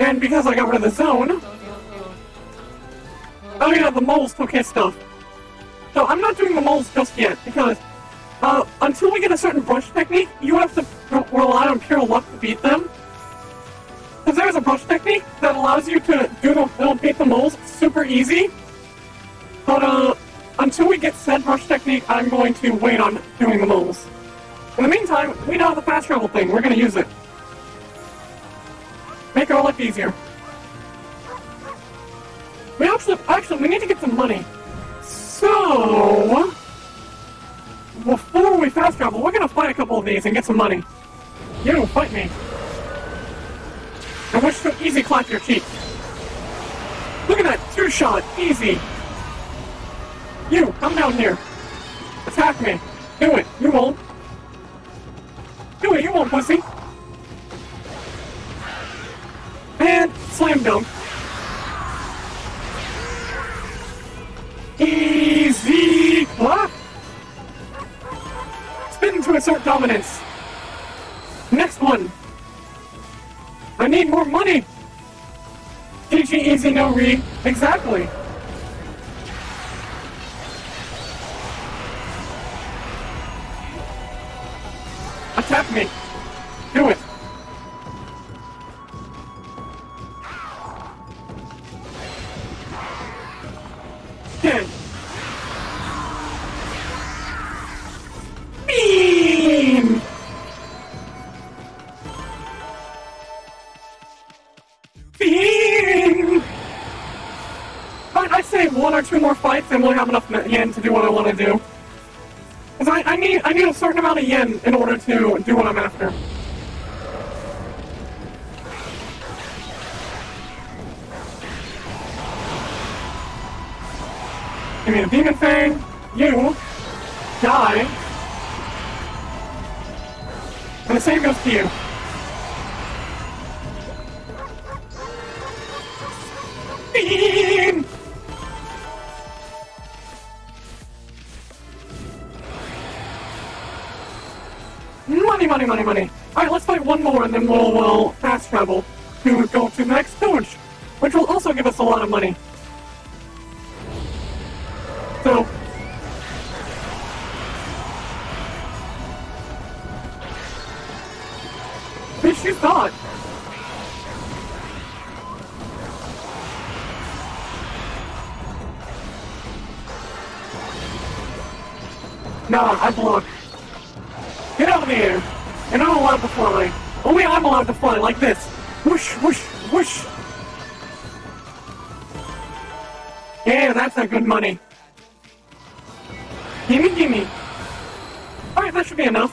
And because I got rid of the zone... Oh yeah, the moles took his stuff. So I'm not doing the moles just yet, because uh, until we get a certain brush technique, you have to re- rely on pure luck to beat them. Because there's a brush technique that allows you to do the, beat the moles super easy. But uh, until we get said rush technique, I'm going to wait on doing the moves. In the meantime, we know the fast travel thing. We're gonna use it. Make our life easier. We actually, actually, we need to get some money. So, before we fast travel, we're gonna fight a couple of these and get some money. You, fight me. I wish to easy clap your cheek. Look at that, two shot, easy. You, come down here. Attack me. Do it, you won't. Do it, you won't, pussy. And slam dunk. Easy clap. Spin to assert dominance. Next one. I need more money. DG easy no re. Exactly. We'll have enough yen to do what I want to do. Cause I, I need I need a certain amount of yen in order to do what I'm after. Give me a demon fang. You die. And the same goes to you. More and then we'll, we'll fast travel to go to the next which will also give us a lot of money. Like this. Whoosh, whoosh, whoosh. Yeah, that's a good money. Gimme, gimme. Alright, that should be enough.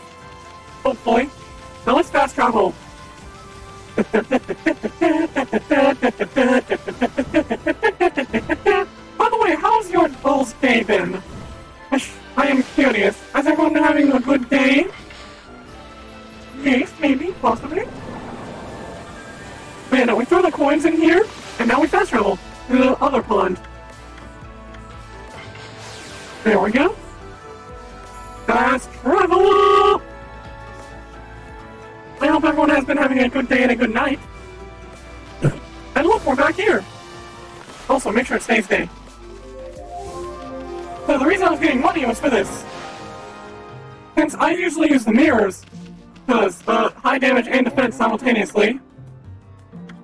Use the uh, high damage and defense simultaneously,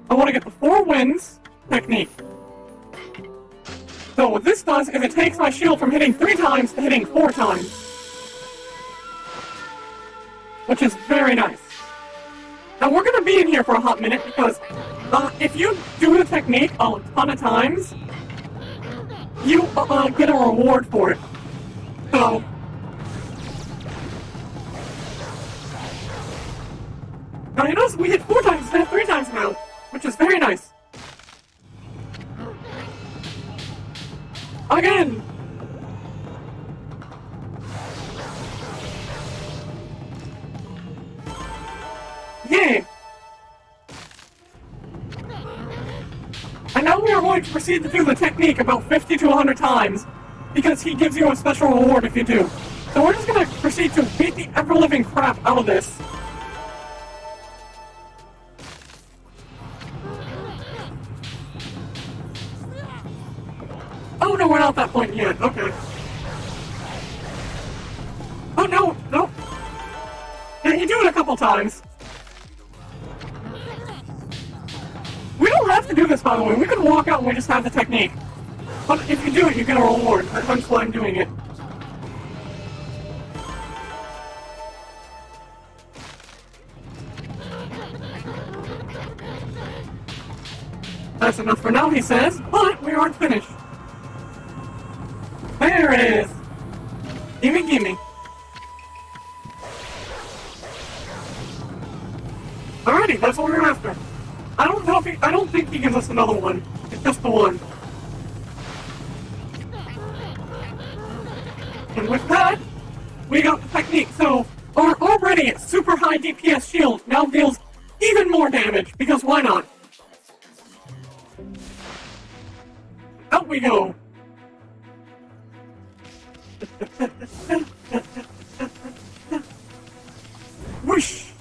I want to get the four wins technique. So what this does is it takes my shield from hitting three times to hitting four times. Which is very nice. Now we're gonna be in here for a hot minute because uh, if you do the technique a ton of times, you uh, uh, get a reward for it. So. Now you notice we hit four times of three times now, which is very nice. Again! Yeah! And now we are going going to proceed to do the technique about 50 to 100 times because he gives you a special reward if you do. So we're just gonna proceed to beat the ever-living crap out of this. Oh no, we're not at that point yet. Okay. Oh no, no. Yeah, you do it a couple times. We don't have to do this, by the way. We can walk out and we just have the technique. But if you do it, you get a reward. That's why I'm doing it. That's enough for now, he says, but we aren't finished. There it is. Gimme, gimme. Alrighty, that's what we're after. I don't know if he, I don't think he gives us another one. It's just the one. And with that, we got the technique. So our already super high DPS shield now deals even more damage because why not? Out we go. Whoosh!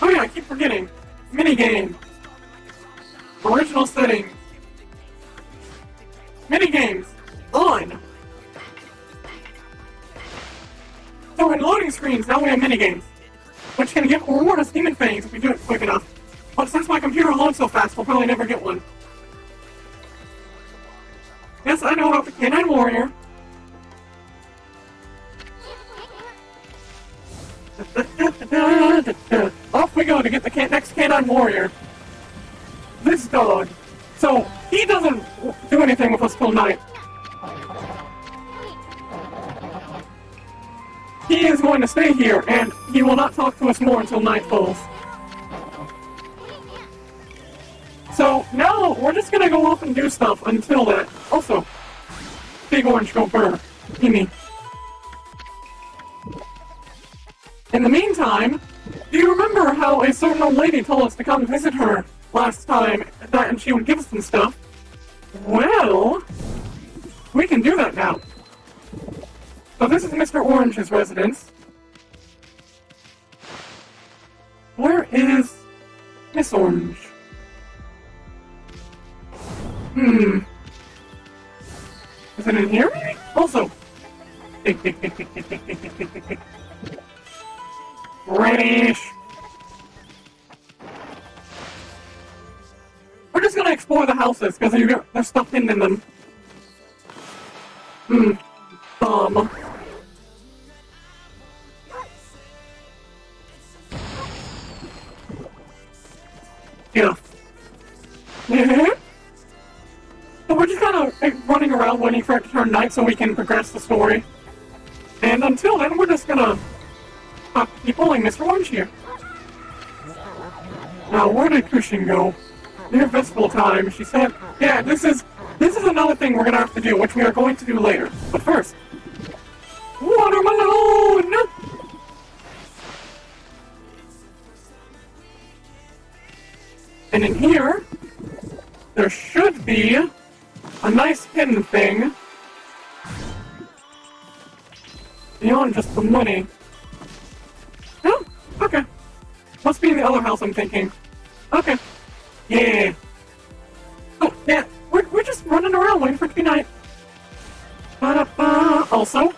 Oh yeah, I keep forgetting. Minigame. Original setting. Minigames. On. So loading screens, now we have minigames. Which can give reward us demon fangs if we do it quick enough. But since my computer loads so fast, we'll probably never get one. Yes, I know about the Canine Warrior. *laughs* Off we go to get the can- next Canine Warrior. This dog. So, he doesn't do anything with us till night. He is going to stay here, and he will not talk to us more until night falls. So now we're just gonna go off and do stuff until that. Also, big orange go burr. Gimme. In the meantime, do you remember how a certain old lady told us to come visit her last time, that, and she would give us some stuff? Well, we can do that now. So this is Mr. Orange's residence. Where is Miss Orange? Hmm. Is it in here? Also. *laughs* Radish. We're just gonna explore the houses because there's stuff in them. Hmm. Um. Yeah. Mhm. So we're just kind of running around waiting for it to turn night so we can progress the story. And until then, we're just gonna uh, keep pulling Mr. Orange here. Now, where did Christian go? Near festival time, she said. Yeah, this is this is another thing we're gonna have to do, which we are going to do later. But first, watermelon. And in here, there should be a nice hidden thing beyond just the money. Oh, okay. Must be in the other house, I'm thinking. Okay. Yeah. Oh, yeah. We're, we're just running around waiting for it to be night. Ba-da-ba. Also,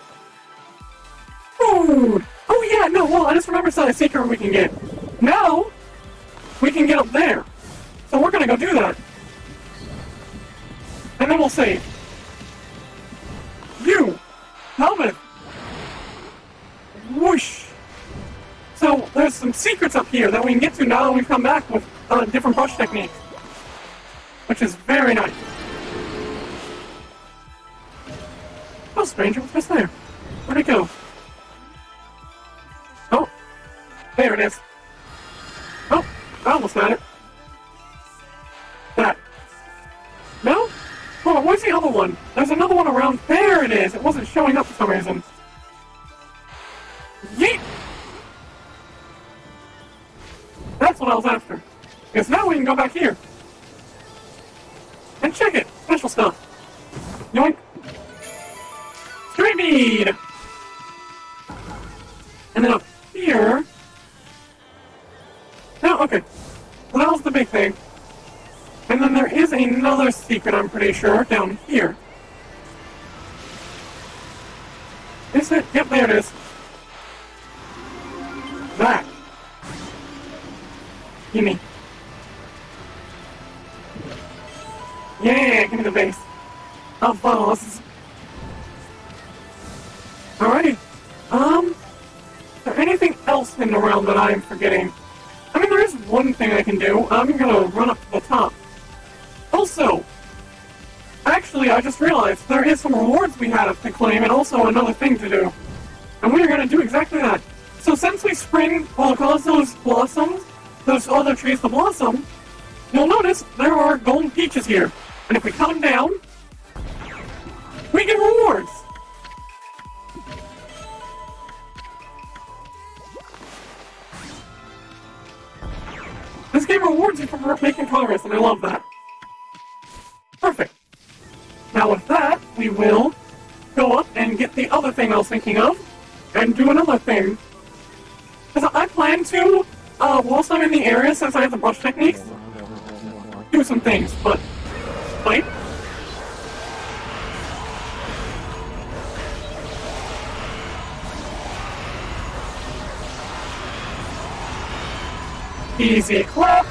food. Oh, yeah, no, well, I just remembered something secret we can get. Now, we can get up there. So we're gonna go do that. And then we'll save. You! Helmet! Whoosh! So, there's some secrets up here that we can get to now that we've come back with uh, different brush techniques. Which is very nice. Oh, stranger, what's there? Where'd it go? Oh! There it is. Oh, I almost got it. That. No? Oh, where's the other one? There's another one around. There it is. It wasn't showing up for some reason. Yeet! That's what I was after. Because now we can go back here. And check it. Special stuff. Yoink. Stray bead! And then up here... No, okay. So that was the big thing. And then there is another secret, I'm pretty sure, down here. Is it? Yep, there it is. That. Gimme. Yeah, give me the base. Of balls. Alrighty. Um, is there anything else in the realm that I'm forgetting? I mean, there is one thing I can do. I'm gonna run up to the top. Also, actually, I just realized there is some rewards we have to claim and also another thing to do. And we are gonna do exactly that. So since we spring, well, cause those blossoms, those other trees to blossom, you'll notice there are golden peaches here. And if we cut them down, we get rewards. This game rewards you for making progress, and I love that. Perfect. Now with that, we will go up and get the other thing I was thinking of, and do another thing. Because I plan to, uh, whilst I'm in the area, since I have the brush techniques, do some things, but... Wait. Easy clap.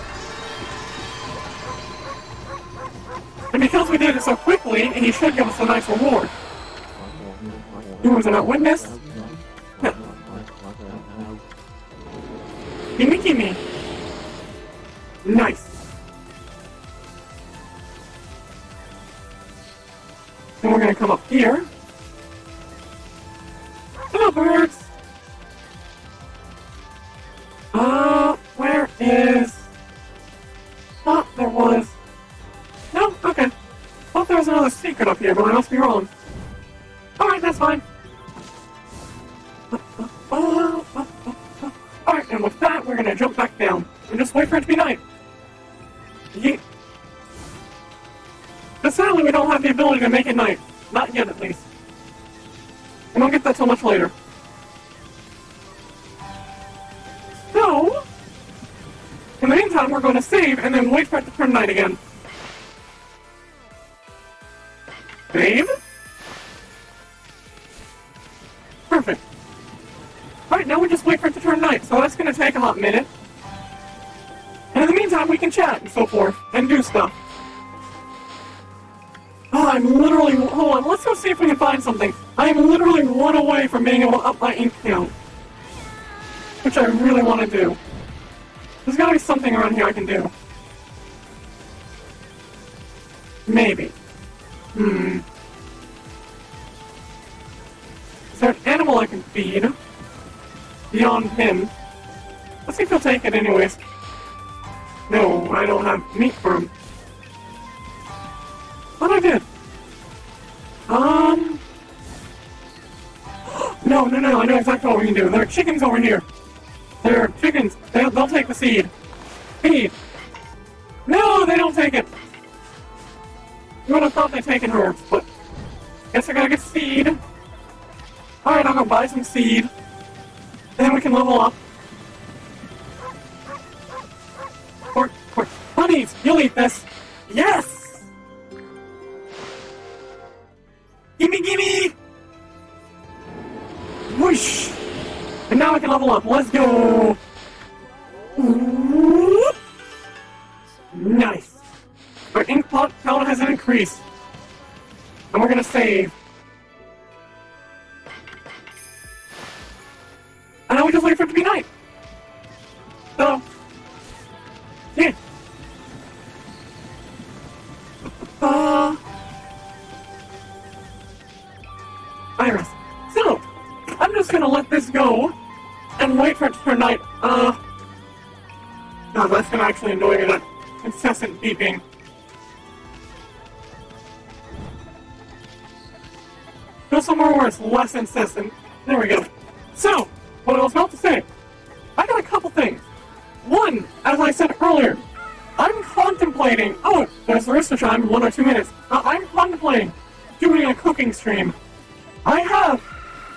And because we did it so quickly, he should give us a nice reward. Humans are not witness. Huh. Gimme, gimme. Nice. And we're gonna come up here. Hello, birds. Uh, where is... Thought there was... No? Okay. Thought there was another secret up here, but I must be wrong. Alright, that's fine. Alright, and with that, we're gonna jump back down. And just wait for it to be night. Yeet. But sadly, we don't have the ability to make it night. Not yet, at least. And I'll get that till much later. So, in the meantime, we're going to save and then wait for it to turn night again. Save? Perfect. Alright, now we just wait for it to turn night, so that's gonna take a hot minute. And in the meantime, we can chat and so forth, and do stuff. Oh, I'm literally, hold on, let's go see if we can find something. I am literally one away from being able to up my ink count. Which I really want to do. There's gotta be something around here I can do. Maybe. Hmm. Is there an animal I can feed? Beyond him. Let's see if he'll take it anyways. No, I don't have meat for him. What I did? Um... *gasps* No, no, no, I know exactly what we can do. There are chickens over here. There are chickens. They'll, they'll take the seed. Feed. No, they don't take it. You would have thought they'd taken herbs, but... Guess I gotta get seed. Alright, I'll go buy some seed. Then we can level up. Or, or, bunnies, you'll eat this. Yes! Gimme, gimme! Whoosh! And now I can level up. Let's go! Nice! Our ink count has increased. And we're gonna save. And now we just wait for it to be night. So, yeah. Uh, Iris. So, I'm just gonna let this go and wait for it turn night. Uh, God, that's gonna actually annoy me, that incessant beeping. Go somewhere where it's less insistent. There we go. So, what I was about to say, I got a couple things. One, as I said earlier, I'm contemplating. Oh, there's the rooster chime one or two minutes. Uh, I'm contemplating doing a cooking stream. I have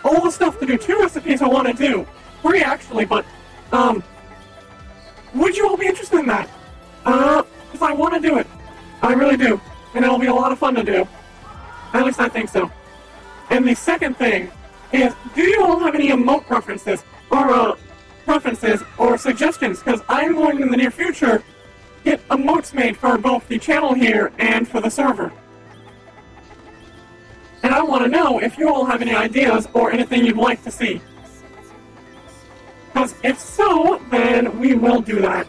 all the stuff to do. Two recipes I want to do. Three actually, but um, would you all be interested in that? Uh, because I want to do it. I really do, and it'll be a lot of fun to do. At least I think so. And the second thing is, do you all have any emote preferences or uh, preferences or suggestions? Because I'm going in the near future get emotes made for both the channel here and for the server. And I want to know if you all have any ideas or anything you'd like to see. Because if so, then we will do that.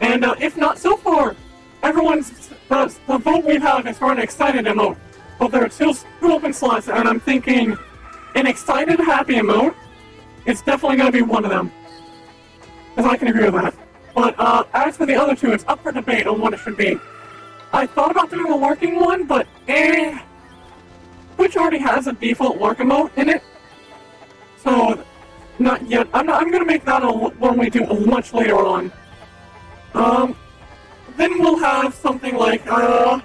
And uh, if not, so far, everyone's the, the vote we have is for an excited emote. But there are still two open slots, and I'm thinking an excited, happy emote. It's definitely going to be one of them. Because I can agree with that. But uh, as for the other two, it's up for debate on what it should be. I thought about doing a working one, but eh. Twitch already has a default lurk emote in it. So, not yet. I'm, not, I'm gonna make that a, one we do much later on. Um, then we'll have something like, uh,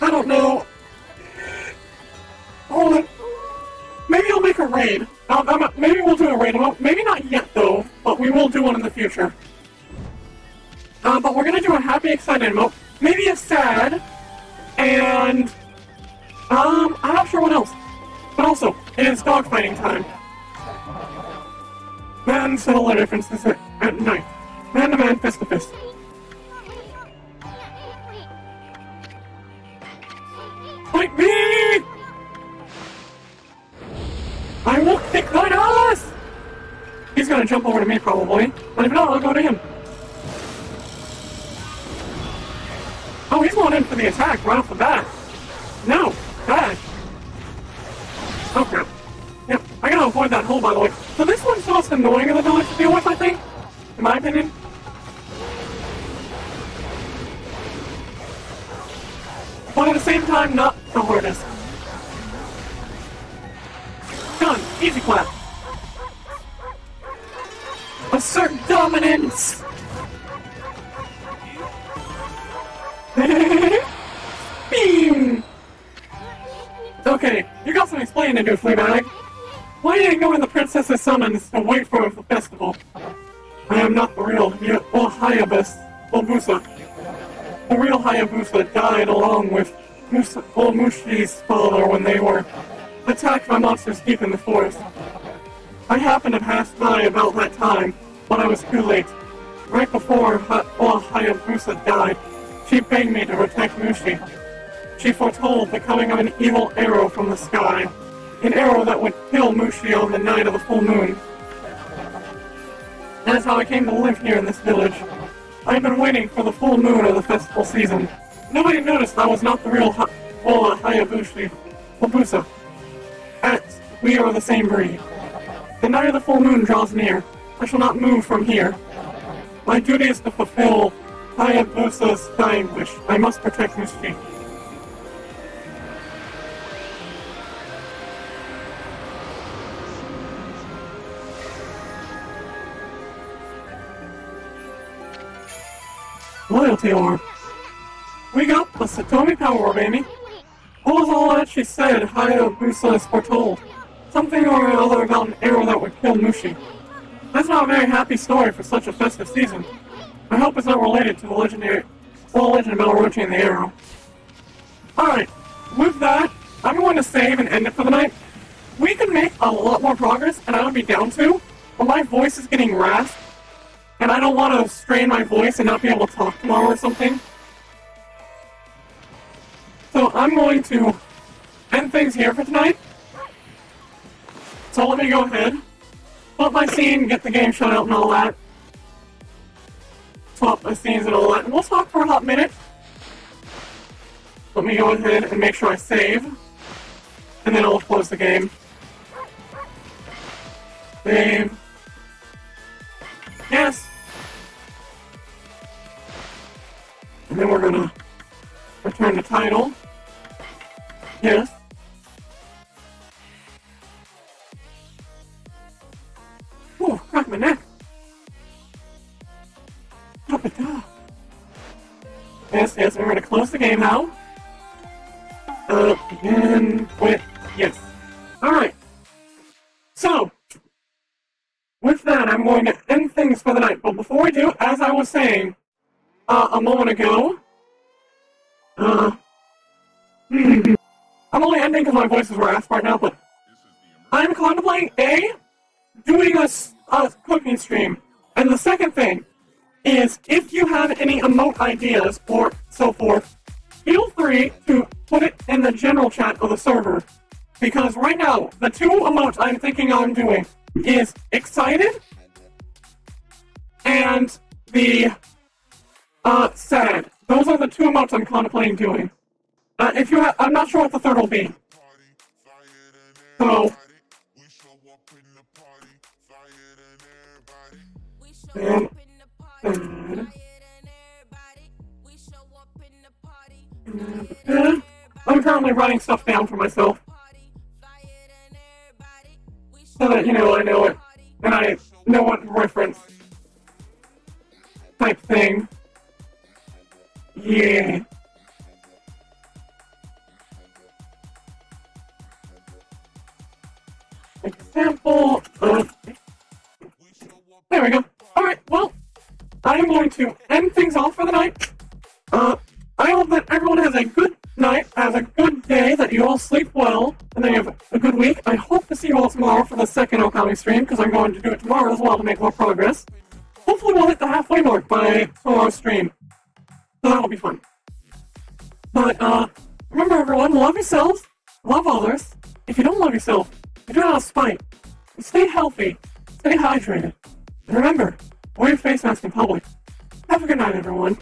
I don't know. Hold on. Maybe I'll make a raid. Um, I'm, maybe we'll do a raid. Maybe not yet, though, but we will do one in the future. Uh, but we're gonna do a happy, excited emote. Maybe a sad, and um, I'm not sure what else. But also, it is dogfighting time. Man settle their differences at, at night. Man to man, fist to fist. Fight me! I will kick thine ass! He's gonna jump over to me probably, but if not, I'll go to him. Oh, he's going in for the attack right off the bat. No, bad. Oh, okay. Yep, I gotta avoid that hole by the way. So this one's the most annoying of the village to deal with, I think. In my opinion. But at the same time, not the hardest. Done. Easy clap. Assert dominance! *laughs* Beam! Okay, you got some explaining to do, Fleabag. Why are you going the princess's summons to wait for the festival? I am not the real well, Hayabus, well, Musa. The real Hayabusa died along with well, Mushi's father when they were attacked by monsters deep in the forest. I happened to pass by about that time, but I was too late. Right before ha- well, Hayabusa died, she begged me to protect Mushi. She foretold the coming of an evil arrow from the sky, an arrow that would kill Mushi on the night of the full moon. That's how I came to live here in this village. I've been waiting for the full moon of the festival season. Nobody noticed I was not the real ha- Ola Hayabushi. At we are the same breed. The night of the full moon draws near. I shall not move from here. My duty is to fulfill Hayabusa's dying wish. I must protect Mushi. Loyalty Orb. We got the Satomi Power Orb, Ammy. What was all that she said Hayabusa is foretold? Something or other about an arrow that would kill Mushi. That's not a very happy story for such a festive season. I hope it's not related to the legendary, well, legend about Orochi and the arrow. Alright, with that, I'm going to save and end it for the night. We can make a lot more progress, and I would be down to, but my voice is getting rasped, and I don't want to strain my voice and not be able to talk tomorrow or something. So I'm going to end things here for tonight. So let me go ahead, put my scene, get the game shut out and all that. Swap my scenes and all that, and we'll talk for a hot minute. Let me go ahead and make sure I save, and then I'll close the game. Save. Yes. And then we're gonna return the title. Yes. Oh, crack my neck. Stop it down. Yes, yes, we're gonna close the game now. Uh, with yes. Alright. So, with that, I'm going to end things for the night. But before we do, as I was saying uh, a moment ago, my voice is rasped right now, but I'm contemplating A, doing a, a cooking stream. And the second thing is if you have any emote ideas or so forth, feel free to put it in the general chat of the server. Because right now, the two emotes I'm thinking on doing is excited and the uh sad. Those are the two emotes I'm contemplating doing. Uh, if you, ha- I'm not sure what the third will be. I'm currently writing stuff down for myself so that you know I know it and I know what reference type thing. Yeah. Example of. There we go. Alright, well, I'm going to end things off for the night. Uh, I hope that everyone has a good night, has a good day, that you all sleep well, and then you have a good week. I hope to see you all tomorrow for the second Okami stream, because I'm going to do it tomorrow as well to make more progress. Hopefully we'll hit the halfway mark by tomorrow's stream. So that'll be fun. But, uh, remember everyone, love yourselves, love others. If you don't love yourself, you do it out of spite. Stay healthy, stay hydrated, and remember, wear your face mask in public. Have a good night, everyone.